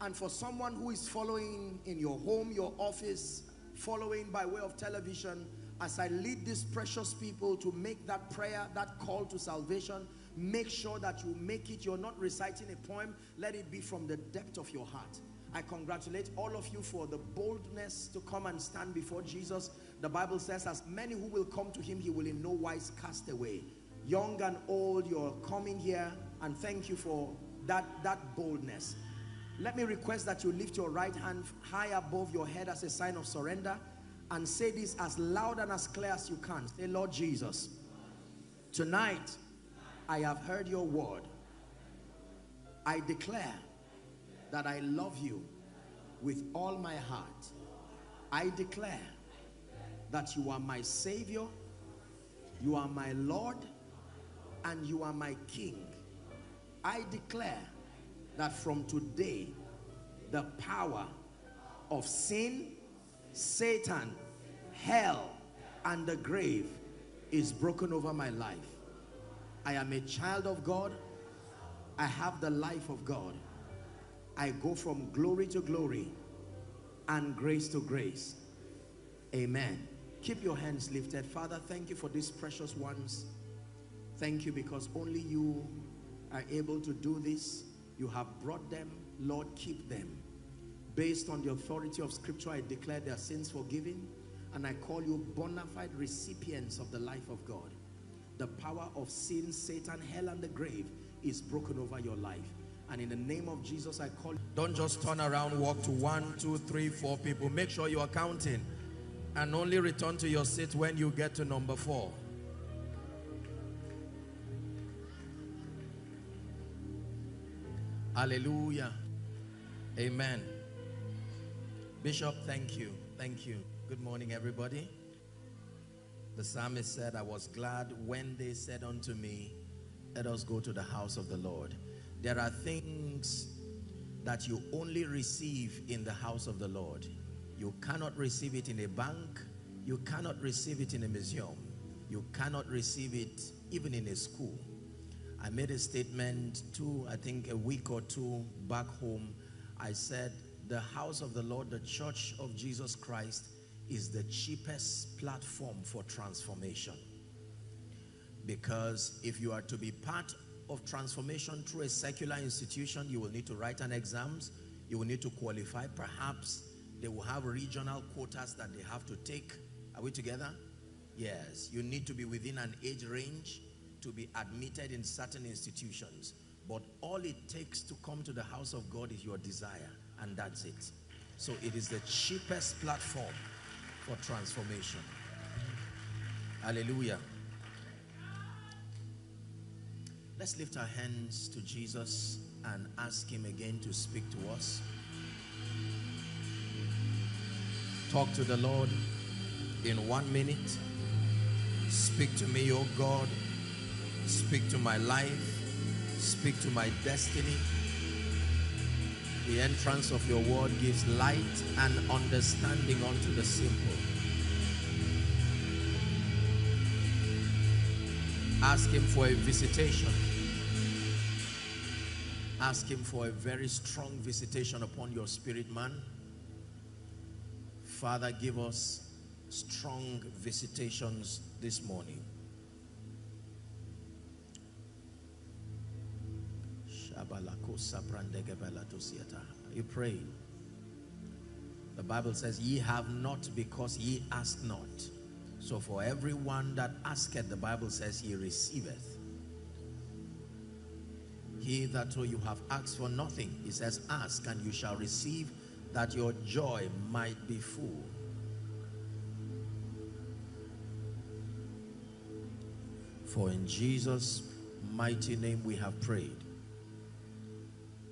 [SPEAKER 1] And for someone who is following in your home, your office, following by way of television, as I lead these precious people to make that prayer, that call to salvation, make sure that you make it. You're not reciting a poem. Let it be from the depth of your heart. I congratulate all of you for the boldness to come and stand before Jesus. The Bible says, as many who will come to him, he will in no wise cast away. Young and old, you're coming here, and thank you for that, that boldness. Let me request that you lift your right hand high above your head as a sign of surrender and say this as loud and as clear as you can. Say, Lord Jesus, tonight I have heard your word. I declare that I love you with all my heart. I declare that you are my Savior, you are my Lord, and you are my King. I declare that from today, the power of sin, Satan, hell, and the grave is broken over my life. I am a child of God. I have the life of God. I go from glory to glory and grace to grace. Amen. Keep your hands lifted. Father, thank you for these precious ones. Thank you because only you are able to do this. You have brought them. Lord, keep them. Based on the authority of scripture, I declare their sins forgiven and I call you bona fide recipients of the life of God. The power of sin, Satan, hell, and the grave is broken over your life. And in the name of Jesus, I call. Don't just turn around, walk to one, two, three, four people. Make sure you are counting. And only return to your seat when you get to number four. Hallelujah. Amen. Bishop, thank you. Thank you. Good morning, everybody. The psalmist said, I was glad when they said unto me, Let us go to the house of the Lord. There are things that you only receive in the house of the Lord. You cannot receive it in a bank. You cannot receive it in a museum. You cannot receive it even in a school. I made a statement two, I think a week or two back home. I said, the house of the Lord, the church of Jesus Christ, is the cheapest platform for transformation. Because if you are to be part of transformation through a secular institution, you will need to write an exams, you will need to qualify. Perhaps they will have regional quotas that they have to take. Are we together? Yes. You need to be within an age range to be admitted in certain institutions. But all it takes to come to the house of God is your desire, and that's it. So it is the cheapest platform for transformation. Hallelujah. Let's lift our hands to Jesus and ask him again to speak to us. Talk to the Lord in one minute. Speak to me, O God. Speak to my life. Speak to my destiny. The entrance of your word gives light and understanding unto the simple. Ask him for a visitation. Ask him for a very strong visitation upon your spirit man. Father, give us strong visitations this morning. You pray. The Bible says, Ye have not because ye ask not. So for everyone that asketh, the Bible says, He receiveth. He that you have asked for nothing, He says, Ask and you shall receive, that your joy might be full. For in Jesus' mighty name we have prayed.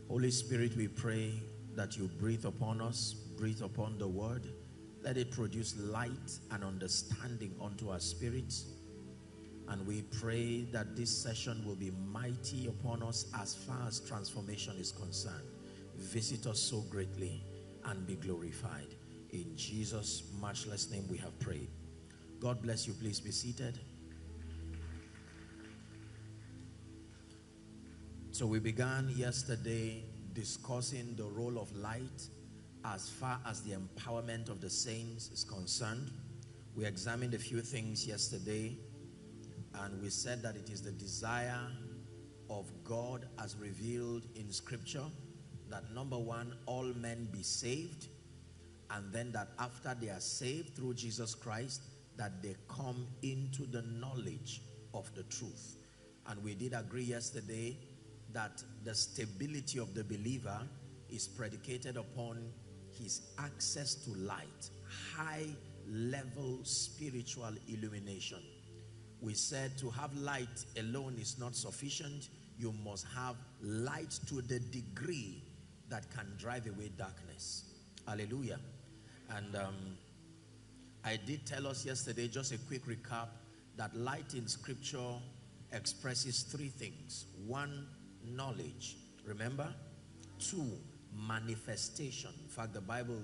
[SPEAKER 1] Holy Spirit, we pray that you breathe upon us, breathe upon the word. Let it produce light and understanding unto our spirits. And we pray that this session will be mighty upon us as far as transformation is concerned. Visit us so greatly and be glorified. In Jesus' matchless name we have prayed. God bless you. Please be seated. So we began yesterday discussing the role of light as far as the empowerment of the saints is concerned. We examined a few things yesterday and we said that it is the desire of God as revealed in scripture that number one, all men be saved and then that after they are saved through Jesus Christ, that they come into the knowledge of the truth. And we did agree yesterday that the stability of the believer is predicated upon his access to light, high level spiritual illumination. We said to have light alone is not sufficient. You must have light to the degree that can drive away darkness. Hallelujah. And um, I did tell us yesterday, just a quick recap, that light in scripture expresses three things. One, knowledge. Remember? Two, manifestation. In fact, the Bible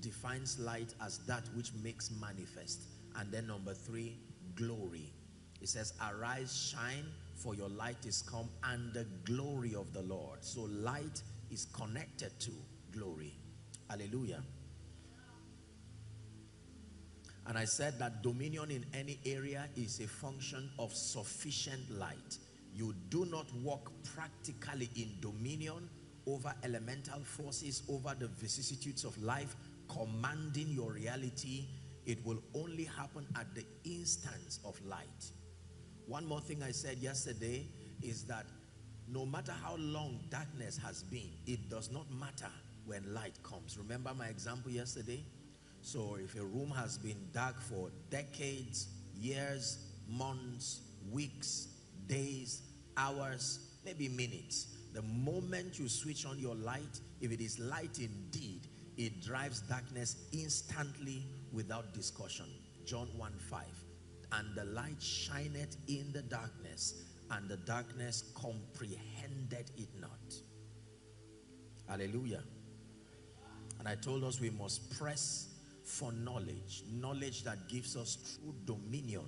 [SPEAKER 1] defines light as that which makes manifest. And then number three, glory. It says, arise, shine, for your light is come, and the glory of the Lord. So light is connected to glory. Hallelujah. And I said that dominion in any area is a function of sufficient light. You do not walk practically in dominion over elemental forces, over the vicissitudes of life, commanding your reality. It will only happen at the instance of light. One more thing I said yesterday is that no matter how long darkness has been, it does not matter when light comes. Remember my example yesterday? So if a room has been dark for decades, years, months, weeks, days, hours, maybe minutes, the moment you switch on your light, if it is light indeed, it drives darkness instantly without discussion. John 1 5. And the light shineth in the darkness, and the darkness comprehended it not. Hallelujah. And I told us we must press for knowledge, knowledge that gives us true dominion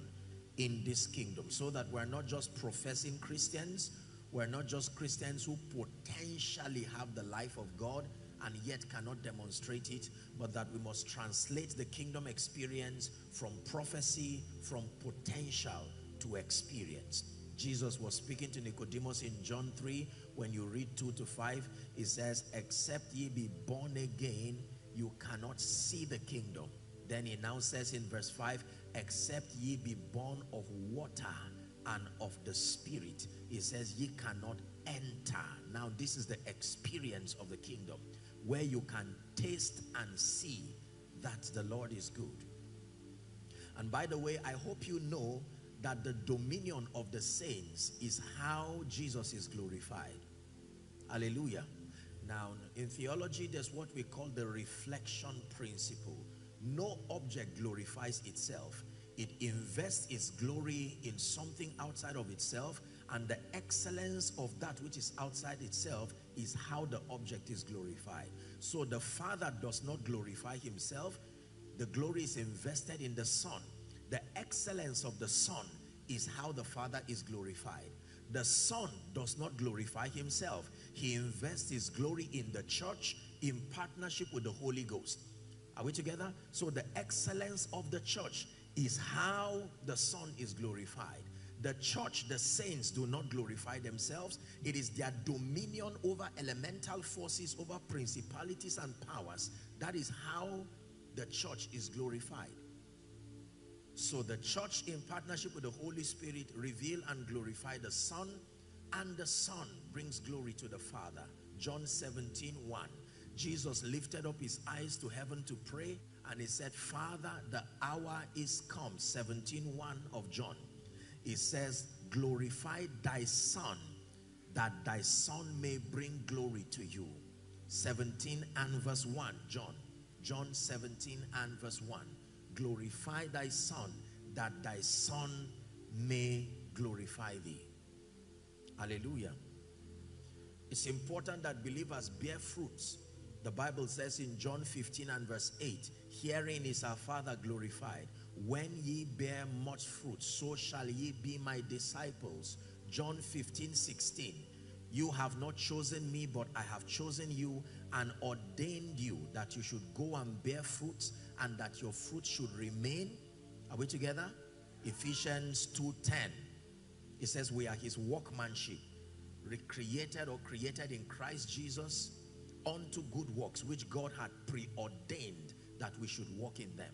[SPEAKER 1] in this kingdom, so that we're not just professing Christians, we're not just Christians who potentially have the life of God and yet cannot demonstrate it, but that we must translate the kingdom experience from prophecy, from potential to experience. Jesus was speaking to Nicodemus in John 3. When you read 2 to 5, he says, Except ye be born again, you cannot see the kingdom. Then he now says in verse 5, Except ye be born of water and of the Spirit. He says, Ye cannot enter. Now, this is the experience of the kingdom where you can taste and see that the Lord is good. And by the way, I hope you know that the dominion of the saints is how Jesus is glorified. Hallelujah. Now, in theology, there's what we call the reflection principle. No object glorifies itself. It invests its glory in something outside of itself and the excellence of that which is outside itself is how the object is glorified. So the Father does not glorify himself. The glory is invested in the Son. The excellence of the Son is how the Father is glorified. The Son does not glorify himself. He invests his glory in the church in partnership with the Holy Ghost. Are we together? So the excellence of the church is how the Son is glorified. The church, the saints do not glorify themselves. It is their dominion over elemental forces, over principalities and powers. That is how the church is glorified. So the church in partnership with the Holy Spirit reveal and glorify the Son and the Son brings glory to the Father. John 17, 1. Jesus lifted up his eyes to heaven to pray and he said, Father, the hour is come. 17, 1 of John He says, glorify thy son, that thy son may bring glory to you. 17 and verse 1, John. John 17 and verse 1. Glorify thy son, that thy son may glorify thee. Hallelujah. It's important that believers bear fruits. The Bible says in John 15 and verse 8, herein is our Father glorified when ye bear much fruit, so shall ye be my disciples. John 15, 16. You have not chosen me, but I have chosen you and ordained you that you should go and bear fruits and that your fruit should remain. Are we together? Ephesians 2.10. It says we are his workmanship, recreated or created in Christ Jesus unto good works, which God had preordained that we should walk in them.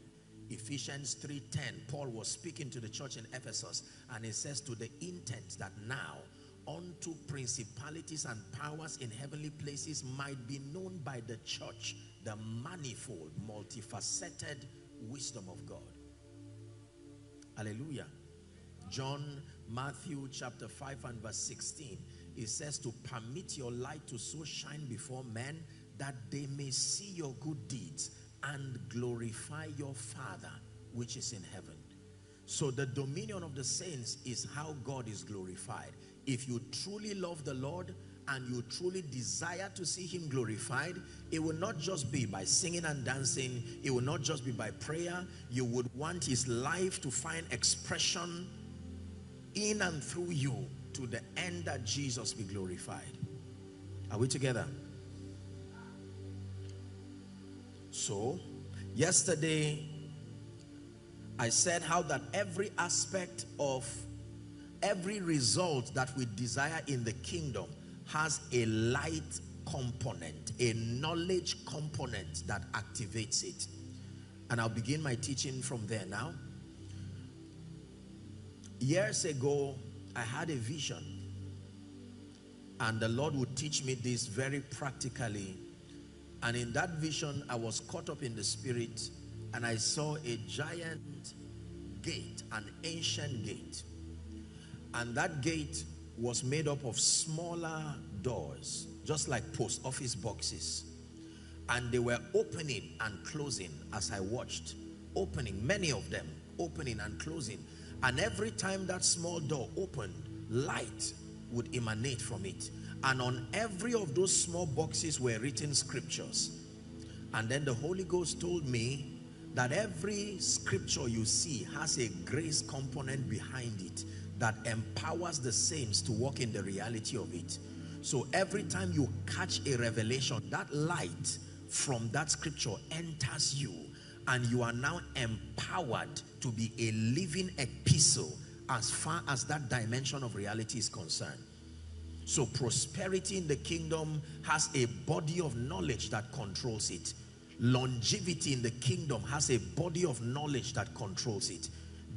[SPEAKER 1] Ephesians 3.10, Paul was speaking to the church in Ephesus and he says to the intent that now unto principalities and powers in heavenly places might be known by the church the manifold, multifaceted wisdom of God. Hallelujah. John, Matthew chapter 5 and verse 16, it says to permit your light to so shine before men that they may see your good deeds and glorify your Father which is in heaven. So the dominion of the saints is how God is glorified. If you truly love the Lord and you truly desire to see him glorified, it will not just be by singing and dancing. It will not just be by prayer. You would want his life to find expression in and through you to the end that Jesus be glorified. Are we together? So, yesterday, I said how that every aspect of every result that we desire in the kingdom has a light component, a knowledge component that activates it. And I'll begin my teaching from there now. Years ago, I had a vision. And the Lord would teach me this very practically. And in that vision, I was caught up in the spirit and I saw a giant gate, an ancient gate. And that gate was made up of smaller doors, just like post office boxes. And they were opening and closing as I watched. Opening, many of them, opening and closing. And every time that small door opened, light would emanate from it. And on every of those small boxes were written scriptures. And then the Holy Ghost told me that every scripture you see has a grace component behind it that empowers the saints to walk in the reality of it. So every time you catch a revelation, that light from that scripture enters you and you are now empowered to be a living epistle as far as that dimension of reality is concerned. So prosperity in the kingdom has a body of knowledge that controls it. Longevity in the kingdom has a body of knowledge that controls it.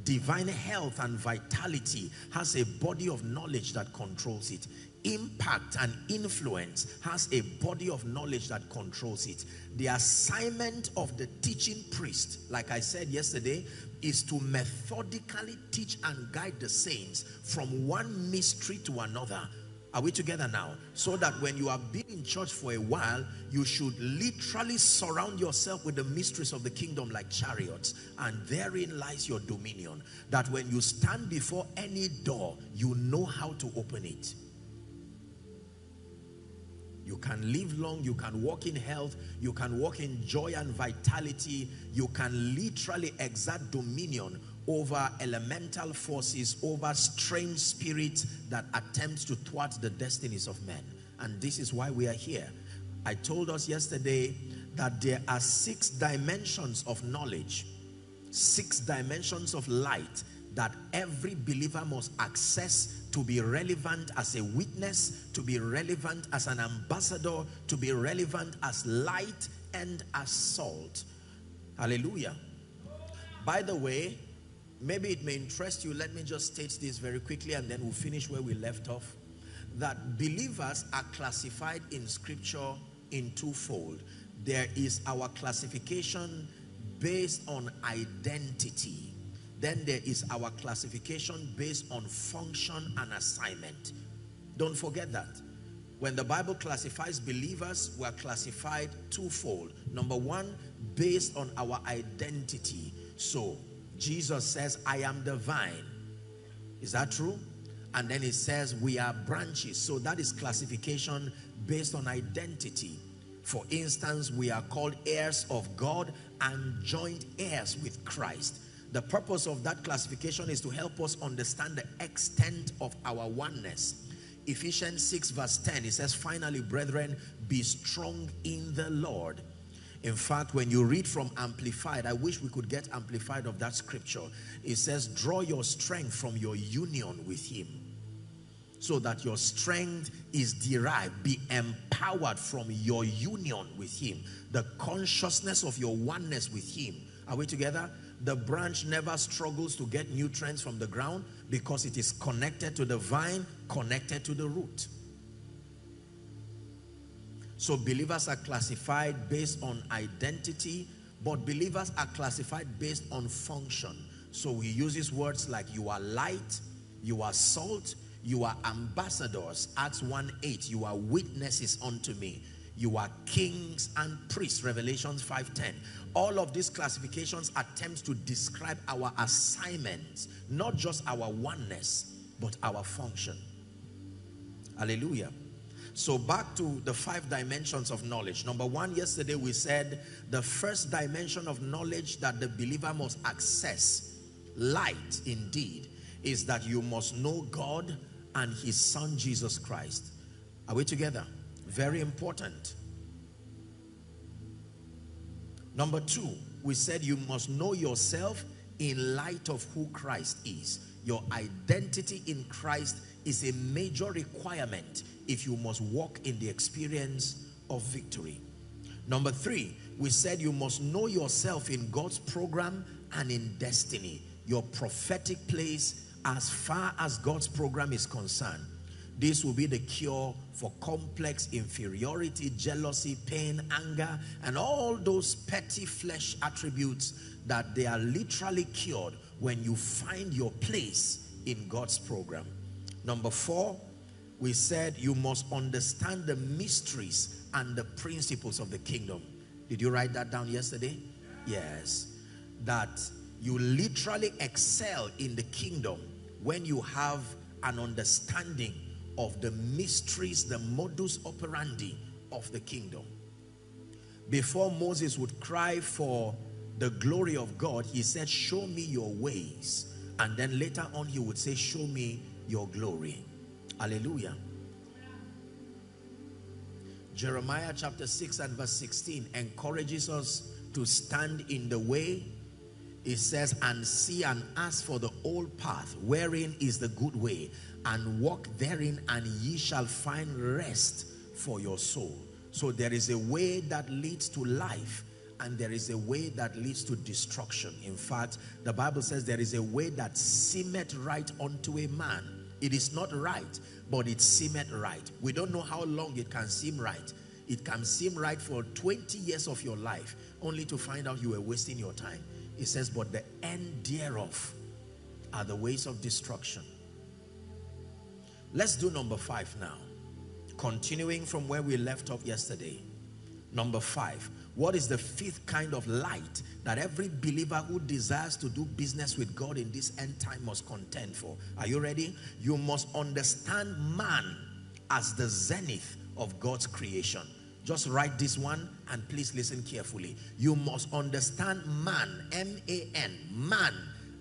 [SPEAKER 1] Divine health and vitality has a body of knowledge that controls it. Impact and influence has a body of knowledge that controls it. The assignment of the teaching priest, like I said yesterday, is to methodically teach and guide the saints from one mystery to another are we together now? So that when you have been in church for a while, you should literally surround yourself with the mysteries of the kingdom like chariots. And therein lies your dominion. That when you stand before any door, you know how to open it. You can live long, you can walk in health, you can walk in joy and vitality, you can literally exert dominion over elemental forces, over strange spirits that attempts to thwart the destinies of men. And this is why we are here. I told us yesterday that there are six dimensions of knowledge, six dimensions of light that every believer must access to be relevant as a witness, to be relevant as an ambassador, to be relevant as light and as salt. Hallelujah. By the way, maybe it may interest you. Let me just state this very quickly and then we'll finish where we left off. That believers are classified in scripture in twofold. There is our classification based on identity. Then there is our classification based on function and assignment. Don't forget that. When the Bible classifies believers, we are classified twofold. Number one, based on our identity. So, Jesus says, I am the vine. Is that true? And then it says, we are branches. So that is classification based on identity. For instance, we are called heirs of God and joint heirs with Christ. The purpose of that classification is to help us understand the extent of our oneness. Ephesians 6 verse 10, it says, finally, brethren, be strong in the Lord in fact, when you read from Amplified, I wish we could get Amplified of that scripture. It says, draw your strength from your union with him. So that your strength is derived, be empowered from your union with him. The consciousness of your oneness with him. Are we together? The branch never struggles to get nutrients from the ground because it is connected to the vine, connected to the root. So believers are classified based on identity, but believers are classified based on function. So he uses words like you are light, you are salt, you are ambassadors. Acts 1 8, you are witnesses unto me. You are kings and priests. Revelations 5:10. All of these classifications attempts to describe our assignments, not just our oneness, but our function. Hallelujah. So back to the five dimensions of knowledge. Number one, yesterday we said the first dimension of knowledge that the believer must access, light indeed, is that you must know God and his son Jesus Christ. Are we together? Very important. Number two, we said you must know yourself in light of who Christ is. Your identity in Christ is a major requirement if you must walk in the experience of victory. Number three, we said you must know yourself in God's program and in destiny, your prophetic place as far as God's program is concerned. This will be the cure for complex inferiority, jealousy, pain, anger, and all those petty flesh attributes that they are literally cured when you find your place in God's program. Number four, we said you must understand the mysteries and the principles of the kingdom. Did you write that down yesterday? Yes. That you literally excel in the kingdom when you have an understanding of the mysteries, the modus operandi of the kingdom. Before Moses would cry for the glory of God, he said, show me your ways. And then later on he would say, show me your glory. Hallelujah. Jeremiah chapter 6 and verse 16 encourages us to stand in the way. It says, and see and ask for the old path, wherein is the good way, and walk therein, and ye shall find rest for your soul. So there is a way that leads to life, and there is a way that leads to destruction. In fact, the Bible says there is a way that seemeth right unto a man. It is not right, but it seemeth right. We don't know how long it can seem right. It can seem right for 20 years of your life, only to find out you were wasting your time. It says, but the end thereof are the ways of destruction. Let's do number five now. Continuing from where we left off yesterday. Number five, what is the fifth kind of light that every believer who desires to do business with God in this end time must contend for? Are you ready? You must understand man as the zenith of God's creation. Just write this one and please listen carefully. You must understand man, M-A-N, man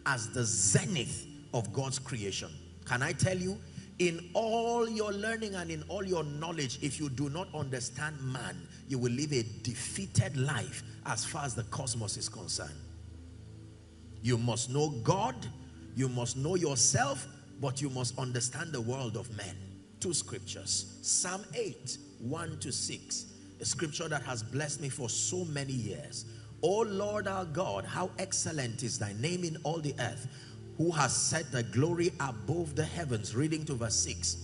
[SPEAKER 1] as the zenith of God's creation. Can I tell you, in all your learning and in all your knowledge, if you do not understand man, you will live a defeated life as far as the cosmos is concerned. You must know God, you must know yourself, but you must understand the world of men. Two scriptures, Psalm 8, 1 to 6, a scripture that has blessed me for so many years. O Lord our God, how excellent is thy name in all the earth, who has set the glory above the heavens. Reading to verse 6.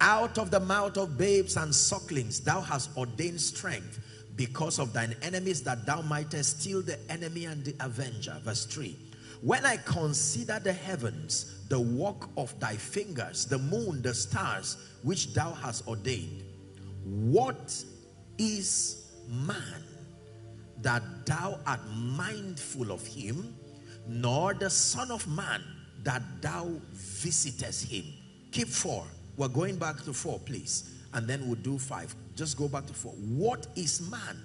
[SPEAKER 1] Out of the mouth of babes and sucklings thou hast ordained strength because of thine enemies that thou mightest steal the enemy and the avenger. Verse 3. When I consider the heavens, the work of thy fingers, the moon, the stars, which thou hast ordained, what is man that thou art mindful of him, nor the son of man that thou visitest him? Keep four. We're going back to four, please. And then we'll do five. Just go back to four. What is man?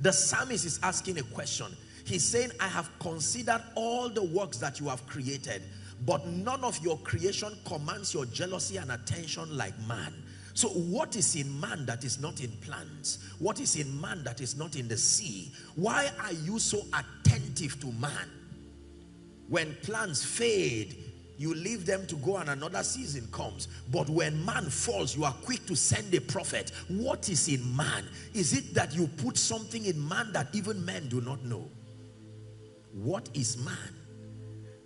[SPEAKER 1] The psalmist is asking a question. He's saying, I have considered all the works that you have created, but none of your creation commands your jealousy and attention like man. So what is in man that is not in plants? What is in man that is not in the sea? Why are you so attentive to man? When plants fade, you leave them to go and another season comes. But when man falls, you are quick to send a prophet. What is in man? Is it that you put something in man that even men do not know? What is man?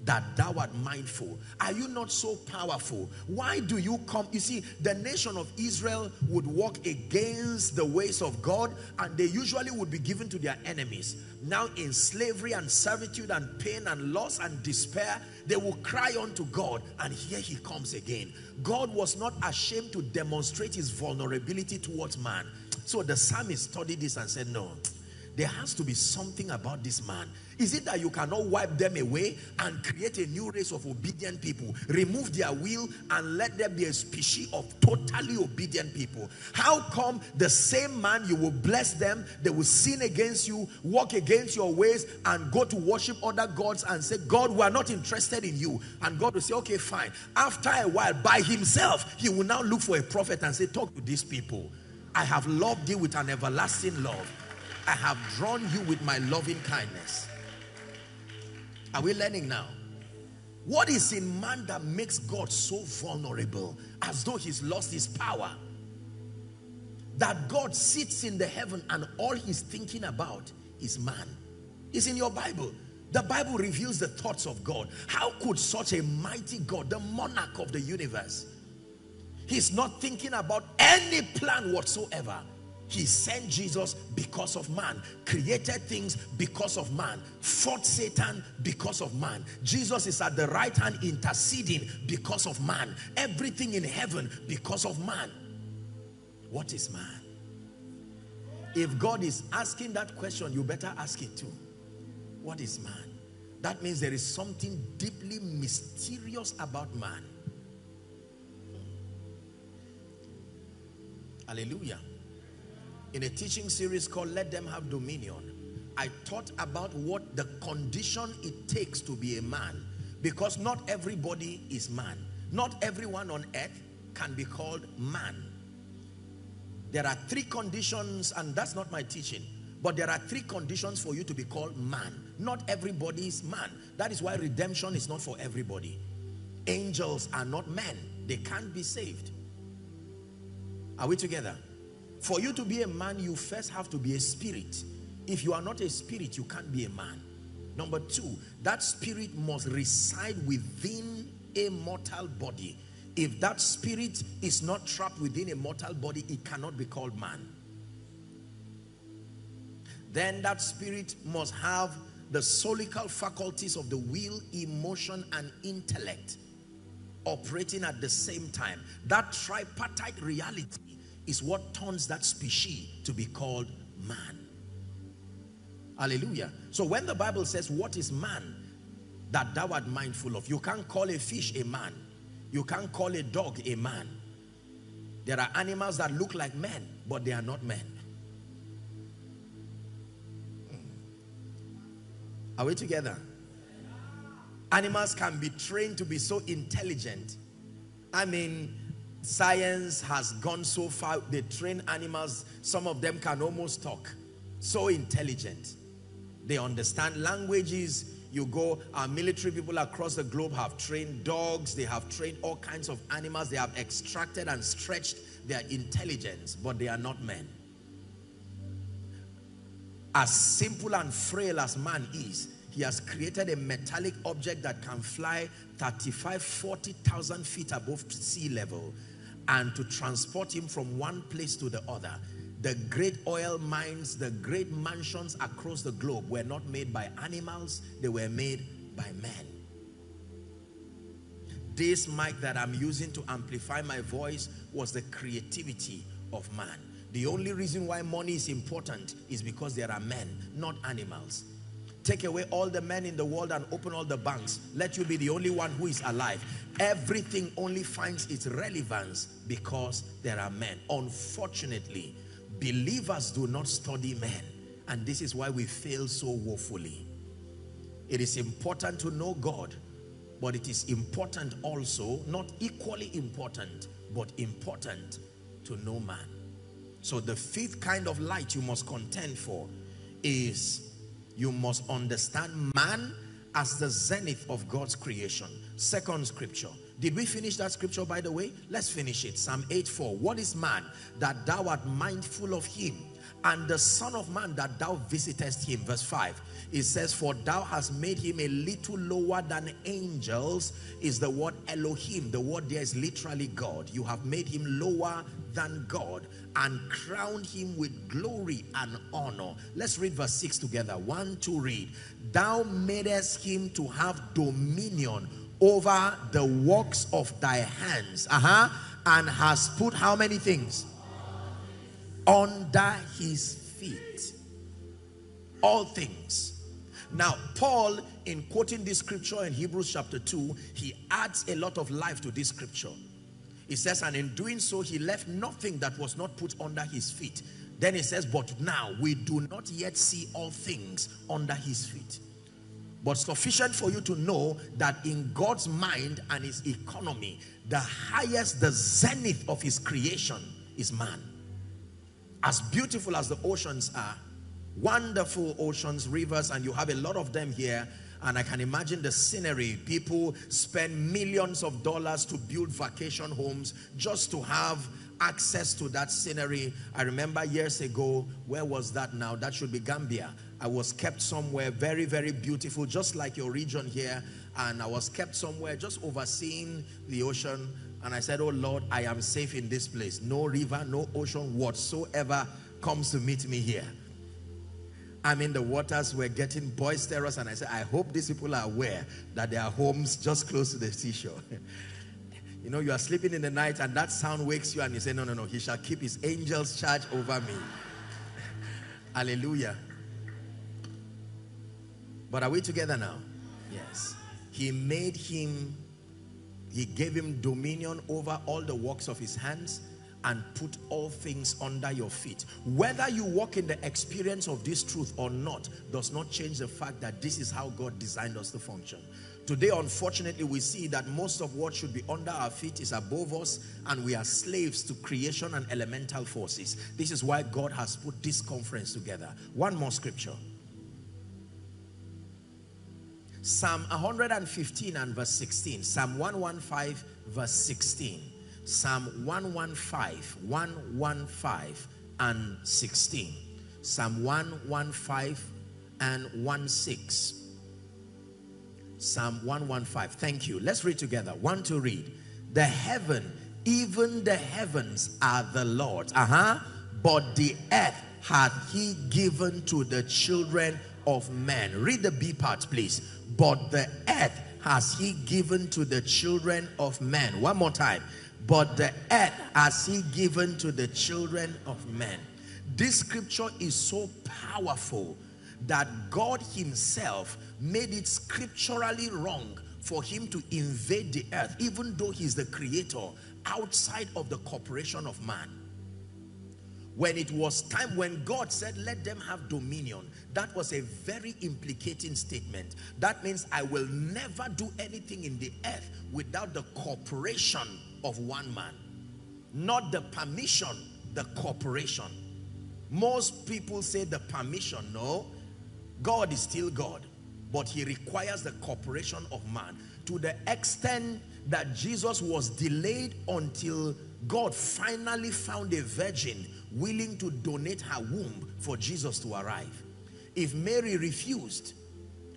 [SPEAKER 1] That thou art mindful? Are you not so powerful? Why do you come? You see, the nation of Israel would walk against the ways of God and they usually would be given to their enemies. Now in slavery and servitude and pain and loss and despair, they will cry unto God and here he comes again. God was not ashamed to demonstrate his vulnerability towards man. So the psalmist studied this and said, no, there has to be something about this man is it that you cannot wipe them away and create a new race of obedient people? Remove their will and let there be a species of totally obedient people. How come the same man you will bless them, they will sin against you, walk against your ways and go to worship other gods and say, God, we are not interested in you. And God will say, okay, fine. After a while, by himself, he will now look for a prophet and say, talk to these people. I have loved you with an everlasting love. I have drawn you with my loving kindness. Are we learning now? What is in man that makes God so vulnerable as though he's lost his power? That God sits in the heaven and all he's thinking about is man. It's in your Bible. The Bible reveals the thoughts of God. How could such a mighty God, the monarch of the universe, He's not thinking about any plan whatsoever. He sent Jesus because of man, created things because of man, fought Satan because of man. Jesus is at the right hand interceding because of man. Everything in heaven because of man. What is man? If God is asking that question, you better ask it too. What is man? That means there is something deeply mysterious about man. Hallelujah. In a teaching series called Let Them Have Dominion, I taught about what the condition it takes to be a man. Because not everybody is man. Not everyone on earth can be called man. There are three conditions, and that's not my teaching, but there are three conditions for you to be called man. Not everybody is man. That is why redemption is not for everybody. Angels are not men. They can't be saved. Are we together? For you to be a man, you first have to be a spirit. If you are not a spirit, you can't be a man. Number two, that spirit must reside within a mortal body. If that spirit is not trapped within a mortal body, it cannot be called man. Then that spirit must have the soulical faculties of the will, emotion, and intellect operating at the same time. That tripartite reality is what turns that species to be called man. Hallelujah. So when the Bible says, what is man that thou art mindful of? You can't call a fish a man. You can't call a dog a man. There are animals that look like men, but they are not men. Hmm. Are we together? Animals can be trained to be so intelligent. I mean, science has gone so far, they train animals, some of them can almost talk. So intelligent. They understand languages. You go, our military people across the globe have trained dogs, they have trained all kinds of animals, they have extracted and stretched their intelligence, but they are not men. As simple and frail as man is, he has created a metallic object that can fly 35, 40,000 feet above sea level and to transport him from one place to the other. The great oil mines, the great mansions across the globe were not made by animals, they were made by men. This mic that I'm using to amplify my voice was the creativity of man. The only reason why money is important is because there are men, not animals. Take away all the men in the world and open all the banks. Let you be the only one who is alive. Everything only finds its relevance because there are men. Unfortunately, believers do not study men. And this is why we fail so woefully. It is important to know God, but it is important also, not equally important, but important to know man. So the fifth kind of light you must contend for is you must understand man as the zenith of God's creation. Second scripture. Did we finish that scripture by the way? Let's finish it. Psalm 8 4. What is man that thou art mindful of him? And the son of man that thou visitest him. Verse 5. It says, For thou hast made him a little lower than angels, is the word Elohim. The word there is literally God. You have made him lower than God and crowned him with glory and honor. Let's read verse 6 together. One, two, read. Thou madest him to have dominion over the works of thy hands. Uh-huh. And has put how many things? Under his feet. All things. Now, Paul, in quoting this scripture in Hebrews chapter 2, he adds a lot of life to this scripture. He says, and in doing so, he left nothing that was not put under his feet. Then he says, but now we do not yet see all things under his feet. But sufficient for you to know that in God's mind and his economy, the highest, the zenith of his creation is man. As beautiful as the oceans are, wonderful oceans, rivers, and you have a lot of them here, and I can imagine the scenery. People spend millions of dollars to build vacation homes just to have access to that scenery. I remember years ago, where was that now? That should be Gambia. I was kept somewhere very, very beautiful, just like your region here. And I was kept somewhere just overseeing the ocean. And I said, Oh Lord, I am safe in this place. No river, no ocean whatsoever comes to meet me here. I mean, the waters were getting boisterous, and I said, I hope these people are aware that their homes just close to the seashore. you know, you are sleeping in the night, and that sound wakes you, and you say, No, no, no, he shall keep his angels charge over me. Hallelujah. But are we together now? Yes. He made him, he gave him dominion over all the works of his hands and put all things under your feet. Whether you walk in the experience of this truth or not does not change the fact that this is how God designed us to function. Today, unfortunately, we see that most of what should be under our feet is above us and we are slaves to creation and elemental forces. This is why God has put this conference together. One more scripture. Psalm 115 and verse 16. Psalm 115 verse 16. Psalm 115, 115 and 16. Psalm 115 and 16. Psalm 115. Thank you. Let's read together. One to read. The heaven, even the heavens are the Lord. Uh-huh. But the earth hath he given to the children of men. Read the B part, please. But the earth has he given to the children of men. One more time but the earth has he given to the children of men. This scripture is so powerful that God himself made it scripturally wrong for him to invade the earth, even though he's the creator, outside of the corporation of man. When it was time, when God said, let them have dominion, that was a very implicating statement. That means I will never do anything in the earth without the corporation of one man. Not the permission, the corporation. Most people say the permission. No, God is still God. But he requires the cooperation of man. To the extent that Jesus was delayed until God finally found a virgin willing to donate her womb for Jesus to arrive. If Mary refused,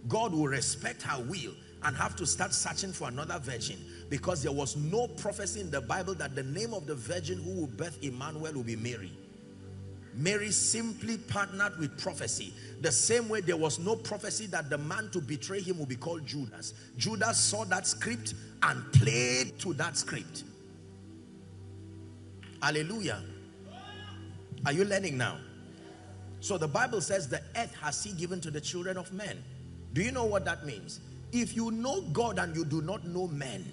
[SPEAKER 1] God will respect her will and have to start searching for another virgin because there was no prophecy in the Bible that the name of the virgin who will birth Emmanuel will be Mary. Mary simply partnered with prophecy. The same way there was no prophecy that the man to betray him will be called Judas. Judas saw that script and played to that script. Hallelujah. Are you learning now? So the Bible says the earth has he given to the children of men. Do you know what that means? If you know God and you do not know men,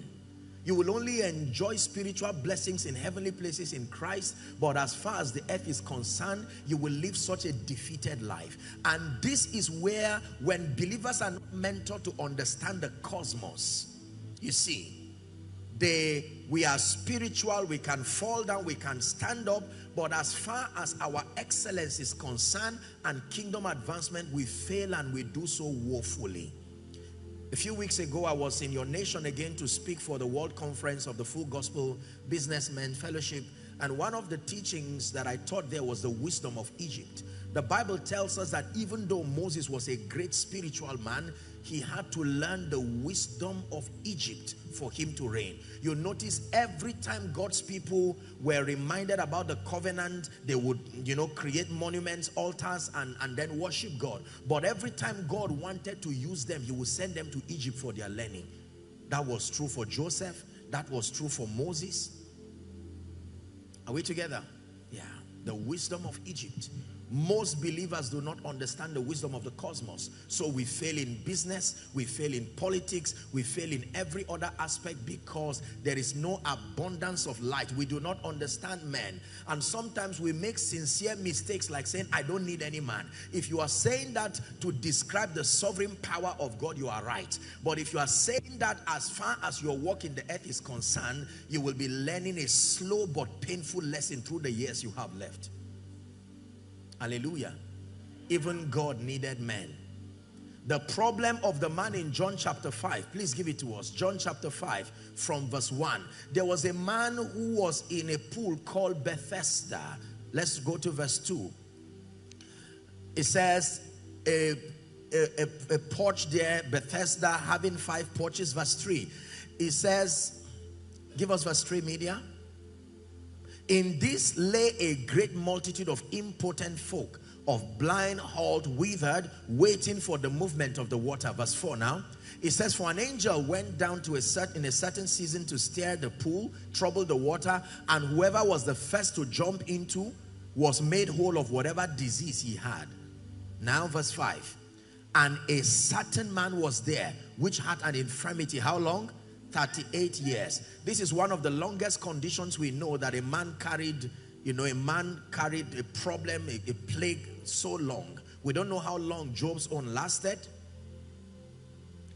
[SPEAKER 1] you will only enjoy spiritual blessings in heavenly places in Christ, but as far as the earth is concerned, you will live such a defeated life. And this is where, when believers are not mentored to understand the cosmos, you see, they we are spiritual, we can fall down, we can stand up, but as far as our excellence is concerned and kingdom advancement, we fail and we do so woefully. A few weeks ago, I was in your nation again to speak for the World Conference of the Full Gospel Businessmen Fellowship. And one of the teachings that I taught there was the wisdom of Egypt. The Bible tells us that even though Moses was a great spiritual man, he had to learn the wisdom of Egypt for him to reign. You notice every time God's people were reminded about the covenant, they would, you know, create monuments, altars, and, and then worship God. But every time God wanted to use them, he would send them to Egypt for their learning. That was true for Joseph. That was true for Moses. Are we together? Yeah. The wisdom of Egypt. Most believers do not understand the wisdom of the cosmos. So we fail in business, we fail in politics, we fail in every other aspect because there is no abundance of light. We do not understand men. And sometimes we make sincere mistakes like saying, I don't need any man. If you are saying that to describe the sovereign power of God, you are right. But if you are saying that as far as your walk in the earth is concerned, you will be learning a slow but painful lesson through the years you have left. Hallelujah. Even God needed men. The problem of the man in John chapter 5, please give it to us. John chapter 5 from verse 1. There was a man who was in a pool called Bethesda. Let's go to verse 2. It says, a, a, a, a porch there, Bethesda, having five porches. Verse 3. It says, Give us verse 3 media. In this lay a great multitude of impotent folk, of blind, halt, withered, waiting for the movement of the water. Verse 4 now. It says, For an angel went down to a certain in a certain season to stir the pool, trouble the water, and whoever was the first to jump into was made whole of whatever disease he had. Now, verse 5. And a certain man was there which had an infirmity. How long? 38 years. This is one of the longest conditions we know that a man carried, you know, a man carried a problem, a, a plague so long. We don't know how long Job's own lasted.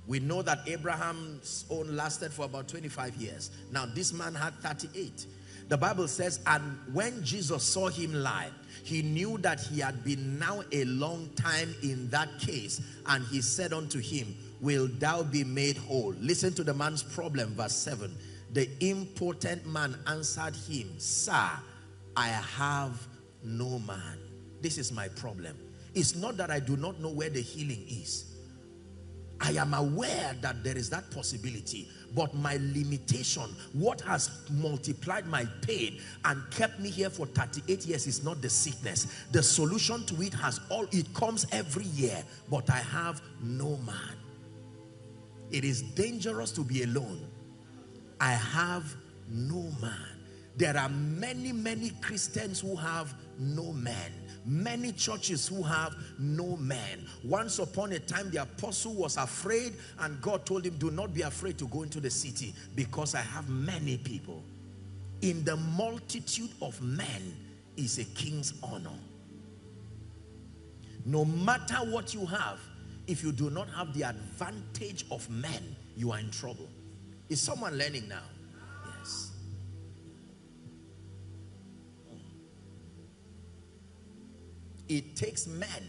[SPEAKER 1] We know that Abraham's own lasted for about 25 years. Now, this man had 38. The Bible says, and when Jesus saw him lie, he knew that he had been now a long time in that case. And he said unto him, Will thou be made whole? Listen to the man's problem, verse 7. The impotent man answered him, Sir, I have no man. This is my problem. It's not that I do not know where the healing is. I am aware that there is that possibility, but my limitation, what has multiplied my pain and kept me here for 38 years is not the sickness. The solution to it has all, it comes every year, but I have no man. It is dangerous to be alone. I have no man. There are many, many Christians who have no man many churches who have no man. Once upon a time, the apostle was afraid and God told him, do not be afraid to go into the city because I have many people. In the multitude of men is a king's honor. No matter what you have, if you do not have the advantage of men, you are in trouble. Is someone learning now? Yes. Hmm. It takes men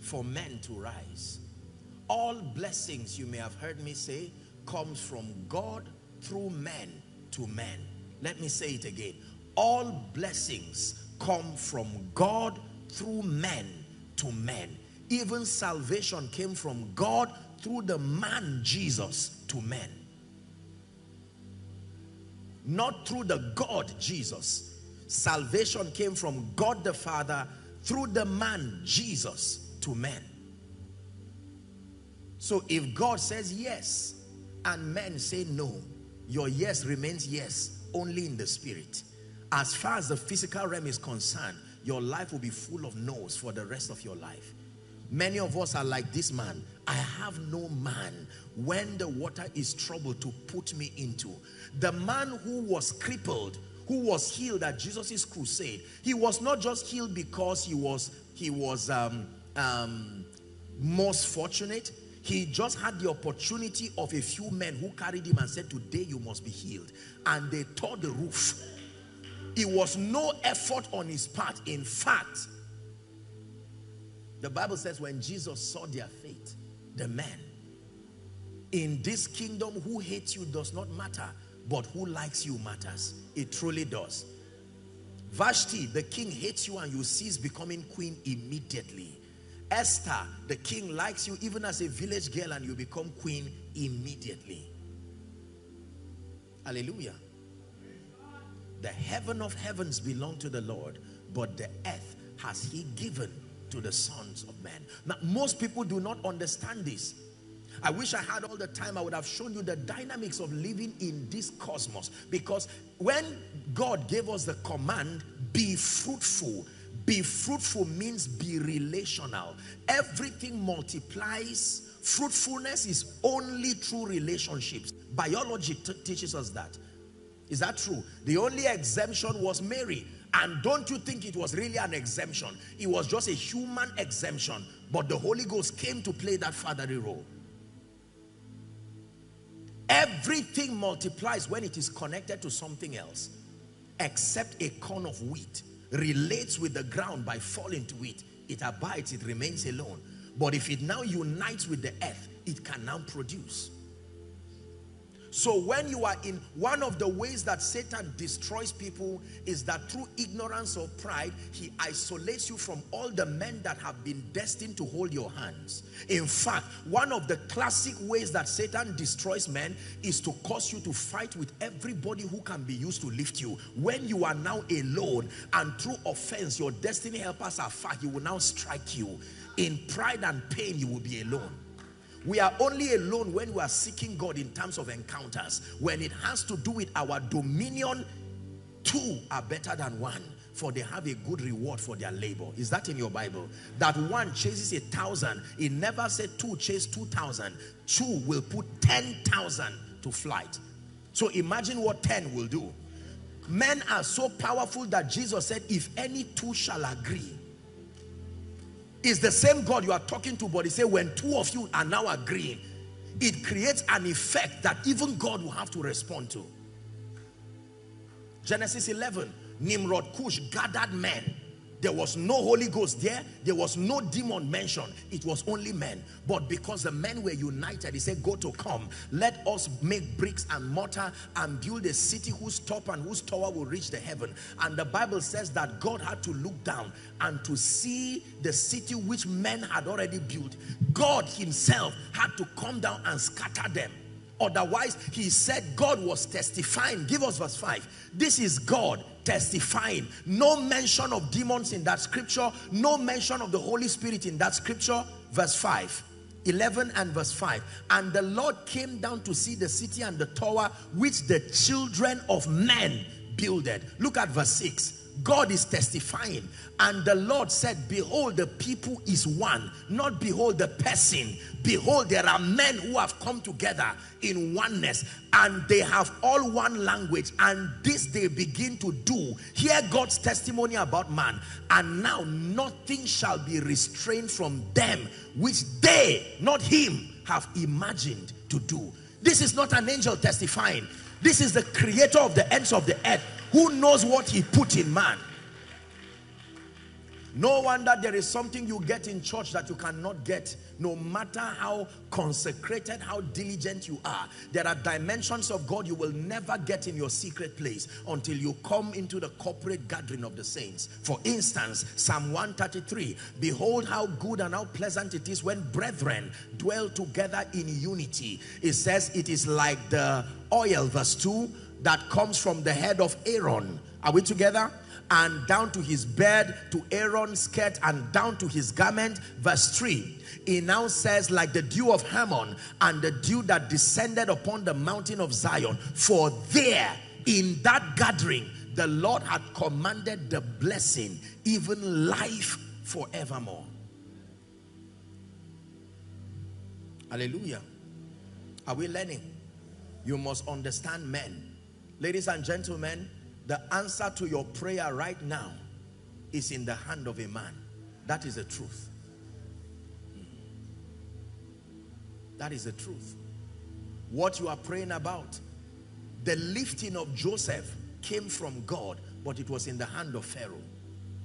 [SPEAKER 1] for men to rise. All blessings, you may have heard me say, comes from God through men to men. Let me say it again. All blessings come from God through men to men. Even salvation came from God through the man Jesus to men. Not through the God Jesus Salvation came from God the Father through the man Jesus to men. So if God says yes and men say no, your yes remains yes only in the spirit. As far as the physical realm is concerned, your life will be full of no's for the rest of your life. Many of us are like this man. I have no man when the water is troubled to put me into. The man who was crippled who was healed at Jesus' crusade, he was not just healed because he was, he was um, um, most fortunate. He just had the opportunity of a few men who carried him and said, today you must be healed. And they tore the roof. It was no effort on his part. In fact, the Bible says when Jesus saw their faith, the man in this kingdom who hates you does not matter but who likes you matters. It truly does. Vashti, the king hates you and you cease becoming queen immediately. Esther, the king likes you even as a village girl and you become queen immediately. Hallelujah. The heaven of heavens belong to the Lord, but the earth has he given to the sons of men. Now, most people do not understand this. I wish I had all the time. I would have shown you the dynamics of living in this cosmos. Because when God gave us the command, be fruitful. Be fruitful means be relational. Everything multiplies. Fruitfulness is only through relationships. Biology teaches us that. Is that true? The only exemption was Mary. And don't you think it was really an exemption? It was just a human exemption. But the Holy Ghost came to play that fatherly role. Everything multiplies when it is connected to something else. Except a corn of wheat relates with the ground by falling to it. It abides, it remains alone. But if it now unites with the earth, it can now produce. So when you are in one of the ways that Satan destroys people is that through ignorance or pride, he isolates you from all the men that have been destined to hold your hands. In fact, one of the classic ways that Satan destroys men is to cause you to fight with everybody who can be used to lift you. When you are now alone and through offense, your destiny helpers are far, he will now strike you. In pride and pain, you will be alone. We are only alone when we are seeking God in terms of encounters. When it has to do with our dominion, two are better than one for they have a good reward for their labor. Is that in your Bible? That one chases a thousand. It never said two chase two thousand. Two will put ten thousand to flight. So imagine what ten will do. Men are so powerful that Jesus said, if any two shall agree, is the same God you are talking to, but he said, when two of you are now agreeing, it creates an effect that even God will have to respond to. Genesis 11, Nimrod Cush gathered men there was no Holy Ghost there. There was no demon mentioned. It was only men. But because the men were united, he said, go to come. Let us make bricks and mortar and build a city whose top and whose tower will reach the heaven. And the Bible says that God had to look down and to see the city which men had already built. God himself had to come down and scatter them. Otherwise, he said God was testifying. Give us verse 5. This is God testifying. No mention of demons in that scripture. No mention of the Holy Spirit in that scripture. Verse 5. 11 and verse 5 and the Lord came down to see the city and the tower which the children of men builded look at verse 6 God is testifying and the Lord said behold the people is one not behold the person. Behold there are men who have come together in oneness and they have all one language and this they begin to do. Hear God's testimony about man and now nothing shall be restrained from them which they not him have imagined to do. This is not an angel testifying. This is the creator of the ends of the earth who knows what he put in man no wonder there is something you get in church that you cannot get no matter how consecrated, how diligent you are. There are dimensions of God you will never get in your secret place until you come into the corporate gathering of the saints. For instance, Psalm 133, behold how good and how pleasant it is when brethren dwell together in unity. It says it is like the oil, verse 2, that comes from the head of Aaron. Are we together? and down to his bed, to Aaron's skirt, and down to his garment. Verse 3, he now says, like the dew of Hermon and the dew that descended upon the mountain of Zion, for there, in that gathering, the Lord had commanded the blessing, even life forevermore. Hallelujah. Are we learning? You must understand men. Ladies and gentlemen, the answer to your prayer right now is in the hand of a man. That is the truth. Hmm. That is the truth. What you are praying about, the lifting of Joseph came from God, but it was in the hand of Pharaoh.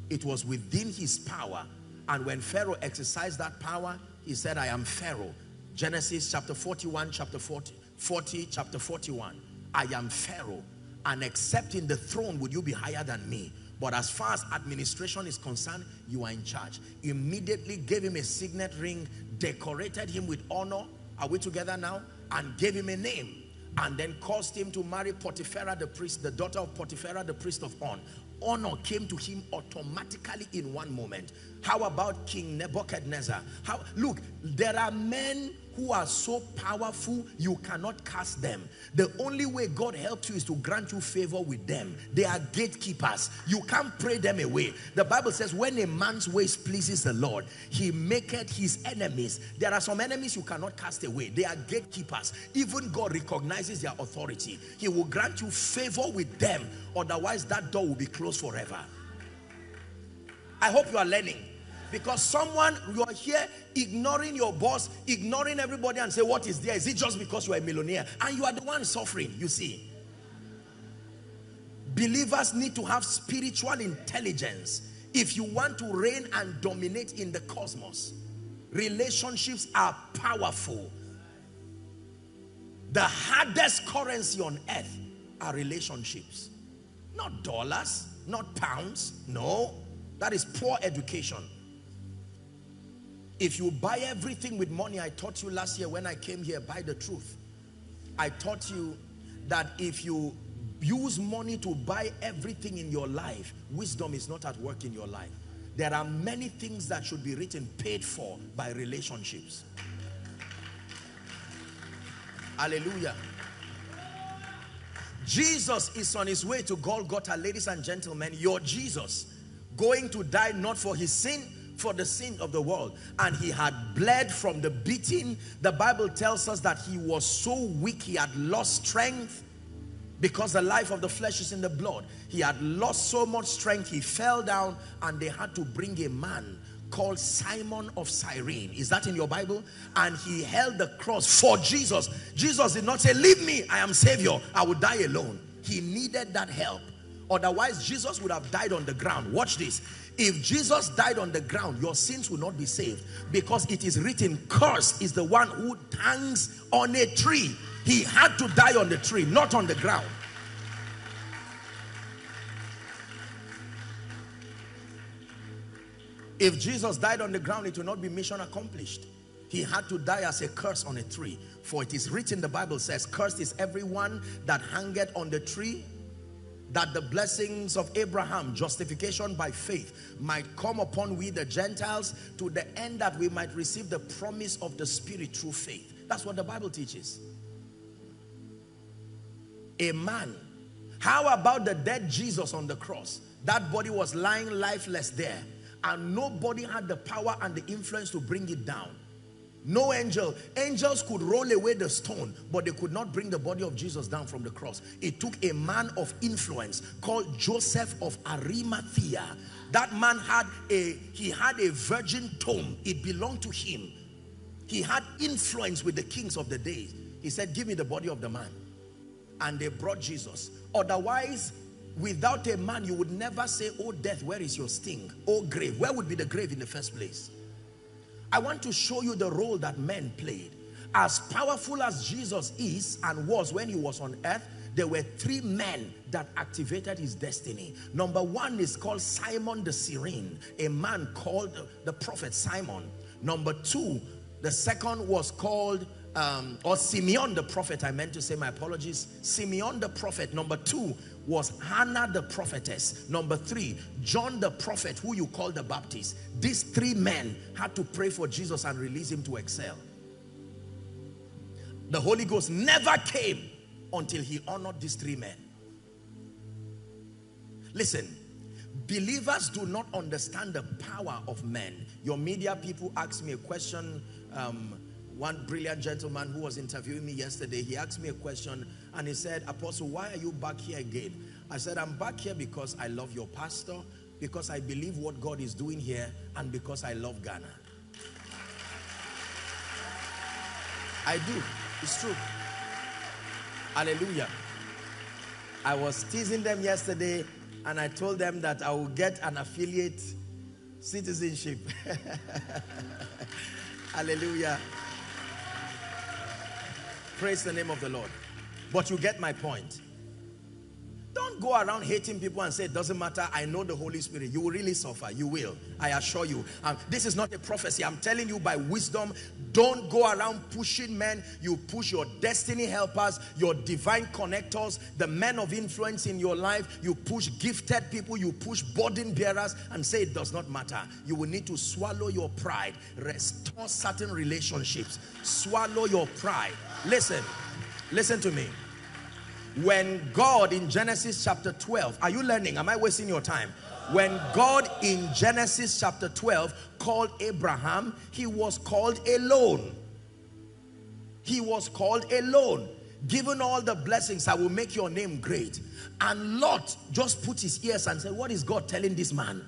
[SPEAKER 1] It was within his power. And when Pharaoh exercised that power, he said, I am Pharaoh. Genesis chapter 41, chapter 40, 40 chapter 41. I am Pharaoh and except in the throne would you be higher than me. But as far as administration is concerned, you are in charge. Immediately gave him a signet ring, decorated him with honor. Are we together now? And gave him a name. And then caused him to marry Potipherah the priest, the daughter of Potipherah the priest of On. Honor came to him automatically in one moment. How about King Nebuchadnezzar? How, look, there are men who are so powerful you cannot cast them. The only way God helps you is to grant you favor with them. They are gatekeepers. You can't pray them away. The Bible says when a man's ways pleases the Lord he maketh his enemies. There are some enemies you cannot cast away. They are gatekeepers. Even God recognizes their authority. He will grant you favor with them. Otherwise that door will be closed forever. I hope you are learning because someone, you're here ignoring your boss, ignoring everybody and say, what is there? Is it just because you are a millionaire? And you are the one suffering, you see. Believers need to have spiritual intelligence if you want to reign and dominate in the cosmos. Relationships are powerful. The hardest currency on earth are relationships. Not dollars, not pounds. No, that is poor education. If you buy everything with money, I taught you last year when I came here, buy the truth. I taught you that if you use money to buy everything in your life, wisdom is not at work in your life. There are many things that should be written, paid for by relationships. Hallelujah. Jesus is on his way to Golgotha, ladies and gentlemen. Your Jesus, going to die not for his sin, for the sin of the world. And he had bled from the beating. The Bible tells us that he was so weak, he had lost strength because the life of the flesh is in the blood. He had lost so much strength, he fell down and they had to bring a man called Simon of Cyrene. Is that in your Bible? And he held the cross for Jesus. Jesus did not say, leave me, I am savior. I will die alone. He needed that help. Otherwise, Jesus would have died on the ground. Watch this. If Jesus died on the ground, your sins will not be saved. Because it is written, cursed is the one who hangs on a tree. He had to die on the tree, not on the ground. If Jesus died on the ground, it will not be mission accomplished. He had to die as a curse on a tree. For it is written, the Bible says, cursed is everyone that hangeth on the tree, that the blessings of Abraham, justification by faith, might come upon we the Gentiles to the end that we might receive the promise of the Spirit through faith. That's what the Bible teaches. A man. How about the dead Jesus on the cross? That body was lying lifeless there and nobody had the power and the influence to bring it down. No angel. Angels could roll away the stone, but they could not bring the body of Jesus down from the cross. It took a man of influence called Joseph of Arimathea. That man had a, he had a virgin tomb. It belonged to him. He had influence with the kings of the day. He said, give me the body of the man. And they brought Jesus. Otherwise, Without a man, you would never say, oh death, where is your sting? Oh grave, where would be the grave in the first place? I want to show you the role that men played. As powerful as Jesus is and was when he was on earth, there were three men that activated his destiny. Number one is called Simon the Cyrene, a man called the prophet Simon. Number two, the second was called um, or Simeon the prophet, I meant to say my apologies. Simeon the prophet. Number two was Hannah the prophetess. Number three, John the prophet, who you call the Baptist. These three men had to pray for Jesus and release him to excel. The Holy Ghost never came until he honored these three men. Listen, believers do not understand the power of men. Your media people asked me a question um, one brilliant gentleman who was interviewing me yesterday, he asked me a question and he said, Apostle, why are you back here again? I said, I'm back here because I love your pastor, because I believe what God is doing here, and because I love Ghana. I do. It's true. Hallelujah. I was teasing them yesterday and I told them that I will get an affiliate citizenship. Hallelujah. Praise the name of the Lord. But you get my point. Don't go around hating people and say it doesn't matter. I know the Holy Spirit. You will really suffer. You will. I assure you. Um, this is not a prophecy. I'm telling you by wisdom. Don't go around pushing men. You push your destiny helpers, your divine connectors, the men of influence in your life. You push gifted people. You push burden bearers and say it does not matter. You will need to swallow your pride. Restore certain relationships. Swallow your pride. Listen. Listen to me when God in Genesis chapter 12, are you learning? Am I wasting your time? When God in Genesis chapter 12 called Abraham, he was called alone. He was called alone. Given all the blessings, I will make your name great. And Lot just put his ears and said, what is God telling this man?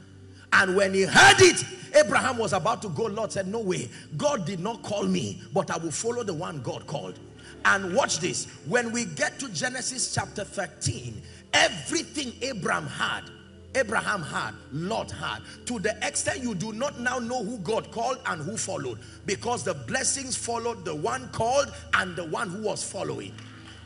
[SPEAKER 1] And when he heard it, Abraham was about to go. Lot said, no way. God did not call me, but I will follow the one God called. And watch this. When we get to Genesis chapter 13, everything Abraham had Abraham had, Lot had. To the extent you do not now know who God called and who followed. Because the blessings followed the one called and the one who was following.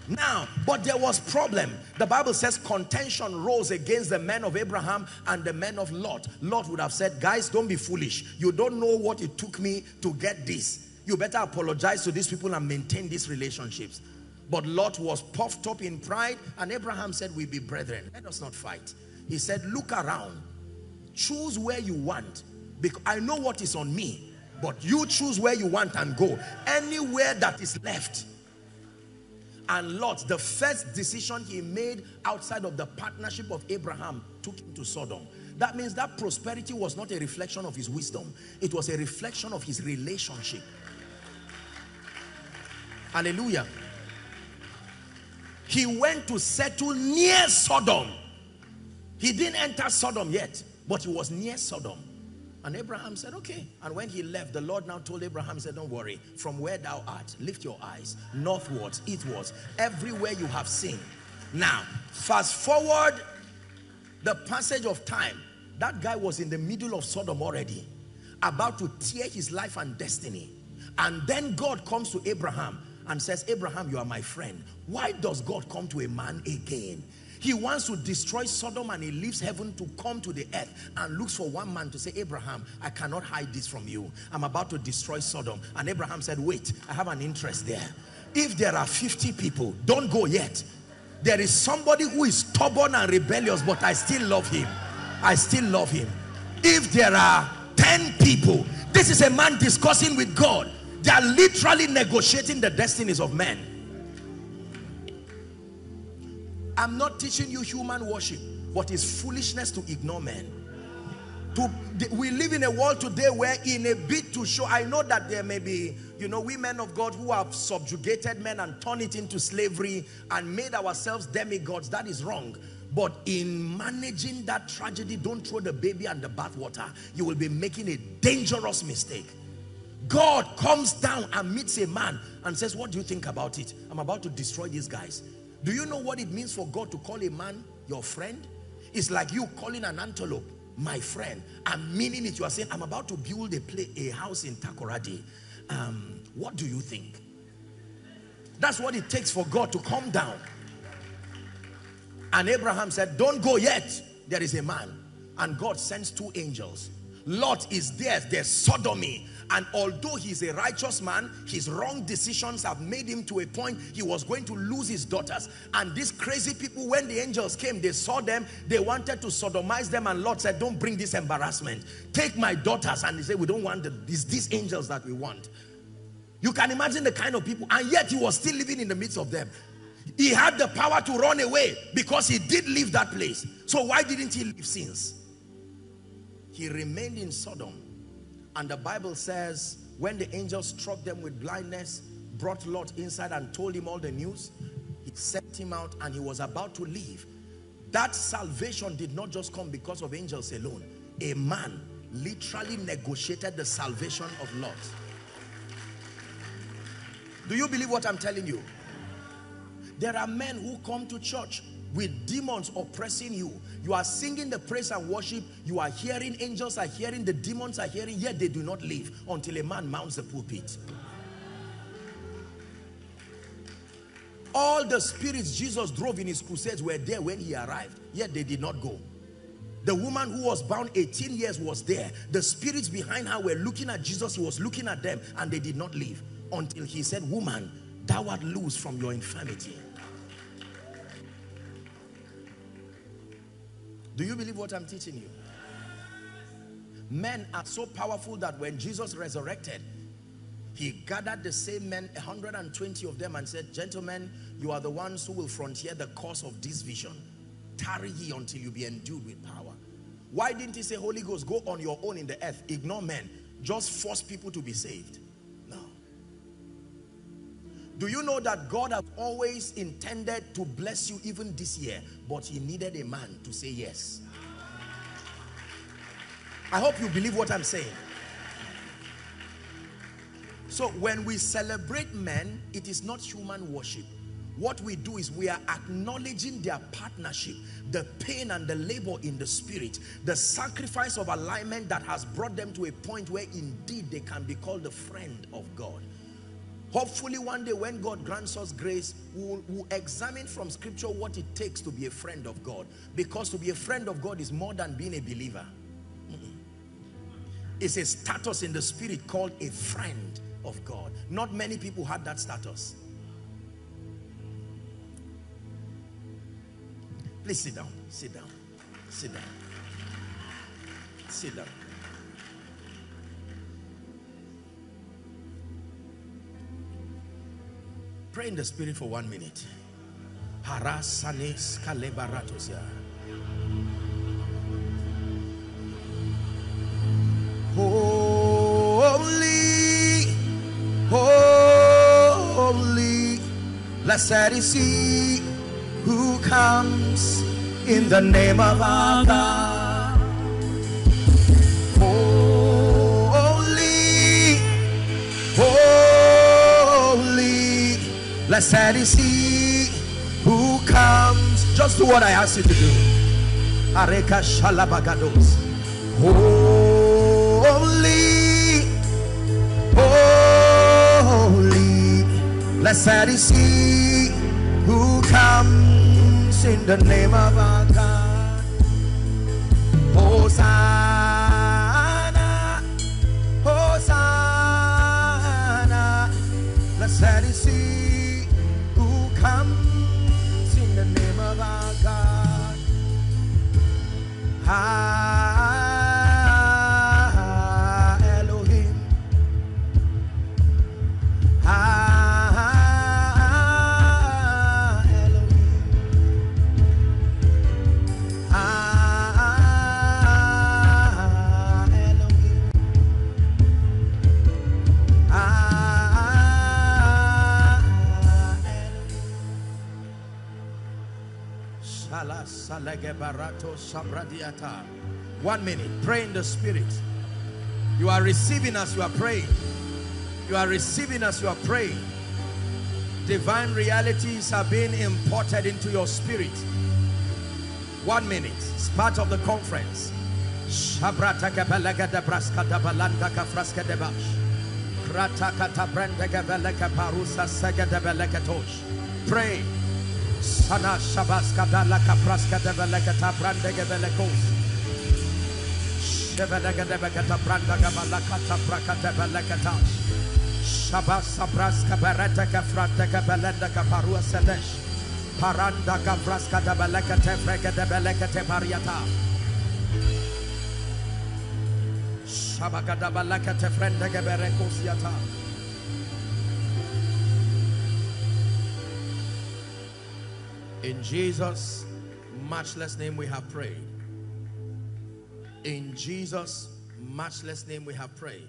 [SPEAKER 1] Now, but there was problem. The Bible says contention rose against the men of Abraham and the men of Lot. Lot would have said, guys, don't be foolish. You don't know what it took me to get this. You better apologize to these people and maintain these relationships. But Lot was puffed up in pride and Abraham said, we be brethren. Let us not fight. He said, look around. Choose where you want. Because I know what is on me. But you choose where you want and go. Anywhere that is left. And Lot, the first decision he made outside of the partnership of Abraham took him to Sodom. That means that prosperity was not a reflection of his wisdom. It was a reflection of his relationship. Hallelujah. He went to settle near Sodom. He didn't enter Sodom yet, but he was near Sodom. And Abraham said, okay. And when he left, the Lord now told Abraham, said, don't worry. From where thou art, lift your eyes northwards, eastwards, everywhere you have seen. Now, fast forward the passage of time. That guy was in the middle of Sodom already, about to tear his life and destiny. And then God comes to Abraham and says, Abraham, you are my friend. Why does God come to a man again? He wants to destroy Sodom and he leaves heaven to come to the earth and looks for one man to say, Abraham, I cannot hide this from you. I'm about to destroy Sodom. And Abraham said, wait, I have an interest there. If there are 50 people, don't go yet. There is somebody who is stubborn and rebellious, but I still love him. I still love him. If there are 10 people, this is a man discussing with God. They are literally negotiating the destinies of men. I'm not teaching you human worship, but it's foolishness to ignore men. To, we live in a world today where in a bid to show, I know that there may be, you know, women of God who have subjugated men and turned it into slavery and made ourselves demigods. That is wrong. But in managing that tragedy, don't throw the baby and the bathwater. You will be making a dangerous mistake. God comes down and meets a man and says, what do you think about it? I'm about to destroy these guys. Do you know what it means for God to call a man your friend? It's like you calling an antelope my friend and meaning it. You are saying, I'm about to build a, play, a house in Takoradi. Um, what do you think? That's what it takes for God to come down. And Abraham said, don't go yet. There is a man. And God sends two angels. Lot is there. There's sodomy. And although he's a righteous man, his wrong decisions have made him to a point he was going to lose his daughters. And these crazy people, when the angels came, they saw them, they wanted to sodomize them. And Lord said, don't bring this embarrassment. Take my daughters. And they said, we don't want the, these, these angels that we want. You can imagine the kind of people. And yet he was still living in the midst of them. He had the power to run away because he did leave that place. So why didn't he leave since? He remained in Sodom and the Bible says, when the angel struck them with blindness, brought Lot inside and told him all the news, he sent him out and he was about to leave. That salvation did not just come because of angels alone. A man literally negotiated the salvation of Lot. Do you believe what I'm telling you? There are men who come to church with demons oppressing you. You are singing the praise and worship. You are hearing angels are hearing, the demons are hearing, yet they do not leave until a man mounts the pulpit. All the spirits Jesus drove in his crusades were there when he arrived, yet they did not go. The woman who was bound 18 years was there. The spirits behind her were looking at Jesus. He was looking at them and they did not leave until he said, woman, thou art loose from your infirmity. Do you believe what I'm teaching you? Men are so powerful that when Jesus resurrected, he gathered the same men, 120 of them and said, gentlemen, you are the ones who will frontier the course of this vision. Tarry ye until you be endued with power. Why didn't he say, Holy Ghost, go on your own in the earth, ignore men, just force people to be saved? Do you know that God has always intended to bless you even this year, but he needed a man to say yes. I hope you believe what I'm saying. So when we celebrate men, it is not human worship. what we do is we are acknowledging their partnership, the pain and the labor in the spirit, the sacrifice of alignment that has brought them to a point where indeed they can be called a friend of God. Hopefully one day when God grants us grace, we'll, we'll, examine from scripture what it takes to be a friend of God. Because to be a friend of God is more than being a believer. Mm-hmm. It's a status in the spirit called a friend of God. Not many people had that status. Please sit down, sit down, sit down, sit down. Pray in the spirit for one minute. Harasanes kalebaratosia. Holy, holy, blessed is he who comes in the name of our God. Blessed is he who comes. Just do what I asked you to do. Areka shalabagados. Holy, holy, blessed is he who comes in the name of our God. Hosanna, Ah, sabradiata. One minute, pray in the spirit. You are receiving as you are praying. You are receiving as you are praying. Divine realities are being imported into your spirit. One minute. It's part of the conference. Pray. Sana shabaska da la kapraska de belekata branda gavelekos. Shevelega de bekata branda gabalakata brakata belekatash. Shabasa braska bereta kafrata kabelenda kaparua sedesh. Paranda kavraska de frega de pariata. Shabagada frenda geberekosiata. In Jesus' matchless name we have prayed. In Jesus' matchless name we have prayed.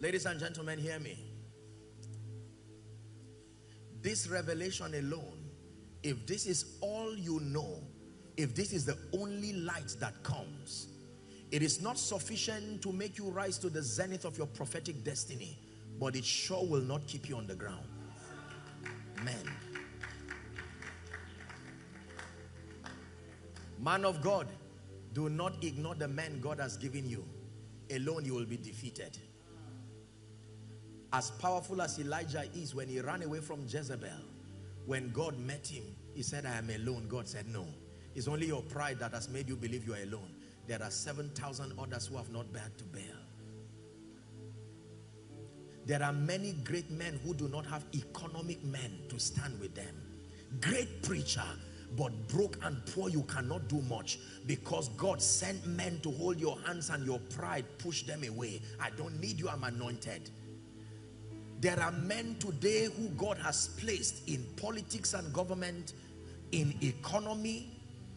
[SPEAKER 1] Ladies and gentlemen, hear me. This revelation alone, if this is all you know, if this is the only light that comes, it is not sufficient to make you rise to the zenith of your prophetic destiny, but it sure will not keep you on the ground. Men. Man of God, do not ignore the men God has given you. Alone you will be defeated. As powerful as Elijah is when he ran away from Jezebel, when God met him, he said, I am alone. God said, no. It's only your pride that has made you believe you are alone. There are 7,000 others who have not bared to Baal. There are many great men who do not have economic men to stand with them. Great preacher, but broke and poor you cannot do much because God sent men to hold your hands and your pride push them away. I don't need you, I'm anointed. There are men today who God has placed in politics and government, in economy,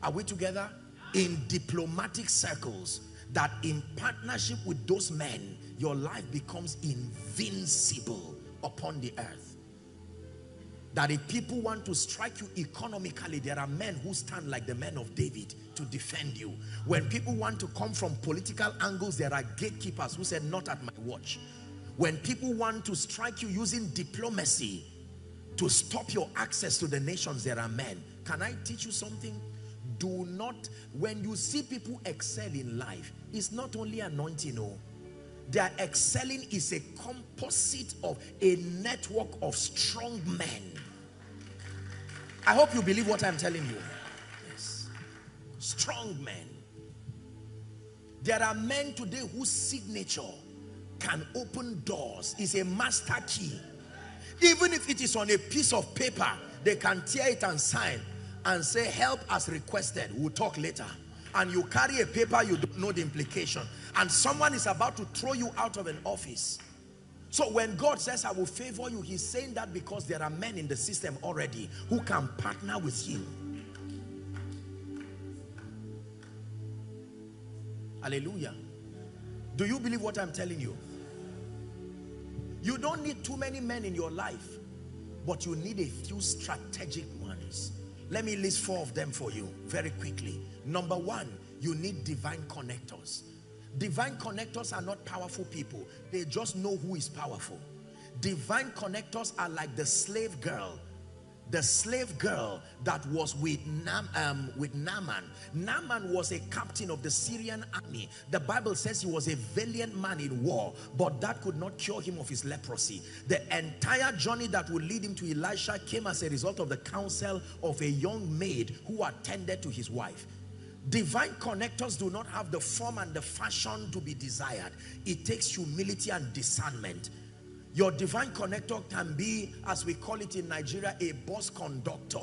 [SPEAKER 1] are we together? In diplomatic circles, that in partnership with those men, your life becomes invincible upon the earth. That if people want to strike you economically, there are men who stand like the men of David to defend you. When people want to come from political angles, there are gatekeepers who said, not at my watch. When people want to strike you using diplomacy, to stop your access to the nations, there are men. Can I teach you something? Do not, when you see people excel in life, it's not only anointing, no. Their excelling is a composite of a network of strong men. I hope you believe what I'm telling you. Yes. Strong men. There are men today whose signature can open doors, is a master key. Even if it is on a piece of paper, they can tear it and sign and say, help as requested. We'll talk later. And you carry a paper, you don't know the implication. And someone is about to throw you out of an office. So when God says, I will favor you, he's saying that because there are men in the system already who can partner with him. Hallelujah. Do you believe what I'm telling you? You don't need too many men in your life, but you need a few strategic. Let me list four of them for you very quickly. Number one, you need divine connectors. Divine connectors are not powerful people. They just know who is powerful. Divine connectors are like the slave girl the slave girl that was with, Nam, um, with Naaman. Naaman was a captain of the Syrian army. The Bible says he was a valiant man in war, but that could not cure him of his leprosy. The entire journey that would lead him to Elisha came as a result of the counsel of a young maid who attended to his wife. Divine connectors do not have the form and the fashion to be desired. It takes humility and discernment. Your divine connector can be, as we call it in Nigeria, a bus conductor.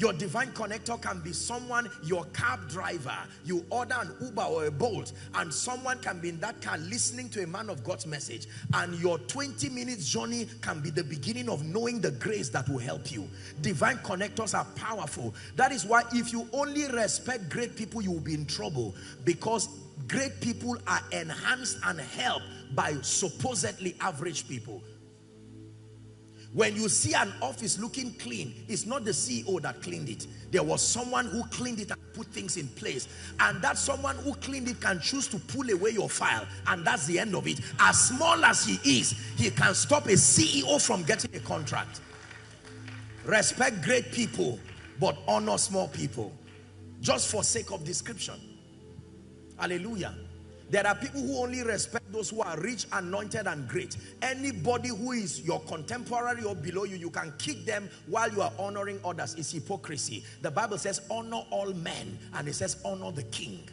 [SPEAKER 1] Your divine connector can be someone, your cab driver. You order an Uber or a Bolt and someone can be in that car listening to a man of God's message. And your 20 minutes journey can be the beginning of knowing the grace that will help you. Divine connectors are powerful. That is why if you only respect great people, you will be in trouble. Because great people are enhanced and helped by supposedly average people. When you see an office looking clean, it's not the CEO that cleaned it. There was someone who cleaned it and put things in place. And that someone who cleaned it can choose to pull away your file. And that's the end of it. As small as he is, he can stop a CEO from getting a contract. Respect great people, but honor small people. Just for sake of description. Hallelujah. There are people who only respect those who are rich, anointed, and great. Anybody who is your contemporary or below you, you can kick them while you are honoring others. It's hypocrisy. The Bible says, honor all men, and it says, honor the king.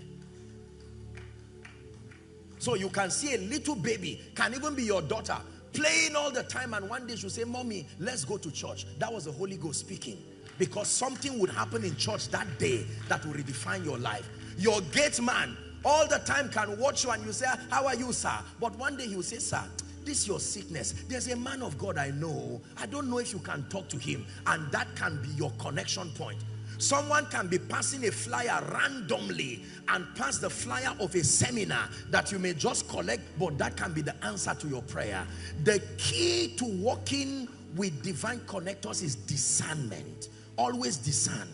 [SPEAKER 1] So you can see a little baby, can even be your daughter, playing all the time, and one day she'll say, Mommy, let's go to church. That was the Holy Ghost speaking. Because something would happen in church that day that will redefine your life. Your gate man all the time can watch you and you say, how are you, sir? But one day he will say, sir, this is your sickness. There's a man of God I know. I don't know if you can talk to him. And that can be your connection point. Someone can be passing a flyer randomly and pass the flyer of a seminar that you may just collect, but that can be the answer to your prayer. The key to working with divine connectors is discernment. Always discern.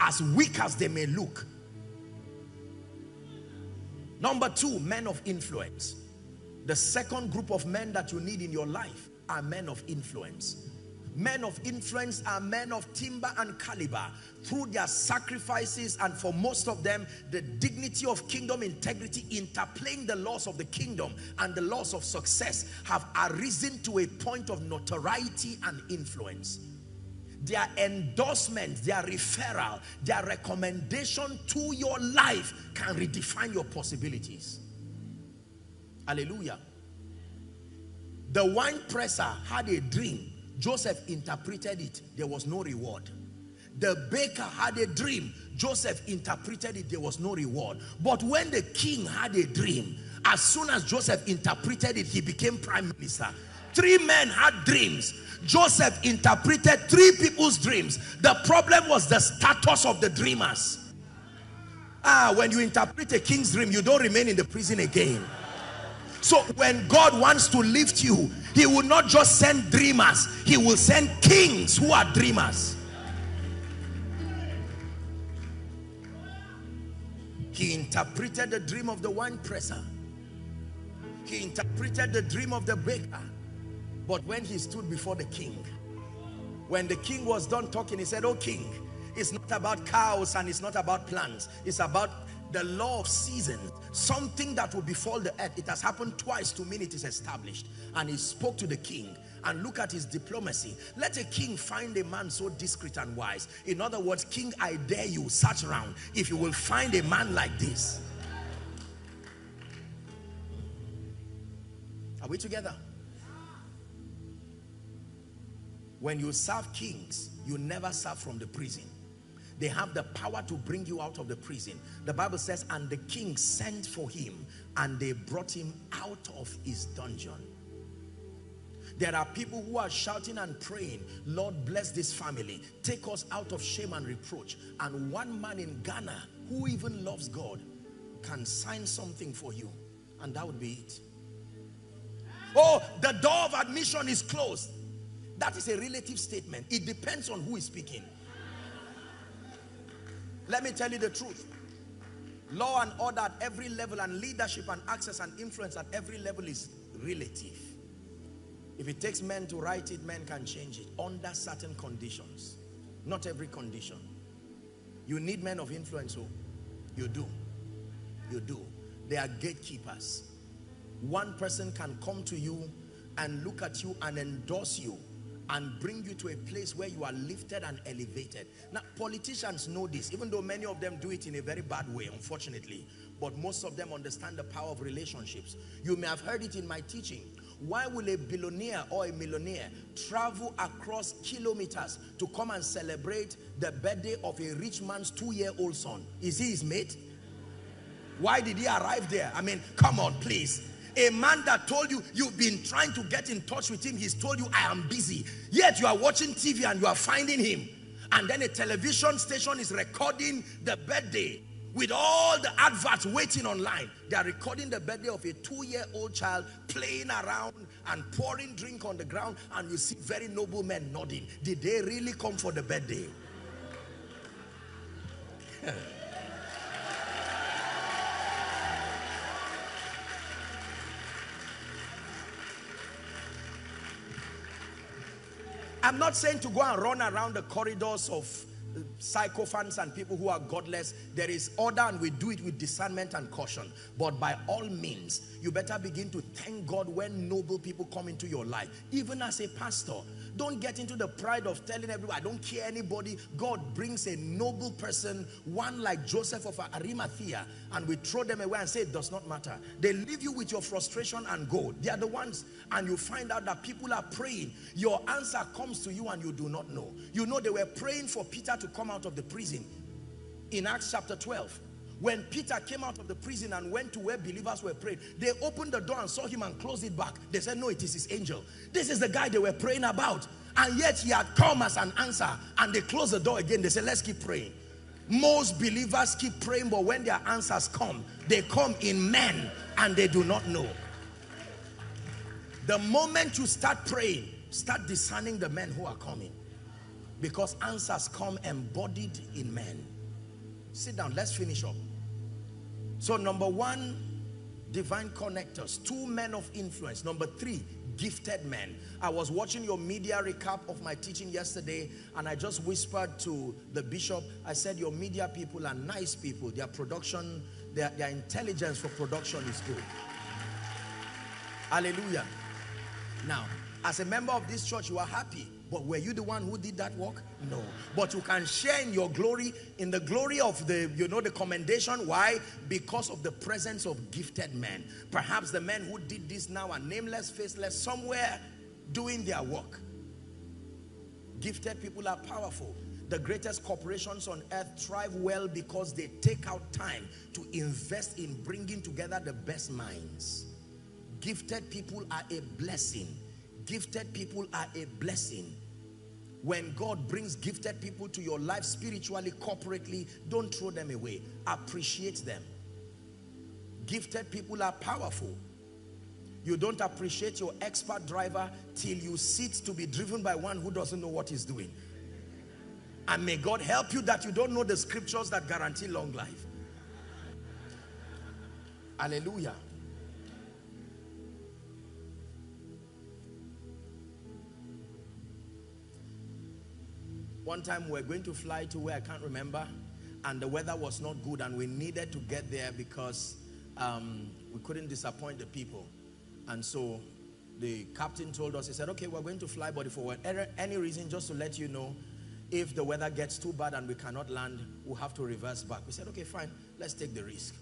[SPEAKER 1] As weak as they may look, Number two, men of influence. The second group of men that you need in your life are men of influence. Men of influence are men of timber and caliber through their sacrifices and for most of them the dignity of kingdom integrity interplaying the laws of the kingdom and the laws of success have arisen to a point of notoriety and influence their endorsement, their referral, their recommendation to your life can redefine your possibilities. Hallelujah. The wine presser had a dream. Joseph interpreted it. There was no reward. The baker had a dream. Joseph interpreted it. There was no reward. But when the king had a dream, as soon as Joseph interpreted it, he became prime minister. Three men had dreams. Joseph interpreted three people's dreams. The problem was the status of the dreamers. Ah, when you interpret a king's dream, you don't remain in the prison again. So when God wants to lift you, he will not just send dreamers. He will send kings who are dreamers. He interpreted the dream of the wine presser. He interpreted the dream of the baker. But when he stood before the king, when the king was done talking, he said, Oh king, it's not about cows and it's not about plants. It's about the law of seasons. Something that will befall the earth. It has happened twice to me, it is established. And he spoke to the king and look at his diplomacy. Let a king find a man so discreet and wise. In other words, king, I dare you, search around. If you will find a man like this. Are we together? When you serve kings, you never serve from the prison. They have the power to bring you out of the prison. The Bible says, and the king sent for him and they brought him out of his dungeon. There are people who are shouting and praying, Lord, bless this family. Take us out of shame and reproach. And one man in Ghana who even loves God can sign something for you. And that would be it. Oh, the door of admission is closed. That is a relative statement. It depends on who is speaking. Let me tell you the truth. Law and order at every level and leadership and access and influence at every level is relative. If it takes men to write it, men can change it under certain conditions. Not every condition. You need men of influence, oh. You do. You do. They are gatekeepers. One person can come to you and look at you and endorse you and bring you to a place where you are lifted and elevated. Now, politicians know this, even though many of them do it in a very bad way, unfortunately. But most of them understand the power of relationships. You may have heard it in my teaching. Why will a billionaire or a millionaire travel across kilometers to come and celebrate the birthday of a rich man's two-year-old son? Is he his mate? Why did he arrive there? I mean, come on, please. A man that told you you've been trying to get in touch with him, he's told you, I am busy. Yet you are watching TV and you are finding him. And then a television station is recording the birthday with all the adverts waiting online. They are recording the birthday of a two-year-old child playing around and pouring drink on the ground and you see very noble men nodding. Did they really come for the birthday? I'm not saying to go and run around the corridors of uh, psychophants and people who are godless. There is order and we do it with discernment and caution. But by all means you better begin to thank God when noble people come into your life. Even as a pastor don't get into the pride of telling everyone I don't care anybody. God brings a noble person one like Joseph of Arimathea and we throw them away and say it does not matter. They leave you with your frustration and go they are the ones and you find out that people are praying. Your answer comes to you and you do not know. You know they were praying for Peter to come out of the prison. In Acts chapter 12 when Peter came out of the prison and went to where believers were praying, they opened the door and saw him and closed it back. They said, no, it is his angel. This is the guy they were praying about. And yet he had come as an answer. And they closed the door again. They said, let's keep praying. Most believers keep praying, but when their answers come, they come in men and they do not know. The moment you start praying, start discerning the men who are coming. Because answers come embodied in men. Sit down, let's finish up. So number one, divine connectors, two men of influence. Number three, gifted men. I was watching your media recap of my teaching yesterday and I just whispered to the bishop, I said your media people are nice people. Their production, their, their intelligence for production is good. Hallelujah. Now, as a member of this church, you are happy but were you the one who did that work? No. But you can share in your glory, in the glory of the, you know, the commendation. Why? Because of the presence of gifted men. Perhaps the men who did this now are nameless, faceless, somewhere doing their work. Gifted people are powerful. The greatest corporations on earth thrive well because they take out time to invest in bringing together the best minds. Gifted people are a blessing Gifted people are a blessing. When God brings gifted people to your life spiritually, corporately, don't throw them away. Appreciate them. Gifted people are powerful. You don't appreciate your expert driver till you sit to be driven by one who doesn't know what he's doing. And may God help you that you don't know the scriptures that guarantee long life. Hallelujah. One time we were going to fly to where I can't remember and the weather was not good and we needed to get there because um, we couldn't disappoint the people. And so the captain told us, he said, okay, we're going to fly, but for any reason, just to let you know, if the weather gets too bad and we cannot land, we'll have to reverse back. We said, okay, fine, let's take the risk.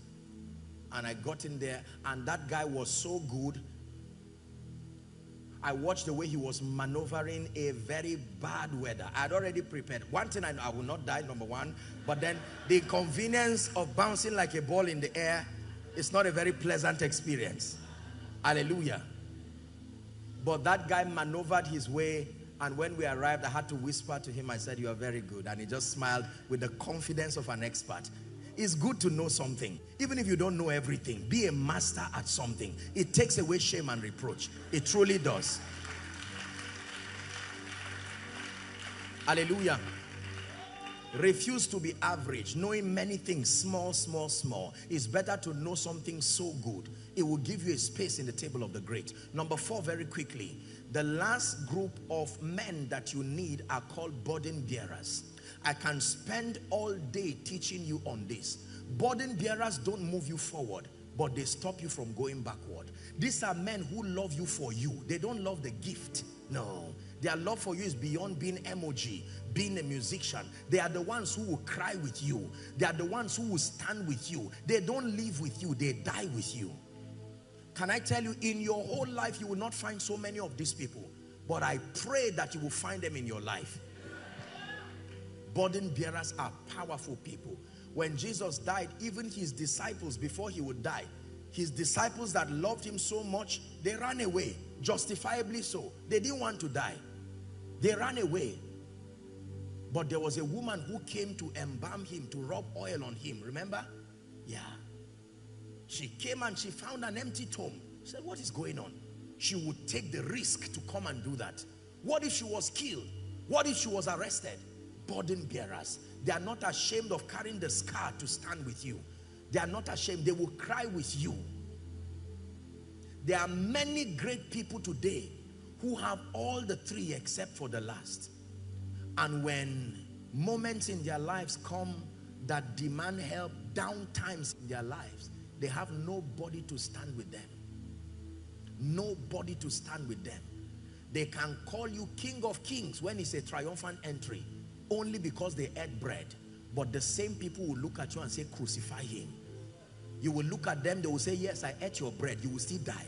[SPEAKER 1] And I got in there and that guy was so good I watched the way he was maneuvering a very bad weather. I had already prepared. One thing I know, I will not die, number one. But then the convenience of bouncing like a ball in the air is not a very pleasant experience. Hallelujah. But that guy maneuvered his way and when we arrived, I had to whisper to him, I said, you are very good. And he just smiled with the confidence of an expert. It's good to know something. Even if you don't know everything, be a master at something. It takes away shame and reproach. It truly does. Hallelujah. Refuse to be average, knowing many things, small, small, small. It's better to know something so good. It will give you a space in the table of the great. Number four, very quickly. The last group of men that you need are called burden bearers. I can spend all day teaching you on this. Burden bearers don't move you forward, but they stop you from going backward. These are men who love you for you. They don't love the gift. No. Their love for you is beyond being emoji, being a musician. They are the ones who will cry with you. They are the ones who will stand with you. They don't live with you, they die with you. Can I tell you, in your whole life, you will not find so many of these people. But I pray that you will find them in your life. Burden bearers are powerful people. When Jesus died, even his disciples, before he would die, his disciples that loved him so much, they ran away, justifiably so. They didn't want to die. They ran away. But there was a woman who came to embalm him, to rub oil on him. Remember? Yeah. She came and she found an empty tomb. She said, what is going on? She would take the risk to come and do that. What if she was killed? What if she was arrested? Burden bearers. They are not ashamed of carrying the scar to stand with you. They are not ashamed. They will cry with you. There are many great people today who have all the three except for the last. And when moments in their lives come that demand help, down times in their lives, they have nobody to stand with them. Nobody to stand with them. They can call you king of kings when it's a triumphant entry only because they ate bread. But the same people will look at you and say, crucify him. You will look at them, they will say, yes, I ate your bread. You will still die.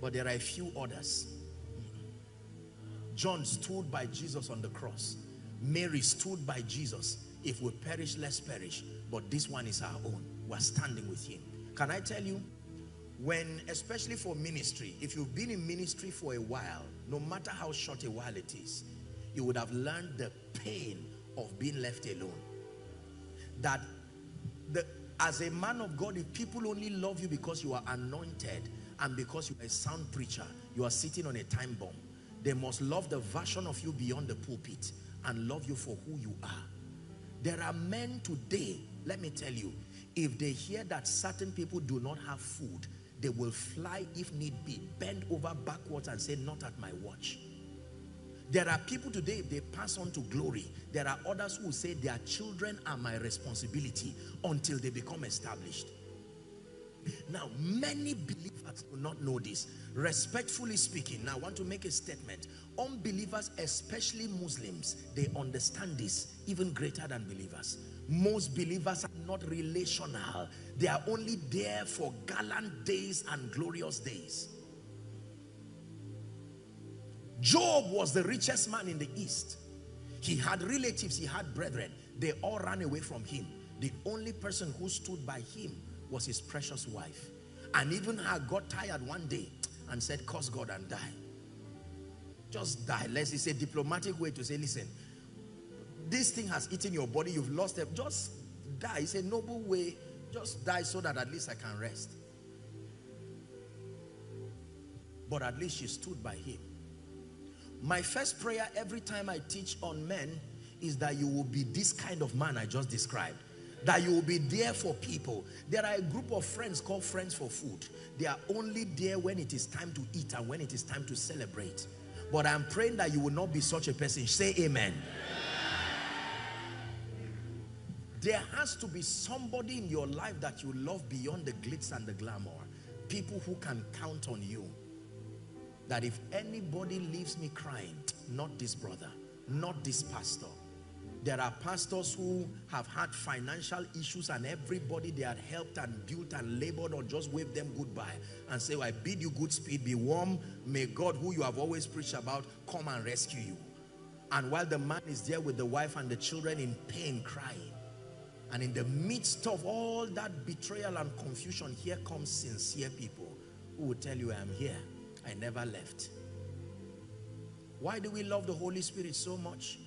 [SPEAKER 1] But there are a few others. John stood by Jesus on the cross. Mary stood by Jesus. If we perish, let's perish. But this one is our own. We're standing with him. Can I tell you, when, especially for ministry, if you've been in ministry for a while, no matter how short a while it is, you would have learned the pain of being left alone. That the, as a man of God, if people only love you because you are anointed and because you are a sound preacher, you are sitting on a time bomb, they must love the version of you beyond the pulpit and love you for who you are. There are men today, let me tell you, if they hear that certain people do not have food, they will fly if need be, bend over backwards and say, not at my watch. There are people today, if they pass on to glory, there are others who say their children are my responsibility until they become established. Now, many believers do not know this. Respectfully speaking, now I want to make a statement. Unbelievers, especially Muslims, they understand this even greater than believers. Most believers are not relational. They are only there for gallant days and glorious days. Job was the richest man in the East. He had relatives, he had brethren. They all ran away from him. The only person who stood by him was his precious wife. And even her got tired one day and said, curse God and die. Just die. Let's say a diplomatic way to say, listen, this thing has eaten your body, you've lost it. Just die. It's a noble way. Just die so that at least I can rest. But at least she stood by him. My first prayer every time I teach on men is that you will be this kind of man I just described. That you will be there for people. There are a group of friends called Friends for Food. They are only there when it is time to eat and when it is time to celebrate. But I'm praying that you will not be such a person. Say amen. There has to be somebody in your life that you love beyond the glitz and the glamour. People who can count on you. That if anybody leaves me crying, not this brother, not this pastor. There are pastors who have had financial issues and everybody they had helped and built and labored or just waved them goodbye and say, oh, I bid you good speed, be warm. May God, who you have always preached about, come and rescue you. And while the man is there with the wife and the children in pain, crying, and in the midst of all that betrayal and confusion, here comes sincere people who will tell you, I am here. I never left. Why do we love the Holy Spirit so much?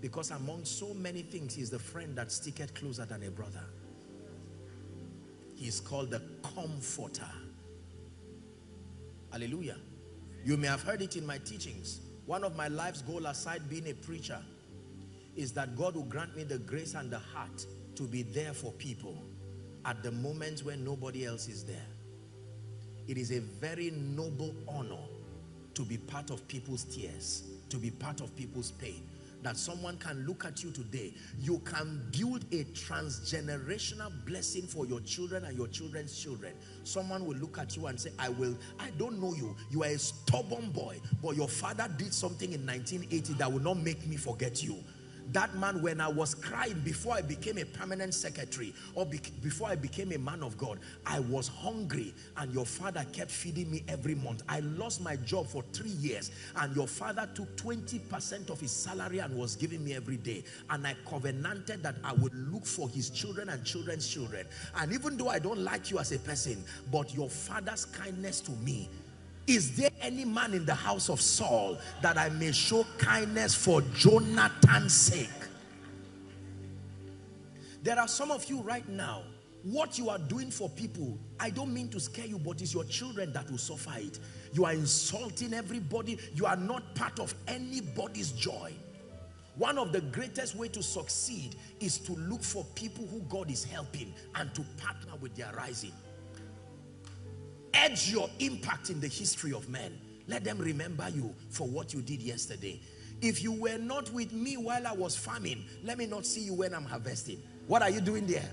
[SPEAKER 1] Because among so many things, he's the friend that sticketh closer than a brother. He's called the comforter. Hallelujah. You may have heard it in my teachings. One of my life's goal aside being a preacher is that God will grant me the grace and the heart to be there for people at the moments when nobody else is there. It is a very noble honor to be part of people's tears, to be part of people's pain. That someone can look at you today. You can build a transgenerational blessing for your children and your children's children. Someone will look at you and say, I will, I don't know you. You are a stubborn boy, but your father did something in 1980 that will not make me forget you that man when I was crying before I became a permanent secretary or be before I became a man of God I was hungry and your father kept feeding me every month. I lost my job for three years and your father took 20% of his salary and was giving me every day. And I covenanted that I would look for his children and children's children. And even though I don't like you as a person but your father's kindness to me is there any man in the house of Saul that I may show kindness for Jonathan's sake? There are some of you right now, what you are doing for people, I don't mean to scare you, but it's your children that will suffer it. You are insulting everybody. You are not part of anybody's joy. One of the greatest way to succeed is to look for people who God is helping and to partner with their rising edge your impact in the history of men. Let them remember you for what you did yesterday. If you were not with me while I was farming, let me not see you when I'm harvesting. What are you doing there?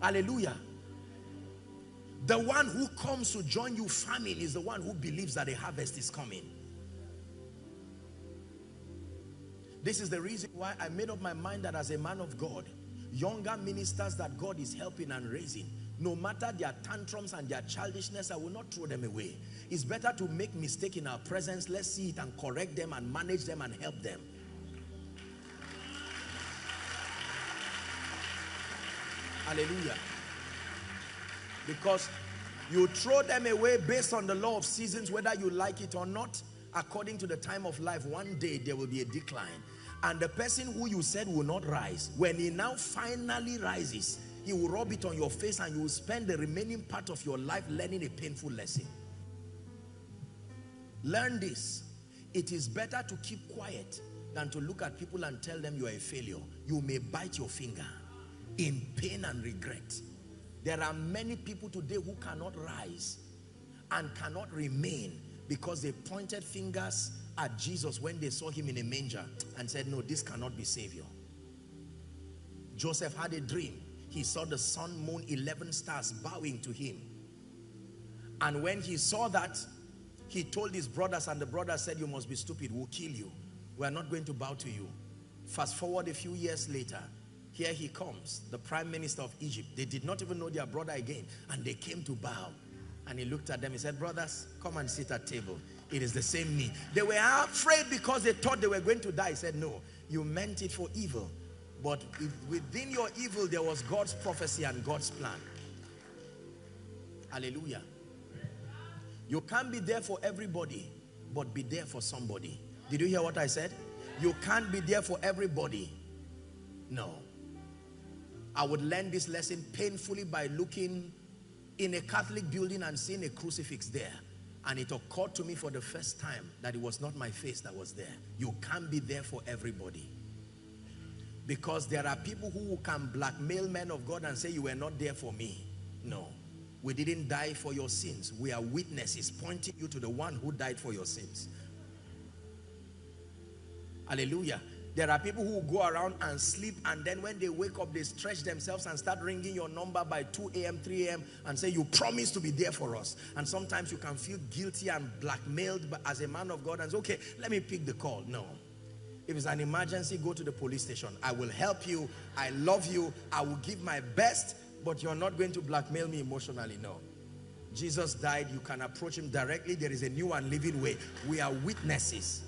[SPEAKER 1] Hallelujah. The one who comes to join you farming is the one who believes that a harvest is coming. This is the reason why I made up my mind that as a man of God, younger ministers that God is helping and raising, no matter their tantrums and their childishness, I will not throw them away. It's better to make mistake in our presence. Let's see it and correct them and manage them and help them. Hallelujah. Because you throw them away based on the law of seasons, whether you like it or not, according to the time of life, one day there will be a decline. And the person who you said will not rise, when he now finally rises, he will rub it on your face and you will spend the remaining part of your life learning a painful lesson. Learn this. It is better to keep quiet than to look at people and tell them you are a failure. You may bite your finger in pain and regret. There are many people today who cannot rise and cannot remain because they pointed fingers at Jesus when they saw him in a manger and said, no, this cannot be Savior. Joseph had a dream he saw the sun, moon, 11 stars bowing to him. And when he saw that, he told his brothers and the brothers said, you must be stupid, we'll kill you. We're not going to bow to you. Fast forward a few years later, here he comes, the prime minister of Egypt. They did not even know their brother again. And they came to bow. And he looked at them, he said, brothers, come and sit at table. It is the same me. They were afraid because they thought they were going to die. He said, no, you meant it for evil. But within your evil, there was God's prophecy and God's plan. Hallelujah. You can't be there for everybody, but be there for somebody. Did you hear what I said? You can't be there for everybody. No. I would learn this lesson painfully by looking in a Catholic building and seeing a crucifix there. And it occurred to me for the first time that it was not my face that was there. You can't be there for everybody. Because there are people who can blackmail men of God and say, you were not there for me. No. We didn't die for your sins. We are witnesses pointing you to the one who died for your sins. Hallelujah. There are people who go around and sleep and then when they wake up, they stretch themselves and start ringing your number by 2 a.m., 3 a.m. and say, you promised to be there for us. And sometimes you can feel guilty and blackmailed as a man of God and say, okay, let me pick the call. No. If it's an emergency, go to the police station. I will help you. I love you. I will give my best, but you're not going to blackmail me emotionally. No. Jesus died. You can approach him directly. There is a new and living way. We are witnesses.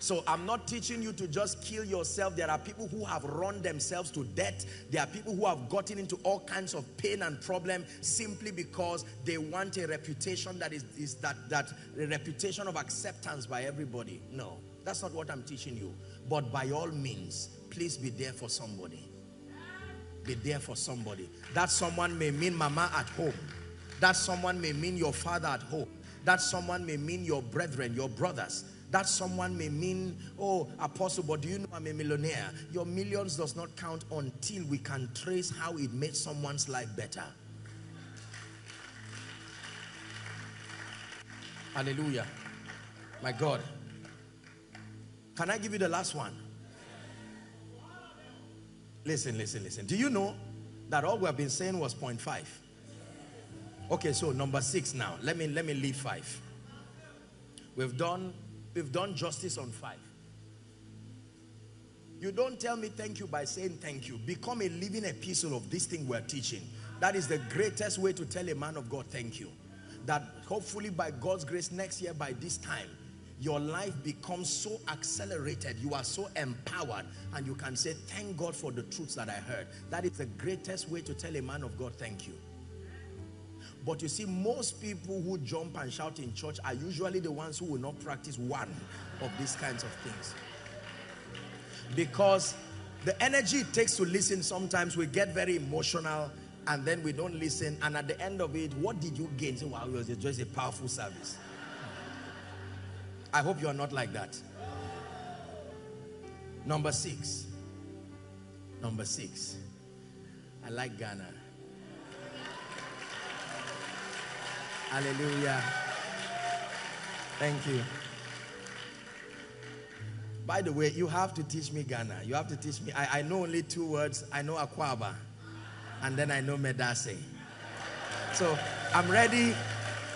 [SPEAKER 1] So I'm not teaching you to just kill yourself. There are people who have run themselves to death. There are people who have gotten into all kinds of pain and problem simply because they want a reputation that is, is that, that reputation of acceptance by everybody. No, that's not what I'm teaching you. But by all means, please be there for somebody. Be there for somebody. That someone may mean mama at home. That someone may mean your father at home. That someone may mean your brethren, your brothers that someone may mean, oh, apostle, but do you know I'm a millionaire? Your millions does not count until we can trace how it made someone's life better. Hallelujah. My God. Can I give you the last one? Listen, listen, listen. Do you know that all we have been saying was point 0.5? Okay, so number six now. Let me let me leave five. We've done We've done justice on five. You don't tell me thank you by saying thank you. Become a living epistle of this thing we're teaching. That is the greatest way to tell a man of God thank you. That hopefully by God's grace next year by this time, your life becomes so accelerated. You are so empowered and you can say, thank God for the truths that I heard. That is the greatest way to tell a man of God thank you. But you see, most people who jump and shout in church are usually the ones who will not practice one of these kinds of things. Because the energy it takes to listen sometimes we get very emotional and then we don't listen and at the end of it what did you gain say wow it was just a powerful service i hope you are not like that number six number six i like ghana Hallelujah. Thank you. By the way, you have to teach me Ghana. You have to teach me. I, I know only two words. I know Akwaaba. And then I know Medaase. So I'm ready.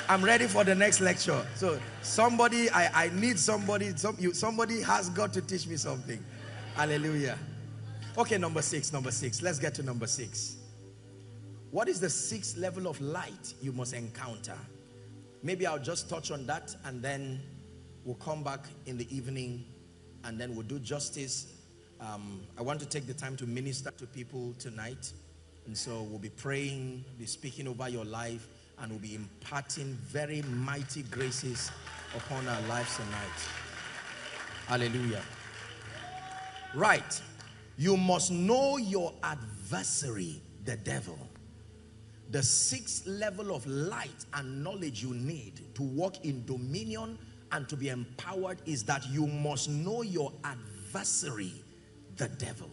[SPEAKER 1] I'm ready for the next lecture. So somebody, I, I need somebody. Some, you, somebody has got to teach me something. Hallelujah. Okay, number six. Number six. Let's get to number six. What is the sixth level of light you must encounter? Maybe I'll just touch on that and then we'll come back in the evening and then we'll do justice. Um, I want to take the time to minister to people tonight. And so we'll be praying, be speaking over your life, and we'll be imparting very mighty graces upon our lives tonight. Hallelujah. Right. You must know your adversary, the devil the sixth level of light and knowledge you need to walk in dominion and to be empowered is that you must know your adversary, the devil.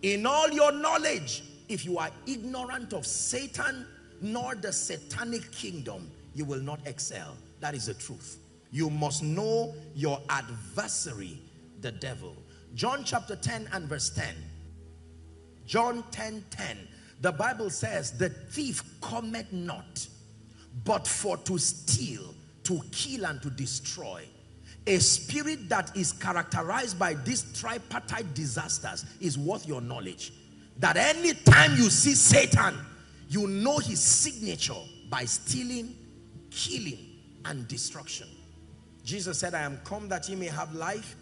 [SPEAKER 1] In all your knowledge, if you are ignorant of Satan nor the satanic kingdom, you will not excel. That is the truth. You must know your adversary, the devil. John chapter 10 and verse 10. John 10, 10. The Bible says, the thief cometh not, but for to steal, to kill and to destroy. A spirit that is characterized by these tripartite disasters is worth your knowledge. That anytime you see Satan, you know his signature by stealing, killing, and destruction. Jesus said, I am come that you may have life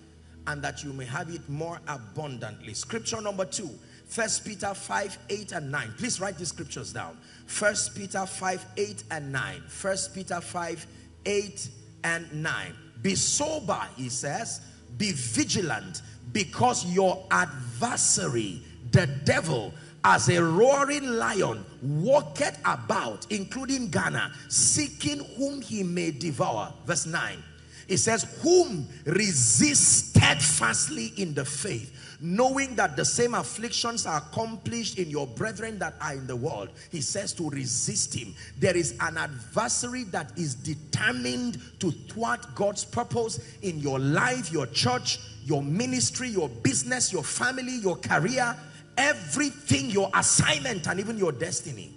[SPEAKER 1] and that you may have it more abundantly. Scripture number two, First Peter 5, 8 and 9. Please write these scriptures down. First Peter 5, 8 and 9. First Peter 5, 8 and 9. Be sober, he says. Be vigilant because your adversary, the devil, as a roaring lion, walketh about, including Ghana, seeking whom he may devour. Verse 9. It says, whom resist steadfastly in the faith, knowing that the same afflictions are accomplished in your brethren that are in the world. He says to resist him. There is an adversary that is determined to thwart God's purpose in your life, your church, your ministry, your business, your family, your career, everything, your assignment, and even your destiny.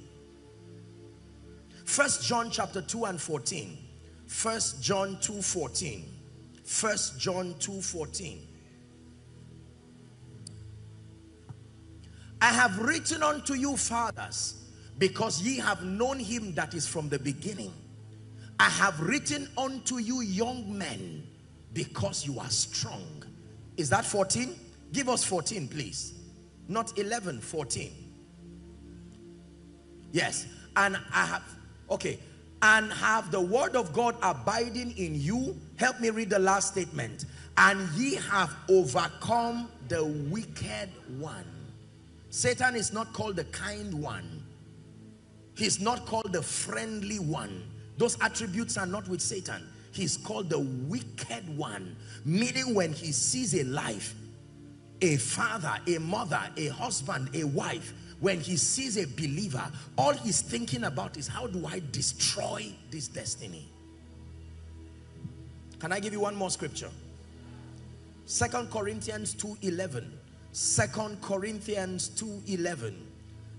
[SPEAKER 1] First John chapter 2 and 14. First John 2 14. First John 2 14. I have written unto you, fathers, because ye have known him that is from the beginning. I have written unto you, young men, because you are strong. Is that 14? Give us 14, please. Not 11, 14. Yes. And I have, okay. And have the word of God abiding in you. Help me read the last statement. And ye have overcome the wicked one. Satan is not called the kind one. He's not called the friendly one. Those attributes are not with Satan. He's called the wicked one. Meaning when he sees a life, a father, a mother, a husband, a wife, when he sees a believer, all he's thinking about is how do I destroy this destiny? Can I give you one more scripture? Second Corinthians 2.11. Second Corinthians 2.11.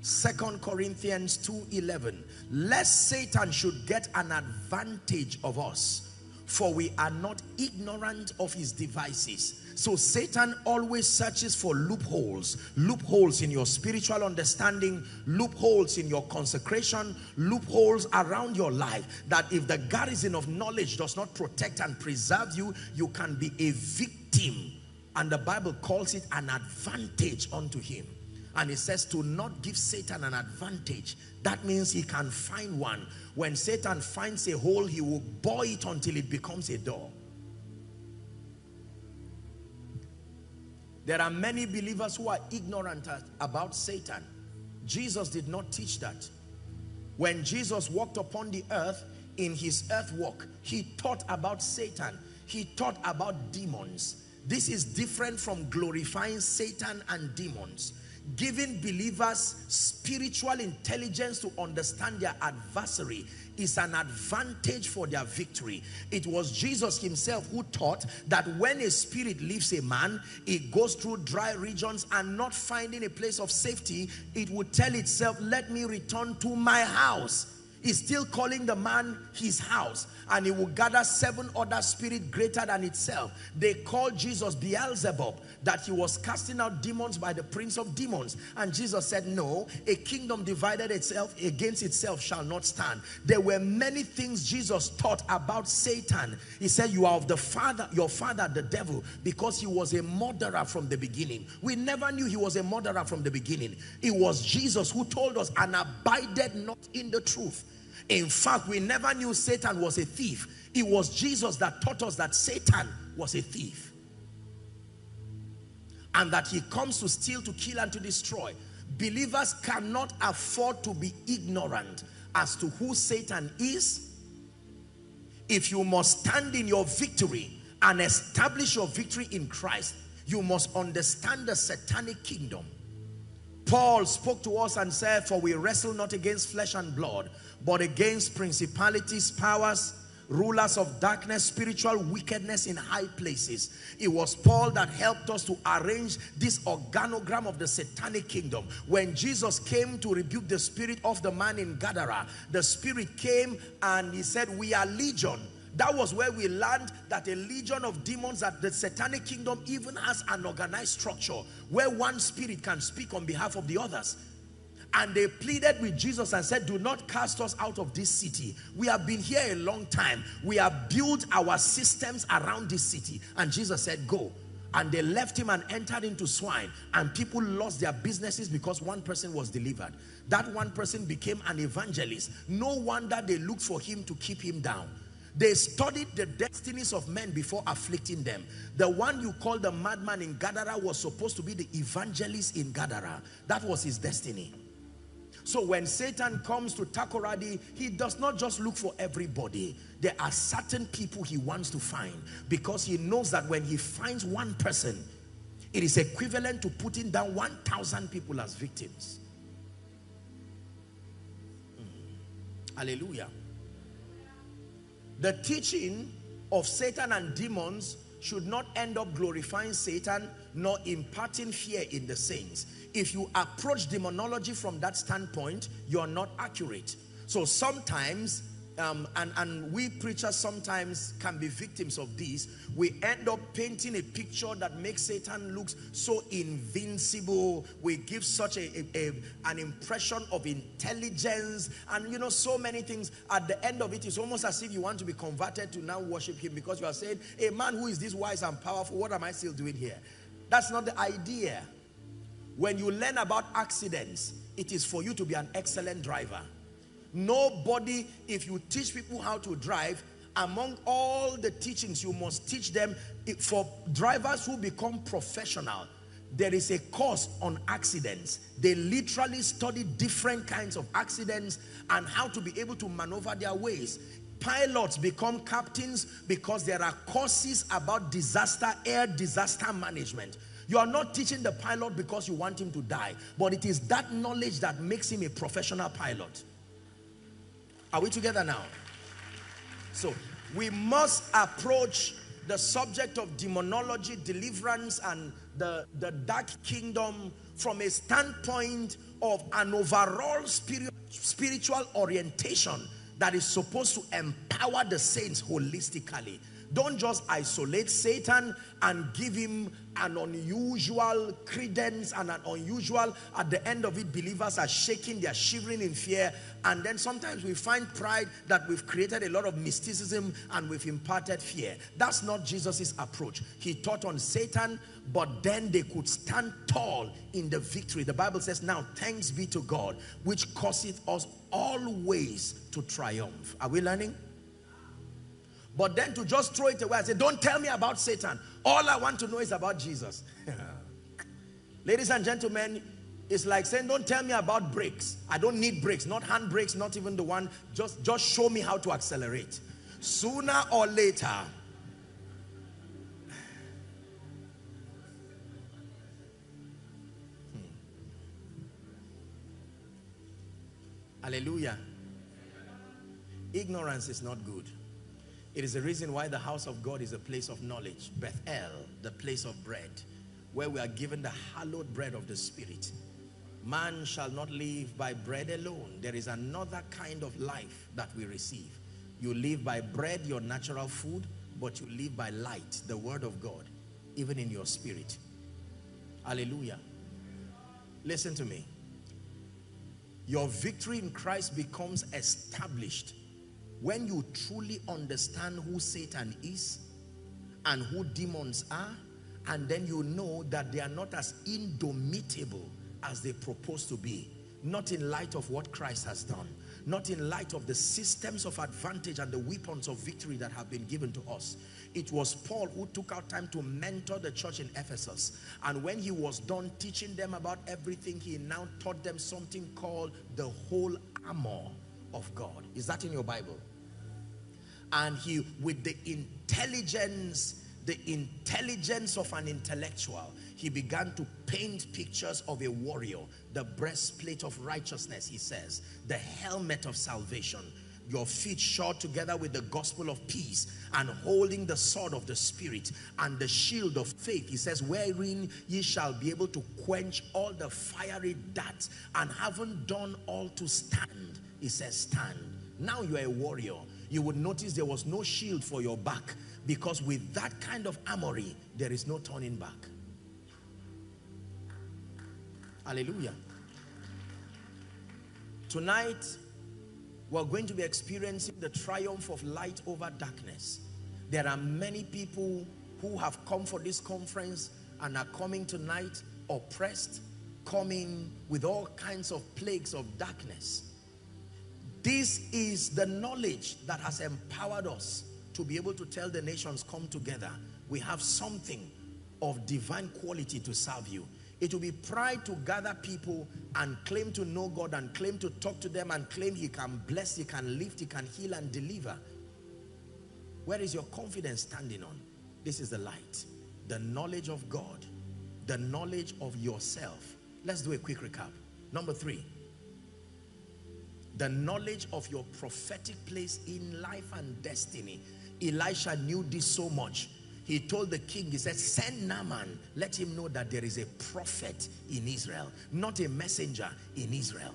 [SPEAKER 1] Second Corinthians 2.11. Lest Satan should get an advantage of us for we are not ignorant of his devices. So Satan always searches for loopholes, loopholes in your spiritual understanding, loopholes in your consecration, loopholes around your life, that if the garrison of knowledge does not protect and preserve you, you can be a victim. And the Bible calls it an advantage unto him. And it says to not give Satan an advantage. That means he can find one. When Satan finds a hole, he will bore it until it becomes a door. There are many believers who are ignorant about Satan. Jesus did not teach that. When Jesus walked upon the earth, in his earth walk, he taught about Satan. He taught about demons. This is different from glorifying Satan and demons giving believers spiritual intelligence to understand their adversary is an advantage for their victory. It was Jesus himself who taught that when a spirit leaves a man, it goes through dry regions and not finding a place of safety, it would tell itself, let me return to my house. He's still calling the man his house and he will gather seven other spirits greater than itself. They called Jesus Beelzebub that he was casting out demons by the prince of demons. And Jesus said, no, a kingdom divided itself against itself shall not stand. There were many things Jesus taught about Satan. He said, you are of the father, your father, the devil, because he was a murderer from the beginning. We never knew he was a murderer from the beginning. It was Jesus who told us and abided not in the truth. In fact, we never knew Satan was a thief. It was Jesus that taught us that Satan was a thief and that he comes to steal, to kill, and to destroy. Believers cannot afford to be ignorant as to who Satan is. If you must stand in your victory and establish your victory in Christ, you must understand the satanic kingdom. Paul spoke to us and said, for we wrestle not against flesh and blood, but against principalities, powers, rulers of darkness, spiritual wickedness in high places. It was Paul that helped us to arrange this organogram of the satanic kingdom. When Jesus came to rebuke the spirit of the man in Gadara, the spirit came and he said, we are legion. That was where we learned that a legion of demons, that the satanic kingdom even has an organized structure where one spirit can speak on behalf of the others. And they pleaded with Jesus and said, do not cast us out of this city. We have been here a long time. We have built our systems around this city. And Jesus said, go. And they left him and entered into swine. And people lost their businesses because one person was delivered. That one person became an evangelist. No wonder they looked for him to keep him down. They studied the destinies of men before afflicting them. The one you call the madman in Gadara was supposed to be the evangelist in Gadara. That was his destiny. So when Satan comes to Takoradi, he does not just look for everybody. There are certain people he wants to find because he knows that when he finds one person, it is equivalent to putting down 1,000 people as victims. Mm. Hallelujah. The teaching of Satan and demons should not end up glorifying Satan nor imparting fear in the saints. If you approach demonology from that standpoint, you are not accurate. So sometimes um, and, and we preachers sometimes can be victims of this. We end up painting a picture that makes Satan look so invincible. We give such a, a, a, an impression of intelligence and you know so many things. At the end of it, it's almost as if you want to be converted to now worship him because you are saying, a man who is this wise and powerful, what am I still doing here? That's not the idea. When you learn about accidents, it is for you to be an excellent driver. Nobody, if you teach people how to drive, among all the teachings you must teach them, for drivers who become professional, there is a course on accidents. They literally study different kinds of accidents and how to be able to maneuver their ways. Pilots become captains because there are courses about disaster, air disaster management. You are not teaching the pilot because you want him to die, but it is that knowledge that makes him a professional pilot. Are we together now? So we must approach the subject of demonology, deliverance, and the, the dark kingdom from a standpoint of an overall spirit, spiritual orientation that is supposed to empower the saints holistically. Don't just isolate Satan and give him an unusual credence and an unusual, at the end of it, believers are shaking, they're shivering in fear. And then sometimes we find pride that we've created a lot of mysticism and we've imparted fear. That's not Jesus's approach. He taught on Satan, but then they could stand tall in the victory. The Bible says, now thanks be to God, which causeth us always to triumph. Are we learning? But then to just throw it away and say, don't tell me about Satan. All I want to know is about Jesus. Ladies and gentlemen, it's like saying, don't tell me about brakes. I don't need brakes, not hand brakes, not even the one. Just, just show me how to accelerate. Sooner or later, hmm. Hallelujah. Ignorance is not good. It is the reason why the house of God is a place of knowledge. Bethel, the place of bread, where we are given the hallowed bread of the Spirit. Man shall not live by bread alone. There is another kind of life that we receive. You live by bread, your natural food, but you live by light, the word of God, even in your spirit. Hallelujah. Listen to me. Your victory in Christ becomes established when you truly understand who Satan is and who demons are, and then you know that they are not as indomitable as they propose to be, not in light of what Christ has done, not in light of the systems of advantage and the weapons of victory that have been given to us. It was Paul who took out time to mentor the church in Ephesus. And when he was done teaching them about everything, he now taught them something called the whole armor of God. Is that in your Bible? and he with the intelligence the intelligence of an intellectual he began to paint pictures of a warrior the breastplate of righteousness he says the helmet of salvation your feet shod together with the gospel of peace and holding the sword of the spirit and the shield of faith he says wherein ye shall be able to quench all the fiery darts and having done all to stand he says stand now you are a warrior you would notice there was no shield for your back because with that kind of armory, there is no turning back. Hallelujah. Tonight, we're going to be experiencing the triumph of light over darkness. There are many people who have come for this conference and are coming tonight oppressed, coming with all kinds of plagues of darkness. This is the knowledge that has empowered us to be able to tell the nations, come together. We have something of divine quality to serve you. It will be pride to gather people and claim to know God and claim to talk to them and claim he can bless, he can lift, he can heal and deliver. Where is your confidence standing on? This is the light. The knowledge of God. The knowledge of yourself. Let's do a quick recap. Number three. The knowledge of your prophetic place in life and destiny. Elisha knew this so much he told the king, he said, send Naaman, let him know that there is a prophet in Israel, not a messenger in Israel.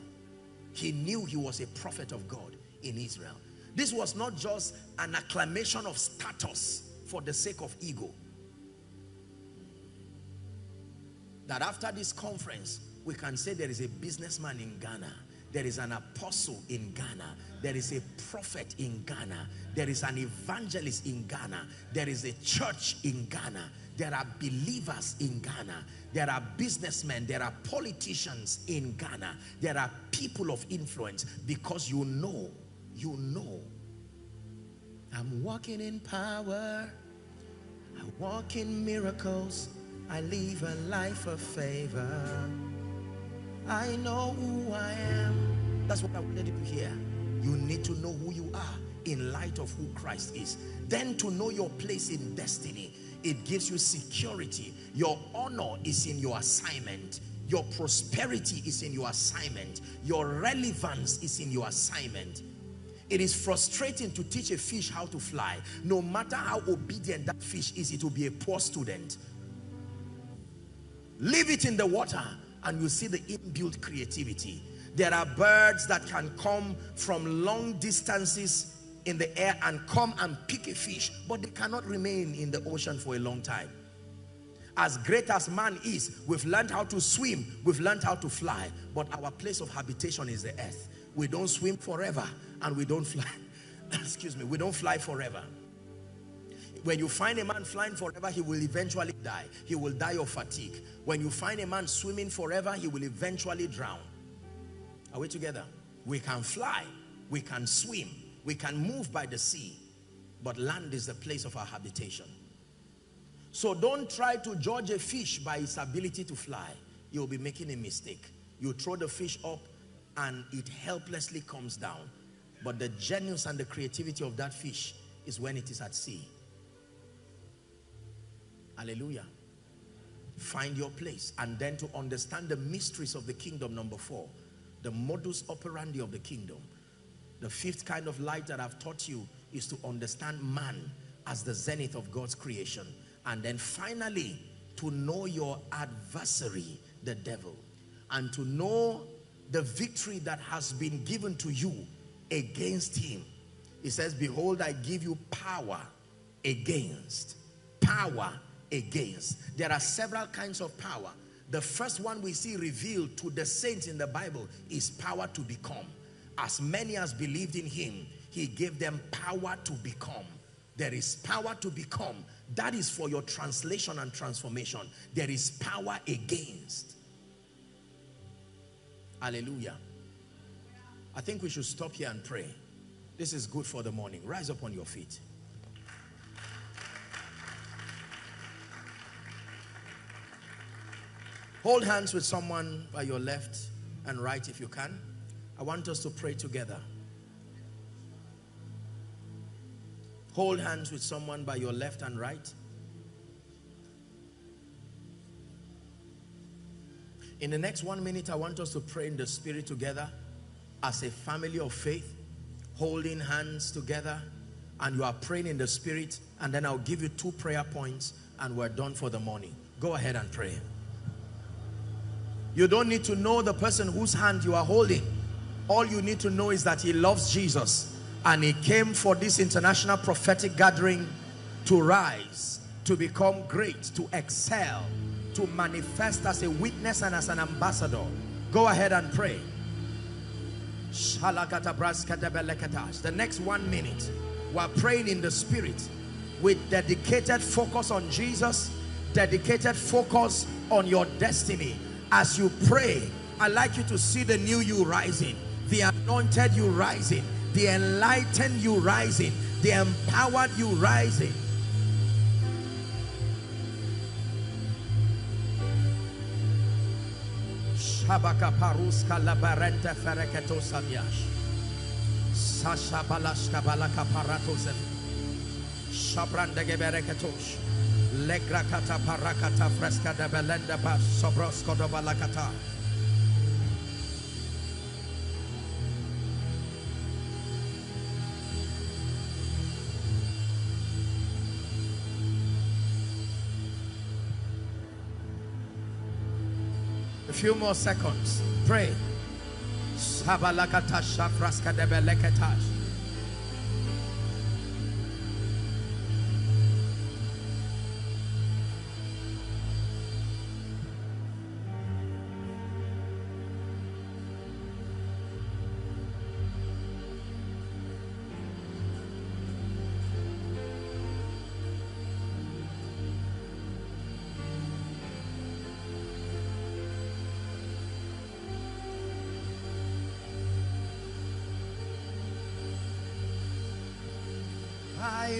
[SPEAKER 1] He knew he was a prophet of God in Israel. This was not just an acclamation of status for the sake of ego. That after this conference, we can say there is a businessman in Ghana there is an apostle in Ghana. There is a prophet in Ghana. There is an evangelist in Ghana. There is a church in Ghana. There are believers in Ghana. There are businessmen. There are politicians in Ghana. There are people of influence because you know, you know. I'm walking in power. I walk in miracles. I live a life of favor. I know who I am. That's what I wanted you to hear. You need to know who you are in light of who Christ is. Then to know your place in destiny. It gives you security. Your honor is in your assignment. Your prosperity is in your assignment. Your relevance is in your assignment. It is frustrating to teach a fish how to fly. No matter how obedient that fish is, it will be a poor student. Leave it in the water and you see the inbuilt creativity. There are birds that can come from long distances in the air and come and pick a fish, but they cannot remain in the ocean for a long time. As great as man is, we've learned how to swim, we've learned how to fly, but our place of habitation is the earth. We don't swim forever and we don't fly. Excuse me, we don't fly forever. When you find a man flying forever, he will eventually die. He will die of fatigue. When you find a man swimming forever, he will eventually drown. Are we together? We can fly, we can swim, we can move by the sea, but land is the place of our habitation. So don't try to judge a fish by its ability to fly. You'll be making a mistake. You throw the fish up and it helplessly comes down. But the genius and the creativity of that fish is when it is at sea. Hallelujah. Find your place and then to understand the mysteries of the kingdom. Number four, the modus operandi of the kingdom. The fifth kind of light that I've taught you is to understand man as the zenith of God's creation. And then finally, to know your adversary, the devil. And to know the victory that has been given to you against him. He says, behold, I give you power against. Power against. There are several kinds of power. The first one we see revealed to the saints in the Bible is power to become. As many as believed in him, he gave them power to become. There is power to become. That is for your translation and transformation. There is power against. Hallelujah. I think we should stop here and pray. This is good for the morning. Rise up on your feet. Hold hands with someone by your left and right if you can. I want us to pray together. Hold hands with someone by your left and right. In the next one minute, I want us to pray in the spirit together as a family of faith, holding hands together, and you are praying in the spirit, and then I'll give you two prayer points, and we're done for the morning. Go ahead and pray. You don't need to know the person whose hand you are holding. All you need to know is that he loves Jesus and he came for this international prophetic gathering to rise, to become great, to excel, to manifest as a witness and as an ambassador. Go ahead and pray. The next one minute, we're praying in the spirit with dedicated focus on Jesus, dedicated focus on your destiny as you pray, i like you to see the new you rising, the anointed you rising, the enlightened you rising, the empowered you rising. Shabaka paruska fereketo. Sasha balashka balaka. Legrakata parakata fresca de belenda bas sobrosko do balakata. A few more seconds. Pray. Sabalakata shafraska de.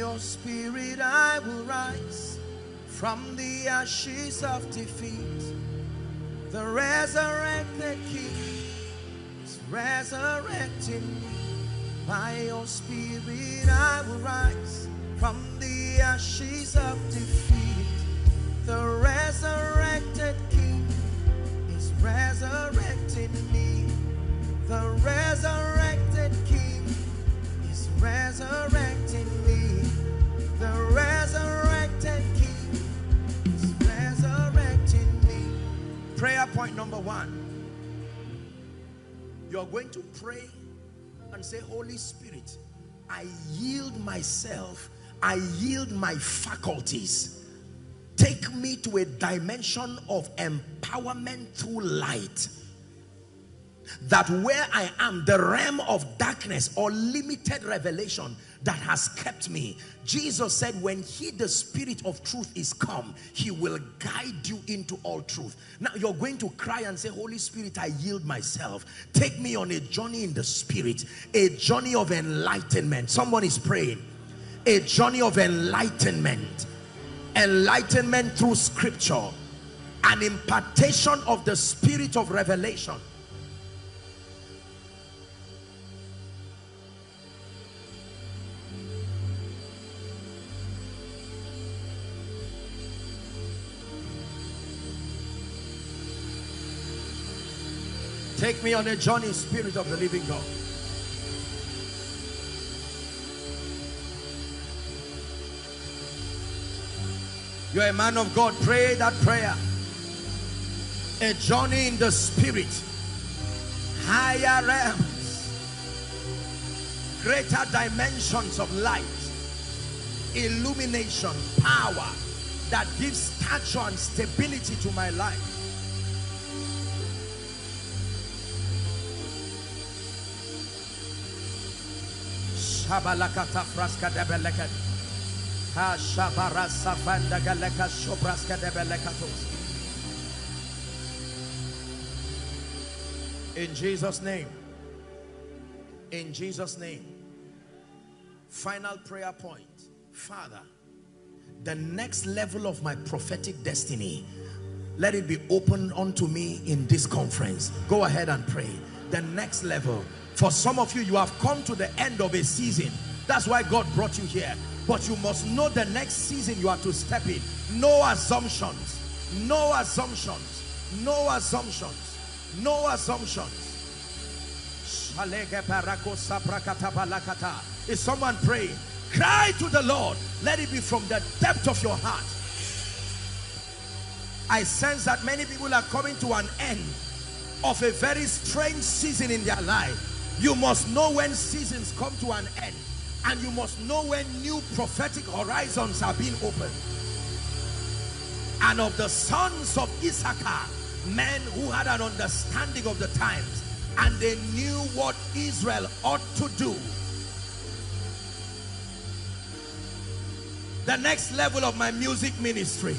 [SPEAKER 1] Your spirit I will rise from the ashes of defeat. The resurrected King is resurrecting me. By your spirit I will rise from the ashes of defeat. The resurrected King is resurrecting me. The resurrected point number one. You're going to pray and say, Holy Spirit, I yield myself, I yield my faculties. Take me to a dimension of empowerment through light that where I am, the realm of darkness or limited revelation that has kept me. Jesus said, when he, the spirit of truth is come, he will guide you into all truth. Now you're going to cry and say, Holy Spirit, I yield myself. Take me on a journey in the spirit, a journey of enlightenment. Someone is praying. A journey of enlightenment. Enlightenment through scripture. An impartation of the spirit of revelation. Take me on a journey, Spirit of the living God. You're a man of God. Pray that prayer. A journey in the Spirit. Higher realms. Greater dimensions of light. Illumination. Power that gives stature and stability to my life. Shabalakata fraska debeleket. Ha shabara safanda galeka shobraska debelekatos. In Jesus' name. In Jesus' name. Final prayer point. Father, the next level of my prophetic destiny, let it be opened unto me in this conference. Go ahead and pray. The next level. For some of you, you have come to the end of a season. That's why God brought you here. But you must know the next season you are to step in. No assumptions. No assumptions. No assumptions. No assumptions. Is someone praying? Cry to the Lord. Let it be from the depth of your heart. I sense that many people are coming to an end of a very strange season in their life. You must know when seasons come to an end. And you must know when new prophetic horizons are being opened. And of the sons of Issachar, men who had an understanding of the times and they knew what Israel ought to do. The next level of my music ministry,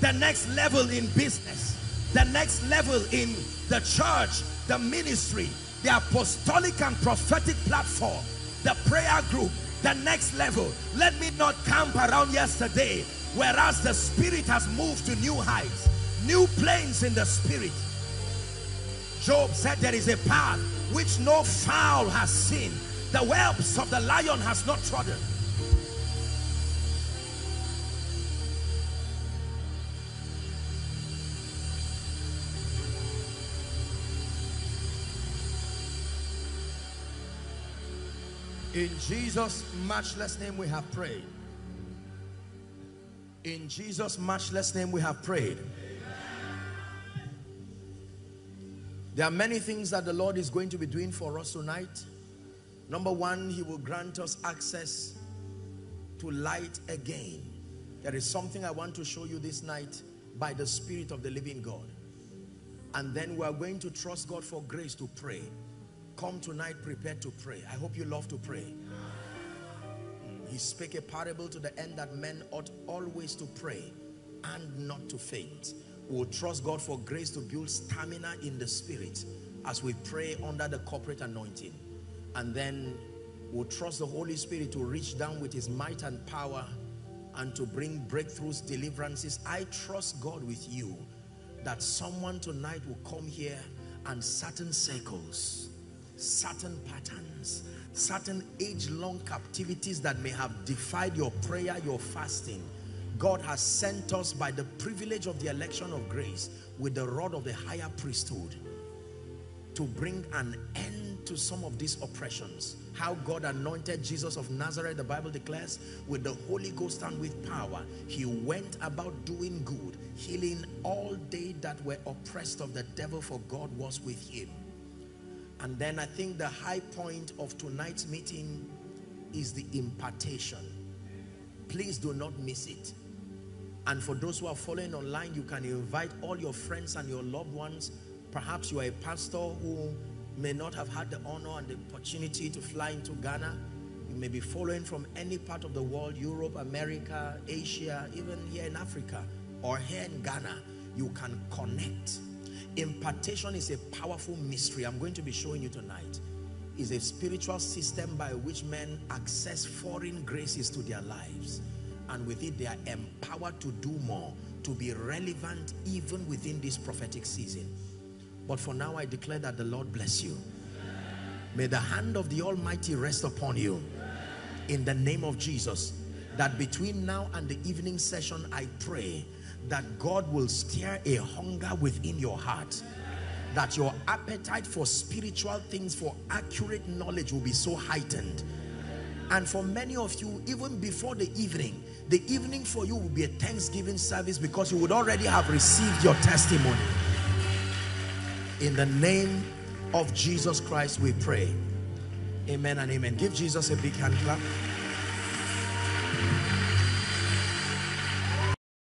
[SPEAKER 1] the next level in business, the next level in the church, the ministry, the apostolic and prophetic platform, the prayer group, the next level. Let me not camp around yesterday, whereas the spirit has moved to new heights, new planes in the spirit. Job said there is a path which no fowl has seen. The whelps of the lion has not trodden. In Jesus' matchless name we have prayed. In Jesus' matchless name we have prayed. There are many things that the Lord is going to be doing for us tonight. Number one, he will grant us access to light again. There is something I want to show you this night by the Spirit of the living God. And then we are going to trust God for grace to pray. Come tonight prepared to pray. I hope you love to pray. Mm, He spake a parable to the end that men ought always to pray and not to faint. We'll trust God for grace to build stamina in the spirit as we pray under the corporate anointing. And then we'll trust the Holy Spirit to reach down with his might and power and to bring breakthroughs, deliverances. I trust God with you that someone tonight will come here and certain circles, certain patterns, certain age-long captivities that may have defied your prayer, your fasting. God has sent us by the privilege of the election of grace with the rod of the higher priesthood to bring an end to some of these oppressions. How God anointed Jesus of Nazareth, the Bible declares, with the Holy Ghost and with power. He went about doing good, healing all they that were oppressed of the devil, for God was with him. And then I think the high point of tonight's meeting is the impartation. Please do not miss it. And for those who are following online, you can invite all your friends and your loved ones. Perhaps you are a pastor who may not have had the honor and the opportunity to fly into Ghana. You may be following from any part of the world, Europe, America, Asia, even here in Africa, or here in Ghana. You can connect. Impartation is a powerful mystery. I'm going to be showing you tonight. Is a spiritual system by which men access foreign graces to their lives. And with it they are empowered to do more to be relevant even within this prophetic season. But for now I declare that the Lord bless you. May the hand of the Almighty rest upon you. In the name of Jesus. That between now and the evening session I pray that God will stir a hunger within your heart that your appetite for spiritual things for accurate knowledge will be so heightened. And for many of you even before the evening the evening for you will be a thanksgiving service because you would already have received your testimony. In the name of Jesus Christ we pray. Amen and amen. Give Jesus a big hand clap